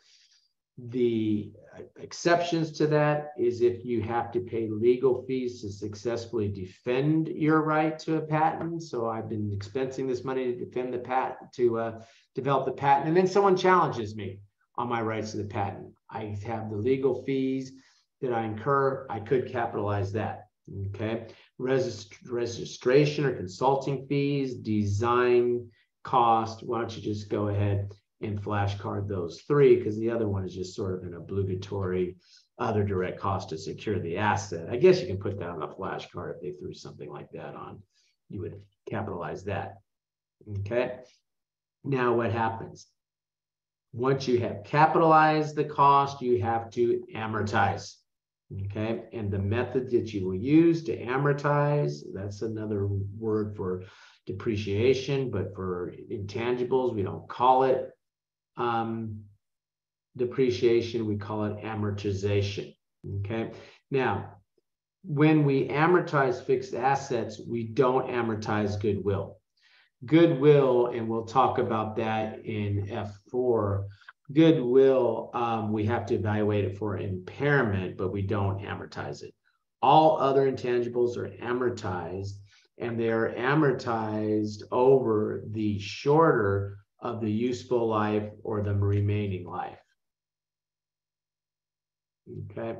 The exceptions to that is if you have to pay legal fees to successfully defend your right to a patent. So I've been expensing this money to defend the patent, to uh, develop the patent, and then someone challenges me on my rights to the patent. I have the legal fees that I incur. I could capitalize that. Okay. Regist registration or consulting fees, design cost. Why don't you just go ahead and flashcard those three because the other one is just sort of an obligatory other direct cost to secure the asset. I guess you can put that on a flashcard if they threw something like that on. You would capitalize that. Okay. Now what happens? Once you have capitalized the cost, you have to amortize. Okay. And the method that you will use to amortize, that's another word for depreciation, but for intangibles, we don't call it um, depreciation, we call it amortization. Okay. Now, when we amortize fixed assets, we don't amortize goodwill. Goodwill, and we'll talk about that in F4. Goodwill, um, we have to evaluate it for impairment, but we don't amortize it. All other intangibles are amortized and they're amortized over the shorter of the useful life or the remaining life. Okay.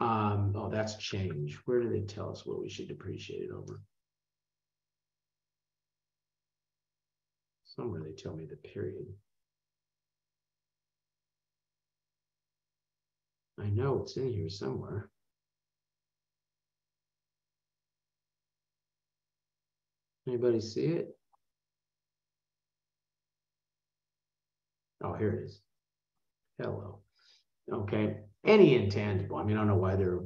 Um, oh, that's change. Where do they tell us what we should depreciate it over? Somewhere they tell me the period. I know it's in here somewhere. Anybody see it? Oh, here it is. Hello. Okay, any intangible. I mean, I don't know why they're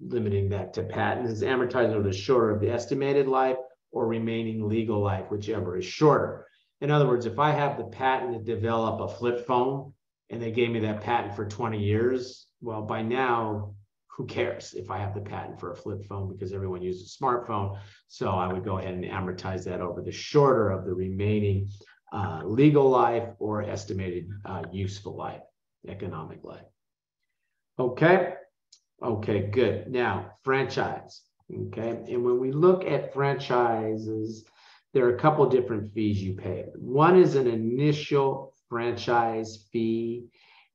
limiting that to patents is amortized over the shorter of the estimated life or remaining legal life, whichever is shorter. In other words, if I have the patent to develop a flip phone and they gave me that patent for 20 years, well, by now who cares if I have the patent for a flip phone because everyone uses a smartphone. So I would go ahead and amortize that over the shorter of the remaining uh, legal life or estimated uh, useful life, economic life. Okay. Okay, good. Now, franchise. Okay. And when we look at franchises, there are a couple different fees you pay. One is an initial franchise fee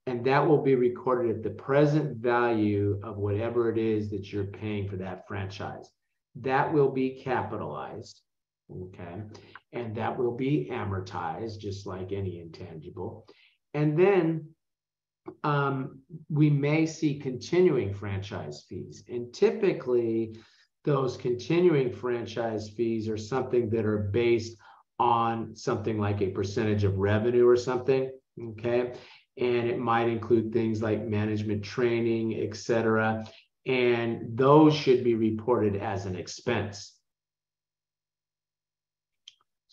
and that will be recorded at the present value of whatever it is that you're paying for that franchise. That will be capitalized, okay? And that will be amortized, just like any intangible. And then um, we may see continuing franchise fees. And typically, those continuing franchise fees are something that are based on something like a percentage of revenue or something, okay? and it might include things like management training, et cetera. And those should be reported as an expense.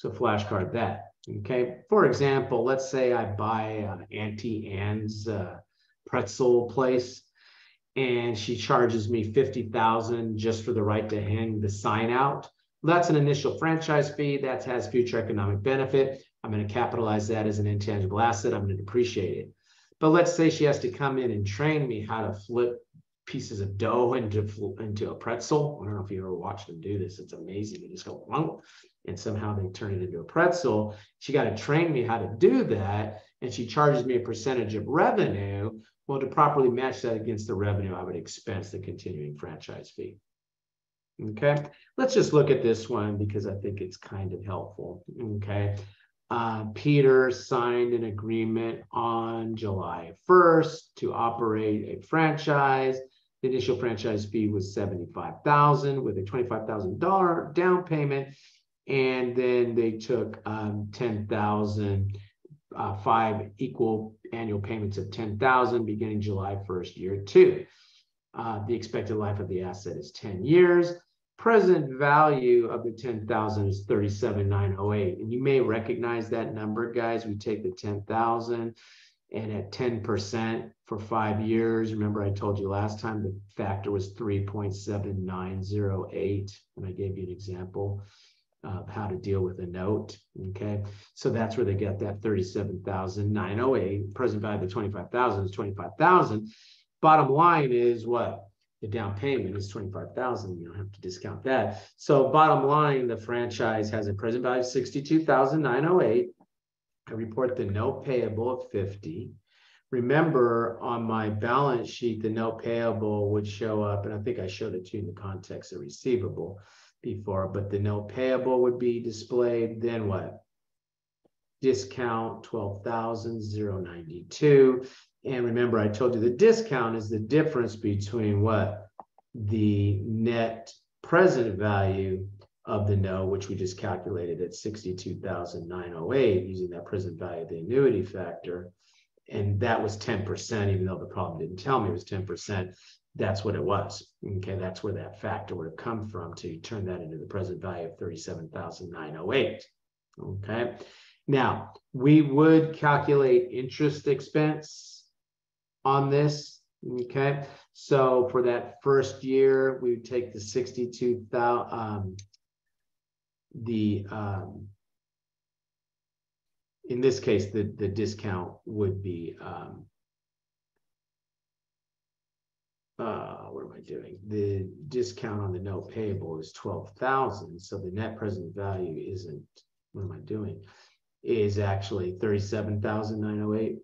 So flashcard that. Okay. For example, let's say I buy uh, Auntie Anne's uh, pretzel place and she charges me 50,000 just for the right to hang the sign out. That's an initial franchise fee that has future economic benefit. I'm going to capitalize that as an intangible asset. I'm going to depreciate it. But let's say she has to come in and train me how to flip pieces of dough into into a pretzel. I don't know if you ever watched them do this. It's amazing. They just go and somehow they turn it into a pretzel. She got to train me how to do that, and she charges me a percentage of revenue. Well, to properly match that against the revenue, I would expense the continuing franchise fee. Okay, let's just look at this one because I think it's kind of helpful. Okay, uh, Peter signed an agreement on July 1st to operate a franchise. The initial franchise fee was 75,000 with a $25,000 down payment. And then they took um, 10,000, uh, five equal annual payments of 10,000 beginning July 1st, year two. Uh, the expected life of the asset is 10 years present value of the 10,000 is 37,908. And you may recognize that number, guys. We take the 10,000 and at 10% for five years, remember I told you last time the factor was 3.7908. And I gave you an example of how to deal with a note. Okay. So that's where they get that 37,908. Present value of the 25,000 is 25,000. Bottom line is what? the down payment is 25,000. You don't have to discount that. So bottom line, the franchise has a present value of 62,908. I report the note payable of 50. Remember on my balance sheet, the note payable would show up, and I think I showed it to you in the context of receivable before, but the note payable would be displayed. Then what? Discount 12,092. And remember, I told you the discount is the difference between what the net present value of the note, which we just calculated at 62,908 using that present value of the annuity factor. And that was 10%, even though the problem didn't tell me it was 10%. That's what it was. Okay, that's where that factor would have come from to turn that into the present value of 37,908. Okay, now we would calculate interest expense on this. Okay, so for that first year, we would take the sixty-two thousand, um, the, um, in this case, the, the discount would be, um, uh, what am I doing? The discount on the note payable is twelve thousand, so the net present value isn't, what am I doing? Is actually thirty-seven thousand nine oh eight.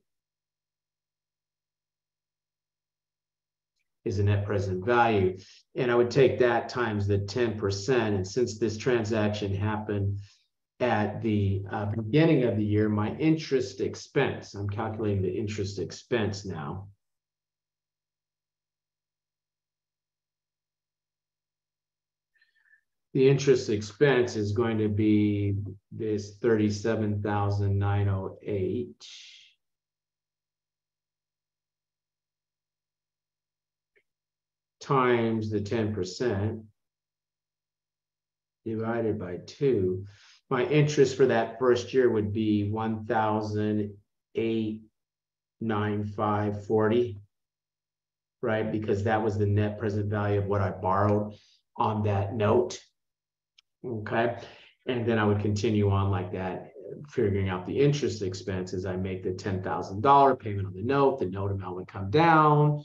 Is the net present value, and I would take that times the ten percent, and since this transaction happened. At the uh, beginning of the year, my interest expense, I'm calculating the interest expense now. the interest expense is going to be this 37,908. Times the ten percent. Divided by two. My interest for that first year would be one thousand eight nine five forty. Right, because that was the net present value of what I borrowed on that note. Okay, and then I would continue on like that, figuring out the interest expense as I make the ten thousand dollar payment on the note, the note amount would come down.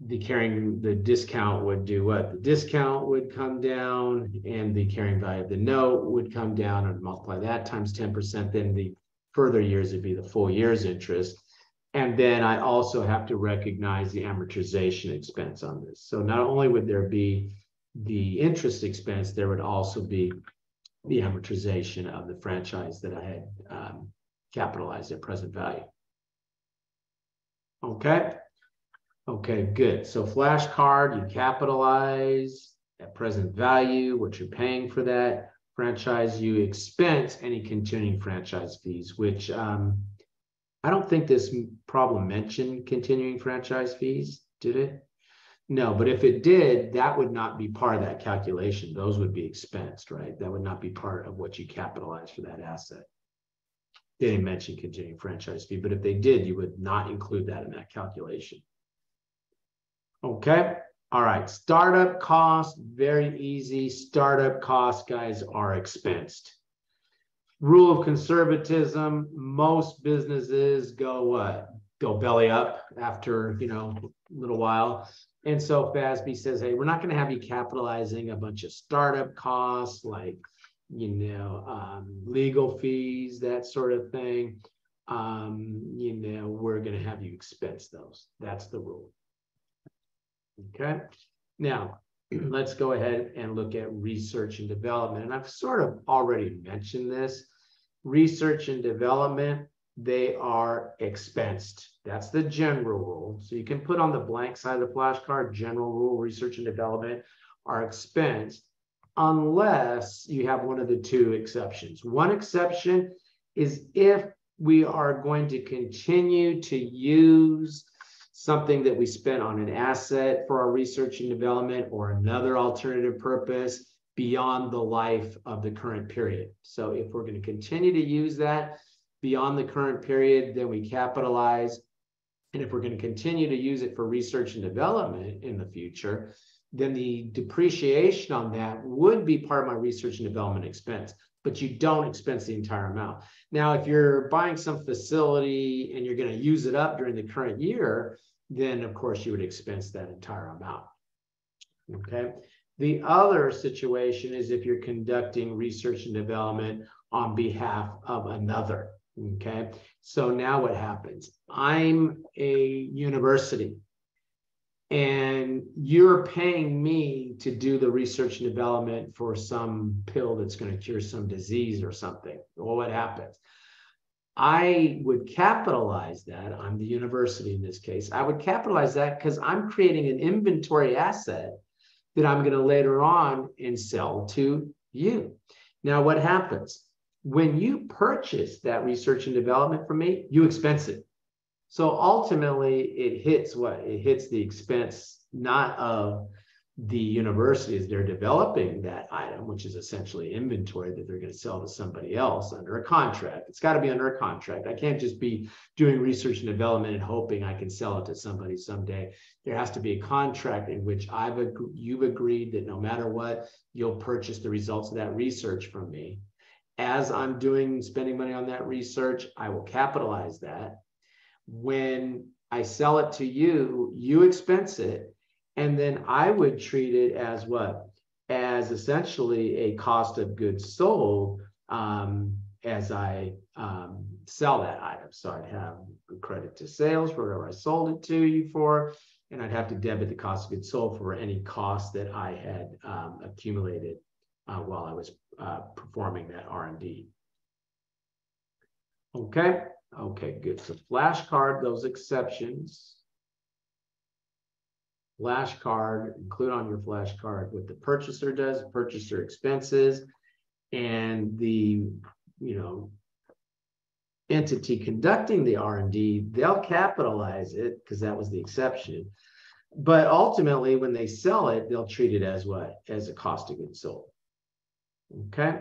The carrying, the discount would do what? The discount would come down and the carrying value of the note would come down and multiply that times ten percent, then the further years would be the full year's interest. And then I also have to recognize the amortization expense on this. So not only would there be the interest expense, there would also be the amortization of the franchise that I had um, capitalized at present value. Okay. Okay, good. So flashcard, you capitalize at present value, what you're paying for that franchise, you expense any continuing franchise fees, which um, I don't think this problem mentioned continuing franchise fees, did it? No, but if it did, that would not be part of that calculation. Those would be expensed, right? That would not be part of what you capitalize for that asset. They didn't mention continuing franchise fee, but if they did, you would not include that in that calculation. Okay, all right. Startup costs, very easy. Startup costs, guys, are expensed. Rule of conservatism, most businesses go what? Go belly up after, you know, a little while. And so FASB says, hey, we're not going to have you capitalizing a bunch of startup costs like, you know, um, legal fees, that sort of thing. Um, you know, we're going to have you expense those. That's the rule. Okay. Now, let's go ahead and look at research and development. And I've sort of already mentioned this. Research and development, they are expensed. That's the general rule. So you can put on the blank side of the flashcard, general rule, research and development are expensed unless you have one of the two exceptions. One exception is if we are going to continue to use something that we spent on an asset for our research and development or another alternative purpose beyond the life of the current period. So if we're going to continue to use that beyond the current period, then we capitalize. And if we're going to continue to use it for research and development in the future, then the depreciation on that would be part of my research and development expense, but you don't expense the entire amount. Now, if you're buying some facility and you're going to use it up during the current year, then of course you would expense that entire amount. Okay. The other situation is if you're conducting research and development on behalf of another. Okay. So now what happens? I'm a university and you're paying me to do the research and development for some pill that's going to cure some disease or something. Well, what happens? I would capitalize that. I'm the university in this case. I would capitalize that because I'm creating an inventory asset that I'm going to later on and sell to you. Now, what happens? When you purchase that research and development from me, you expense it. So ultimately, it hits what? It hits the expense not of the university, as they're developing that item, which is essentially inventory that they're going to sell to somebody else under a contract. It's got to be under a contract. I can't just be doing research and development and hoping I can sell it to somebody someday. There has to be a contract in which I've ag- you've agreed that no matter what, you'll purchase the results of that research from me. As I'm doing spending money on that research, I will capitalize that. When I sell it to you, you expense it and then I would treat it as what? As essentially a cost of goods sold um, as I um, sell that item. So I'd have credit to sales for whatever I sold it to you for, and I'd have to debit the cost of goods sold for any cost that I had um, accumulated uh, while I was uh, performing that R&D. Okay, okay, good. So flashcard those exceptions flashcard, include on your flashcard what the purchaser does, purchaser expenses, and the, you know, entity conducting the R&D, they'll capitalize it because that was the exception. But ultimately, when they sell it, they'll treat it as what? As a cost of goods sold. Okay.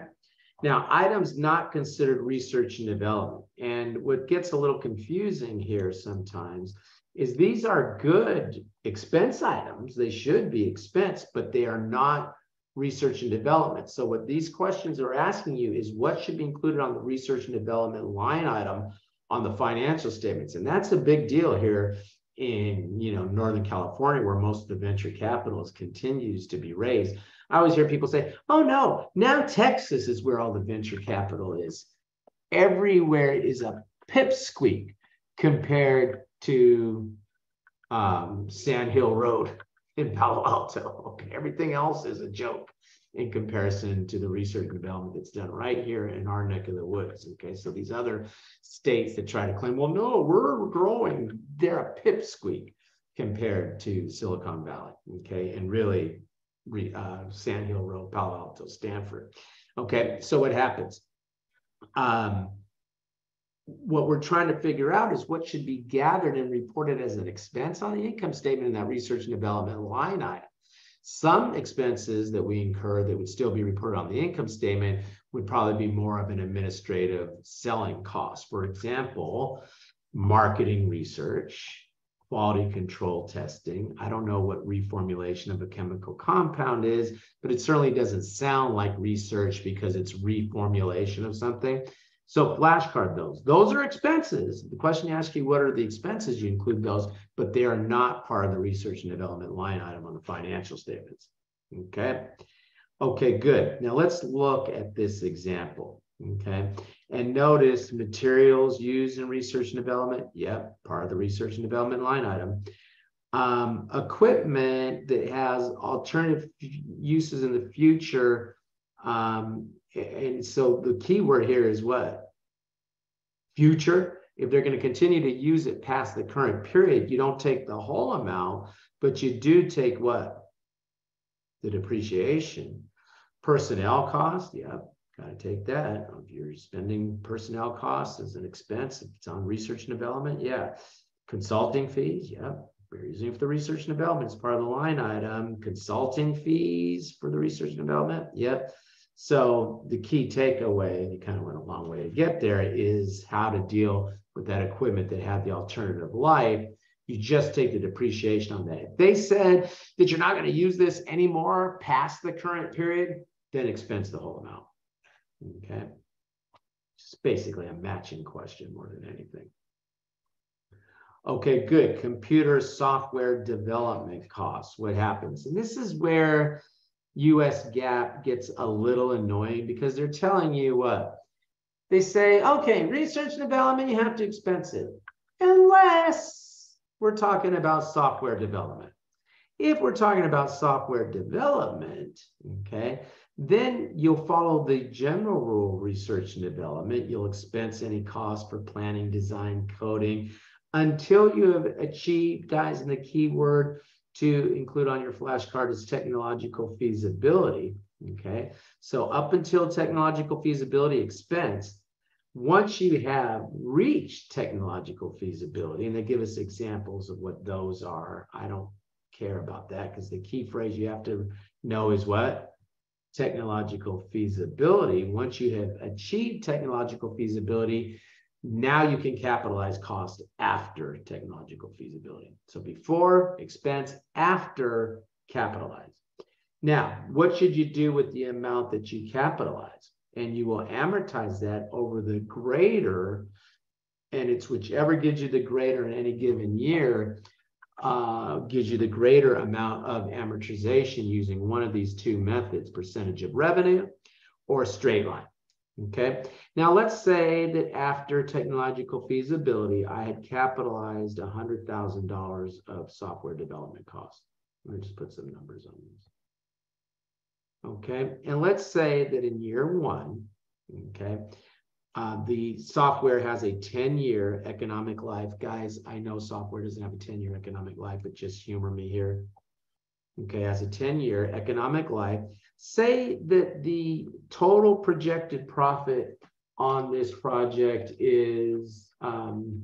Now, items not considered research and development. And what gets a little confusing here sometimes is these are good expense items. They should be expense, but they are not research and development. So what these questions are asking you is what should be included on the research and development line item on the financial statements. And that's a big deal here in you know Northern California, where most of the venture capital continues to be raised. I always hear people say, oh no, now Texas is where all the venture capital is. Everywhere is a pipsqueak compared to um, Sand Hill Road in Palo Alto. Okay, everything else is a joke in comparison to the research and development that's done right here in our neck of the woods. Okay, so these other states that try to claim, well, no, we're growing, they're a pipsqueak compared to Silicon Valley. Okay, and really, uh, Sand Hill Road, Palo Alto, Stanford. Okay, so what happens? Um, what we're trying to figure out is what should be gathered and reported as an expense on the income statement in that research and development line item. Some expenses that we incur that would still be reported on the income statement would probably be more of an administrative selling cost. For example, marketing research, quality control testing. I don't know what reformulation of a chemical compound is, but it certainly doesn't sound like research because it's reformulation of something. So flashcard those. Those are expenses. The question asks you, what are the expenses? You include those, but they are not part of the research and development line item on the financial statements. Okay. Okay, good. Now let's look at this example. Okay. And notice materials used in research and development. Yep, part of the research and development line item. Um, equipment that has alternative uses in the future um, and so the key word here is what? Future. If they're going to continue to use it past the current period, you don't take the whole amount, but you do take what? The depreciation. Personnel cost, yeah, got to take that. If you're spending personnel costs as an expense, if it's on research and development, yeah. Consulting fees, yeah. We're using for the research and development. It's part of the line item. Consulting fees for the research and development, yep. So the key takeaway, and you kind of went a long way to get there, is how to deal with that equipment that had the alternative life. You just take the depreciation on that. If they said that you're not going to use this anymore past the current period, then expense the whole amount. Okay. It's basically a matching question more than anything. Okay, good. Computer software development costs. What happens? And this is where US GAAP gets a little annoying because they're telling you what? They say, okay, research and development, you have to expense it, unless we're talking about software development. If we're talking about software development, okay, then you'll follow the general rule research and development. You'll expense any cost for planning, design, coding until you have achieved, guys, in the keyword to include on your flashcard is technological feasibility. Okay, so up until technological feasibility expense, once you have reached technological feasibility, and they give us examples of what those are, I don't care about that because the key phrase you have to know is what? Technological feasibility. Once you have achieved technological feasibility, now you can capitalize cost after technological feasibility. So before expense, after capitalize. Now, what should you do with the amount that you capitalize? And you will amortize that over the greater, and it's whichever gives you the greater in any given year, uh, gives you the greater amount of amortization using one of these two methods, percentage of revenue or straight line. Okay, now let's say that after technological feasibility, I had capitalized $100,000 of software development costs. Let me just put some numbers on these. Okay, and let's say that in year one, okay, uh, the software has a 10 year economic life. Guys, I know software doesn't have a 10 year economic life, but just humor me here. Okay, has a 10 year economic life. Say that the total projected profit on this project is um.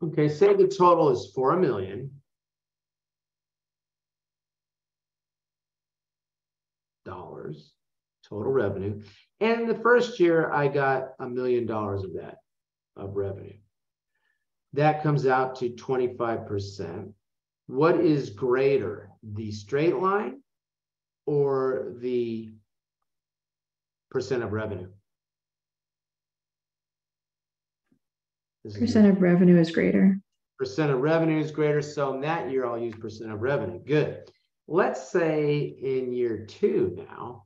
Okay, say the total is four million. Dollars, total revenue. And the first year I got a million dollars of that, of revenue. That comes out to 25%. What is greater, the straight line or the percent of revenue? Percent of revenue is greater. percent of revenue is greater. So in that year, I'll use percent of revenue. Good. Let's say in year two now.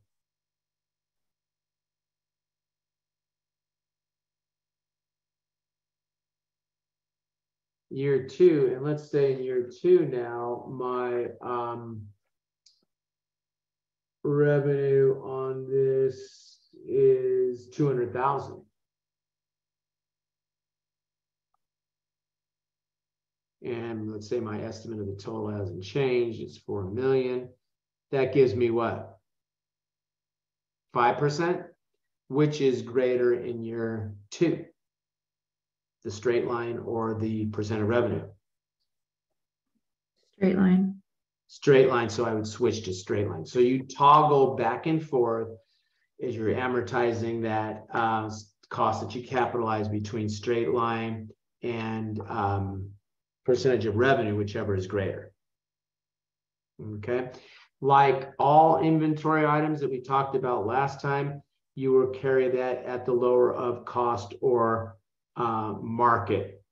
Year two, and let's say in year two now, my um revenue on this is two hundred thousand. And let's say my estimate of the total hasn't changed, it's four million. That gives me what? Five percent, which is greater in year two. The straight line or the percent of revenue? Straight line. Straight line, so I would switch to straight line. So you toggle back and forth as you're amortizing that uh, cost that you capitalize between straight line and um, percentage of revenue, whichever is greater. Okay, like all inventory items that we talked about last time, you will carry that at the lower of cost or uh, market.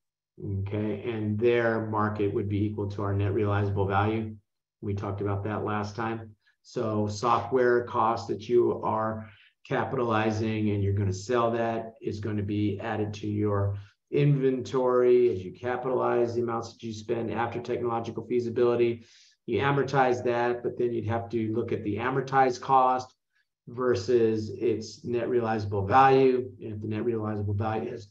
Okay, and their market would be equal to our net realizable value. We talked about that last time. So software costs that you are capitalizing and you're going to sell that is going to be added to your inventory as you capitalize the amounts that you spend after technological feasibility. You amortize that, but then you'd have to look at the amortized cost versus its net realizable value. And if the net realizable value has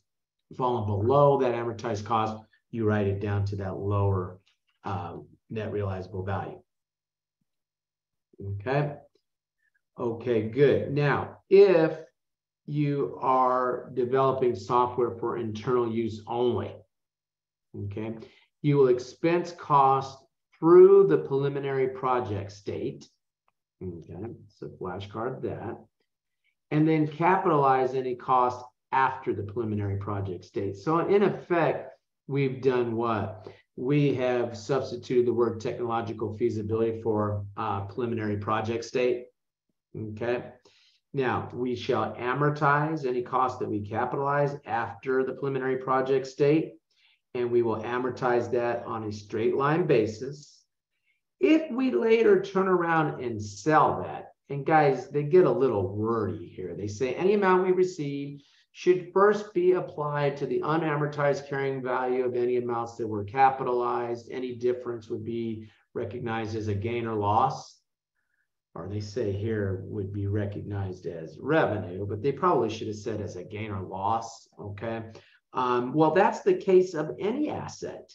fallen below that amortized cost, you write it down to that lower uh, net realizable value. Okay. Okay, good. Now, if you are developing software for internal use only, okay, you will expense cost through the preliminary project state. Okay, so flashcard that. And then capitalize any cost after the preliminary project state. So in effect, we've done what? We have substituted the word technological feasibility for uh, preliminary project state. Okay. Now, we shall amortize any cost that we capitalize after the preliminary project state, and we will amortize that on a straight line basis. If we later turn around and sell that, and guys, they get a little wordy here. They say any amount we receive should first be applied to the unamortized carrying value of any amounts that were capitalized. Any difference would be recognized as a gain or loss or they say here would be recognized as revenue, but they probably should have said as a gain or loss. Okay. Um, well, that's the case of any asset.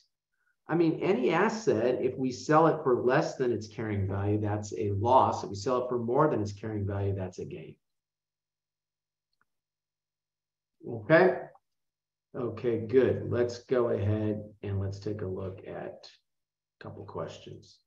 I mean, any asset, if we sell it for less than its carrying value, that's a loss. If we sell it for more than its carrying value, that's a gain. Okay. Okay, good. Let's go ahead and let's take a look at a couple questions.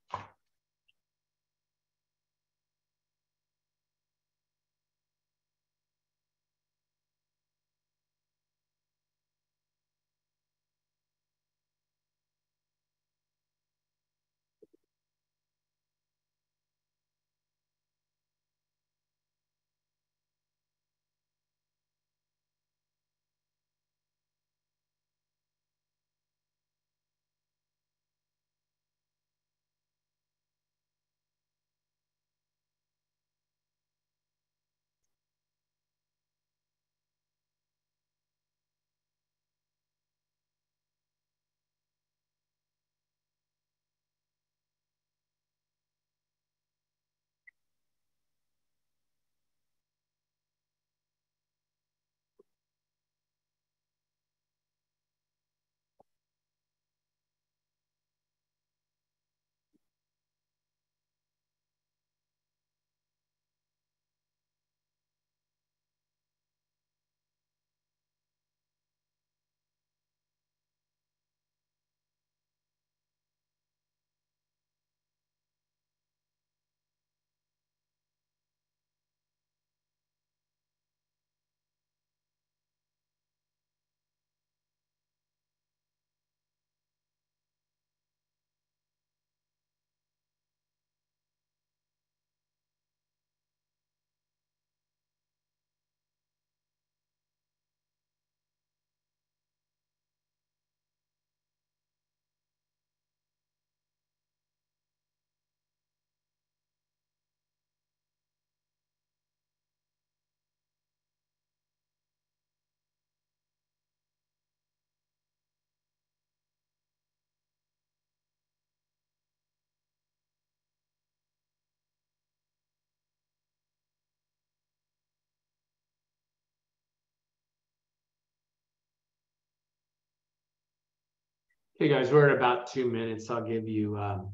Okay, guys, we're at about two minutes. I'll give you, um,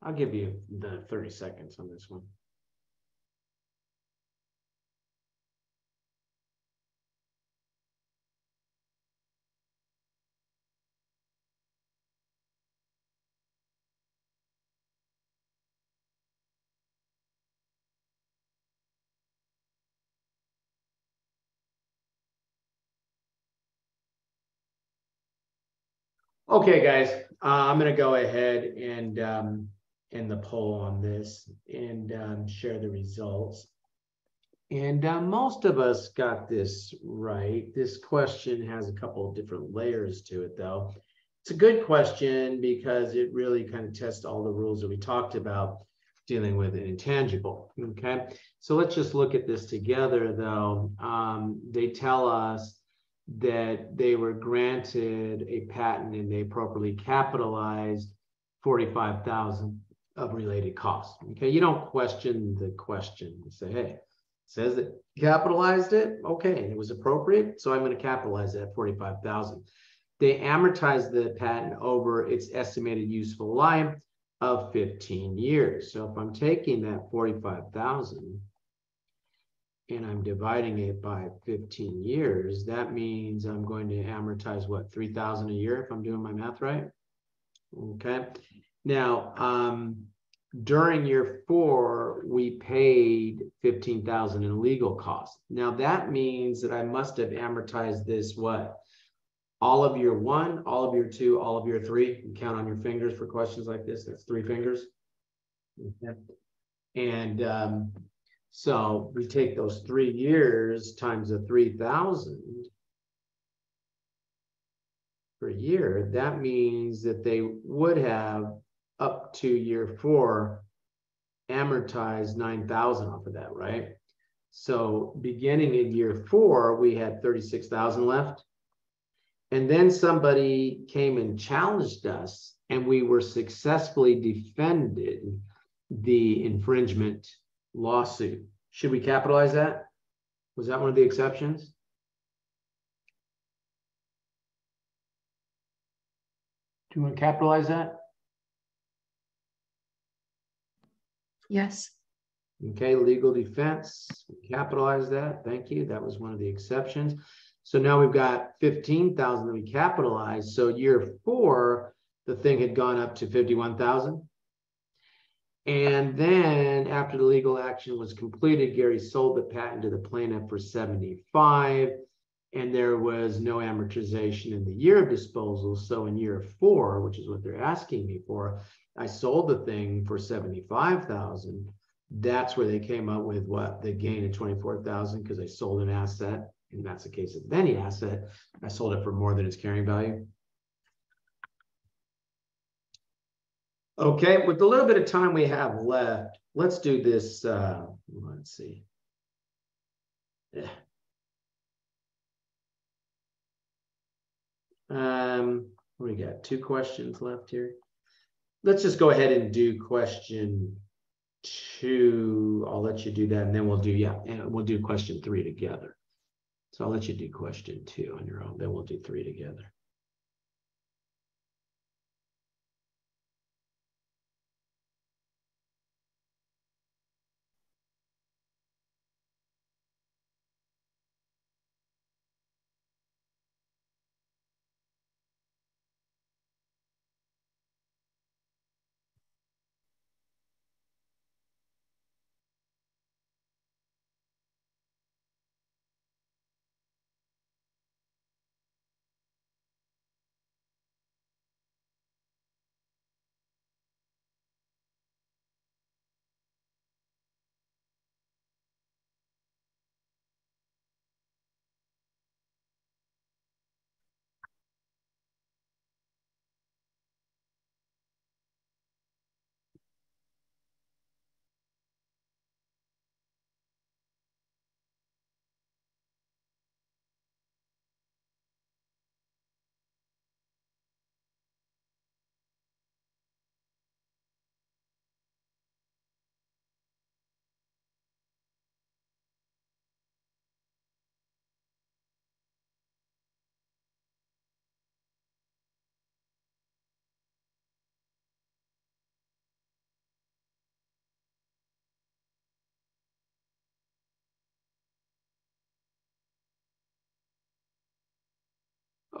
I'll give you the 30 seconds on this one. Okay, guys, uh, I'm gonna go ahead and um, end the poll on this and um, share the results. And uh, most of us got this right. This question has a couple of different layers to it, though. It's a good question because it really kind of tests all the rules that we talked about dealing with an intangible. Okay, so let's just look at this together, though. Um, they tell us that they were granted a patent and they properly capitalized 45,000 of related costs. Okay, you don't question the question. You say, hey, says it capitalized it. Okay, and it was appropriate. So I'm going to capitalize that 45,000. They amortize the patent over its estimated useful life of 15 years. So if I'm taking that 45,000 and I'm dividing it by 15 years, that means I'm going to amortize what 3,000 a year if I'm doing my math right. Okay. Now, um, during year four, we paid 15,000 in legal costs. Now that means that I must have amortized this what? All of year one, all of year two, all of year three. You count on your fingers for questions like this. That's three fingers. Okay. And um, so we take those three years times the 3,000 per year. That means that they would have up to year four amortized 9,000 off of that, right? So beginning in year four, we had 36,000 left. And then somebody came and challenged us and we were successfully defended the infringement lawsuit. Should we capitalize that? Was that one of the exceptions? Do you want to capitalize that? Yes. Okay, legal defense, capitalize that. Thank you. That was one of the exceptions. So now we've got fifteen thousand that we capitalized. So year four, the thing had gone up to fifty-one thousand. And then after the legal action was completed, Gary sold the patent to the plaintiff for seventy-five. And there was no amortization in the year of disposal. So in year four, which is what they're asking me for, I sold the thing for seventy-five thousand. That's where they came up with what the gain of twenty-four thousand because I sold an asset, and that's the case of any asset. I sold it for more than its carrying value. Okay, with the little bit of time we have left, let's do this. Uh, let's see. Yeah. Um, we got two questions left here. Let's just go ahead and do question two. I'll let you do that and then we'll do, yeah, and we'll do question three together. So I'll let you do question two on your own, then we'll do three together.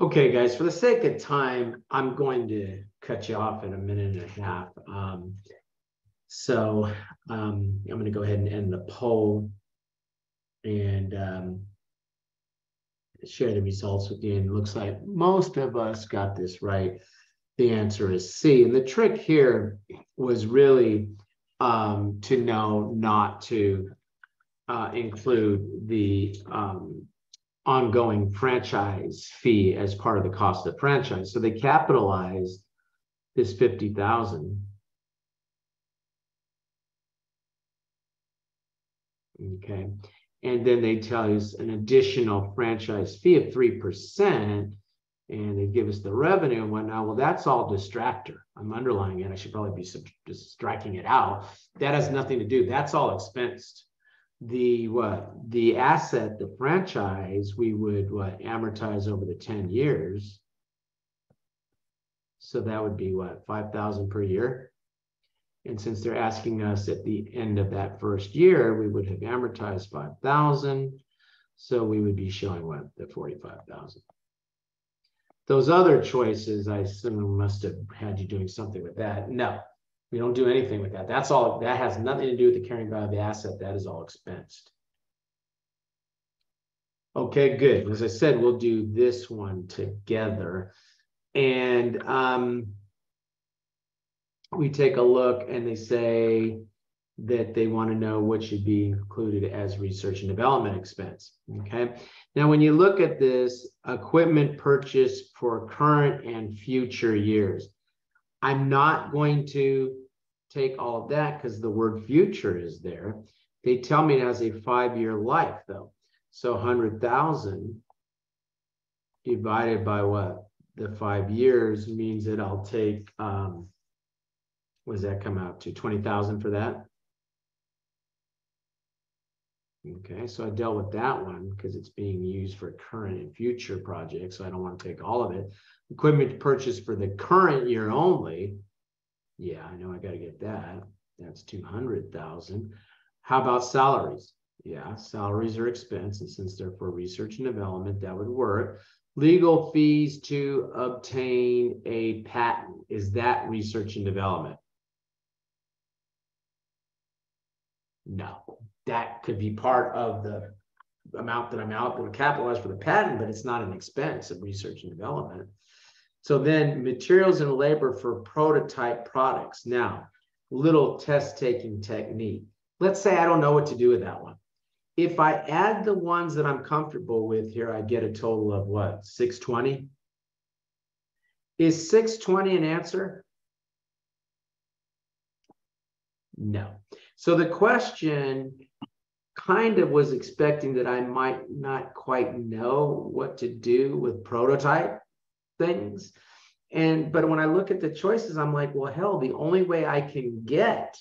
Okay, guys, for the sake of time, I'm going to cut you off in a minute and a half. Um, so um, I'm going to go ahead and end the poll and um, share the results with you. And it looks like most of us got this right. The answer is C. And the trick here was really um, to know not to uh, include the um, ongoing franchise fee as part of the cost of the franchise. So they capitalized this fifty thousand. Okay, and then they tell us an additional franchise fee of three percent. And they give us the revenue and whatnot. Well, that's all distractor. I'm underlying it. I should probably be sub- striking it out. That has nothing to do. That's all expensed the what the asset the franchise we would what amortize over the 10 years. So that would be what 5000 per year? And since they're asking us at the end of that first year we would have amortized 5000 so we would be showing what the 45000 those other choices i assume must have had you doing something with that. No we don't do anything with that. That's all, that has nothing to do with the carrying value of the asset. That is all expensed. Okay, good. As I said, we'll do this one together. And um, we take a look and they say that they want to know what should be included as research and development expense. Okay. Now, when you look at this equipment purchase for current and future years, I'm not going to take all of that because the word future is there. They tell me it has a five-year life though. So 100,000 divided by what? The five years means that I'll take, um, what does that come out to? 20,000 for that? Okay, so I dealt with that one because it's being used for current and future projects, so I don't want to take all of it. Equipment purchased for the current year only. Yeah, I know I gotta get that. That's two hundred thousand. How about salaries? Yeah, salaries are expense, and since they're for research and development, that would work. Legal fees to obtain a patent, is that research and development? No, that could be part of the amount that I'm out to capitalize for the patent, but it's not an expense of research and development. So then materials and labor for prototype products. Now, little test taking technique. Let's say I don't know what to do with that one. If I add the ones that I'm comfortable with here, I get a total of what, 620? Is 620 an answer? No. So the question kind of was expecting that I might not quite know what to do with prototype things. And but when I look at the choices, I'm like, well, hell, the only way I can get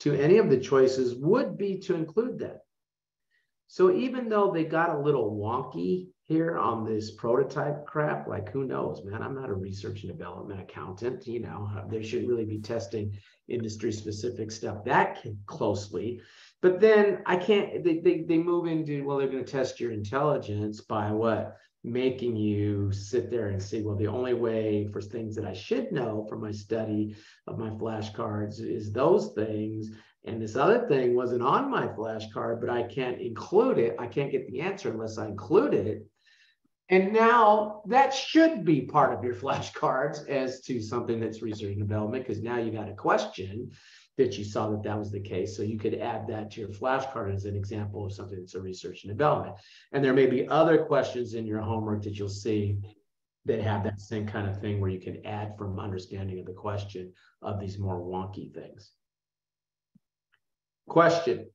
to any of the choices would be to include that. So even though they got a little wonky here on this prototype crap, like who knows, man? I'm not a research and development accountant. You know, uh, they should really be testing industry specific stuff that closely. But then I can't, they, they, they move into, well, they're going to test your intelligence by what? Making you sit there and see, well, the only way for things that I should know from my study of my flashcards is those things. And this other thing wasn't on my flashcard, but I can't include it. I can't get the answer unless I include it. And now that should be part of your flashcards as to something that's research and development, because now you got a question that you saw that that was the case. So you could add that to your flashcard as an example of something that's a research and development. And there may be other questions in your homework that you'll see that have that same kind of thing where you can add from understanding of the question of these more wonky things. Question.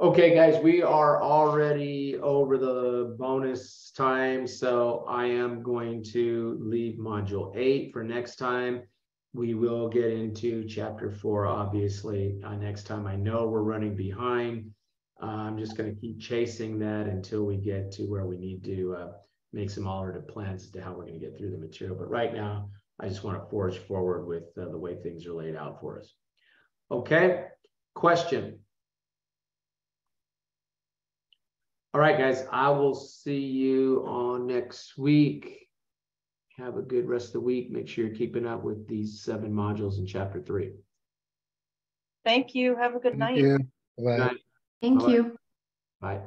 Okay, guys, we are already over the bonus time, so I am going to leave module eight for next time. We will get into chapter four, obviously, uh, next time. I know we're running behind. Uh, I'm just going to keep chasing that until we get to where we need to uh, make some alternative plans as to how we're going to get through the material. But right now, I just want to forge forward with uh, the way things are laid out for us. Okay, question. All right, guys, I will see you on next week. Have a good rest of the week. Make sure you're keeping up with these seven modules in chapter three. Thank you. Have a good Thank night. you. Good Bye. night. Thank Bye-bye. you. Bye.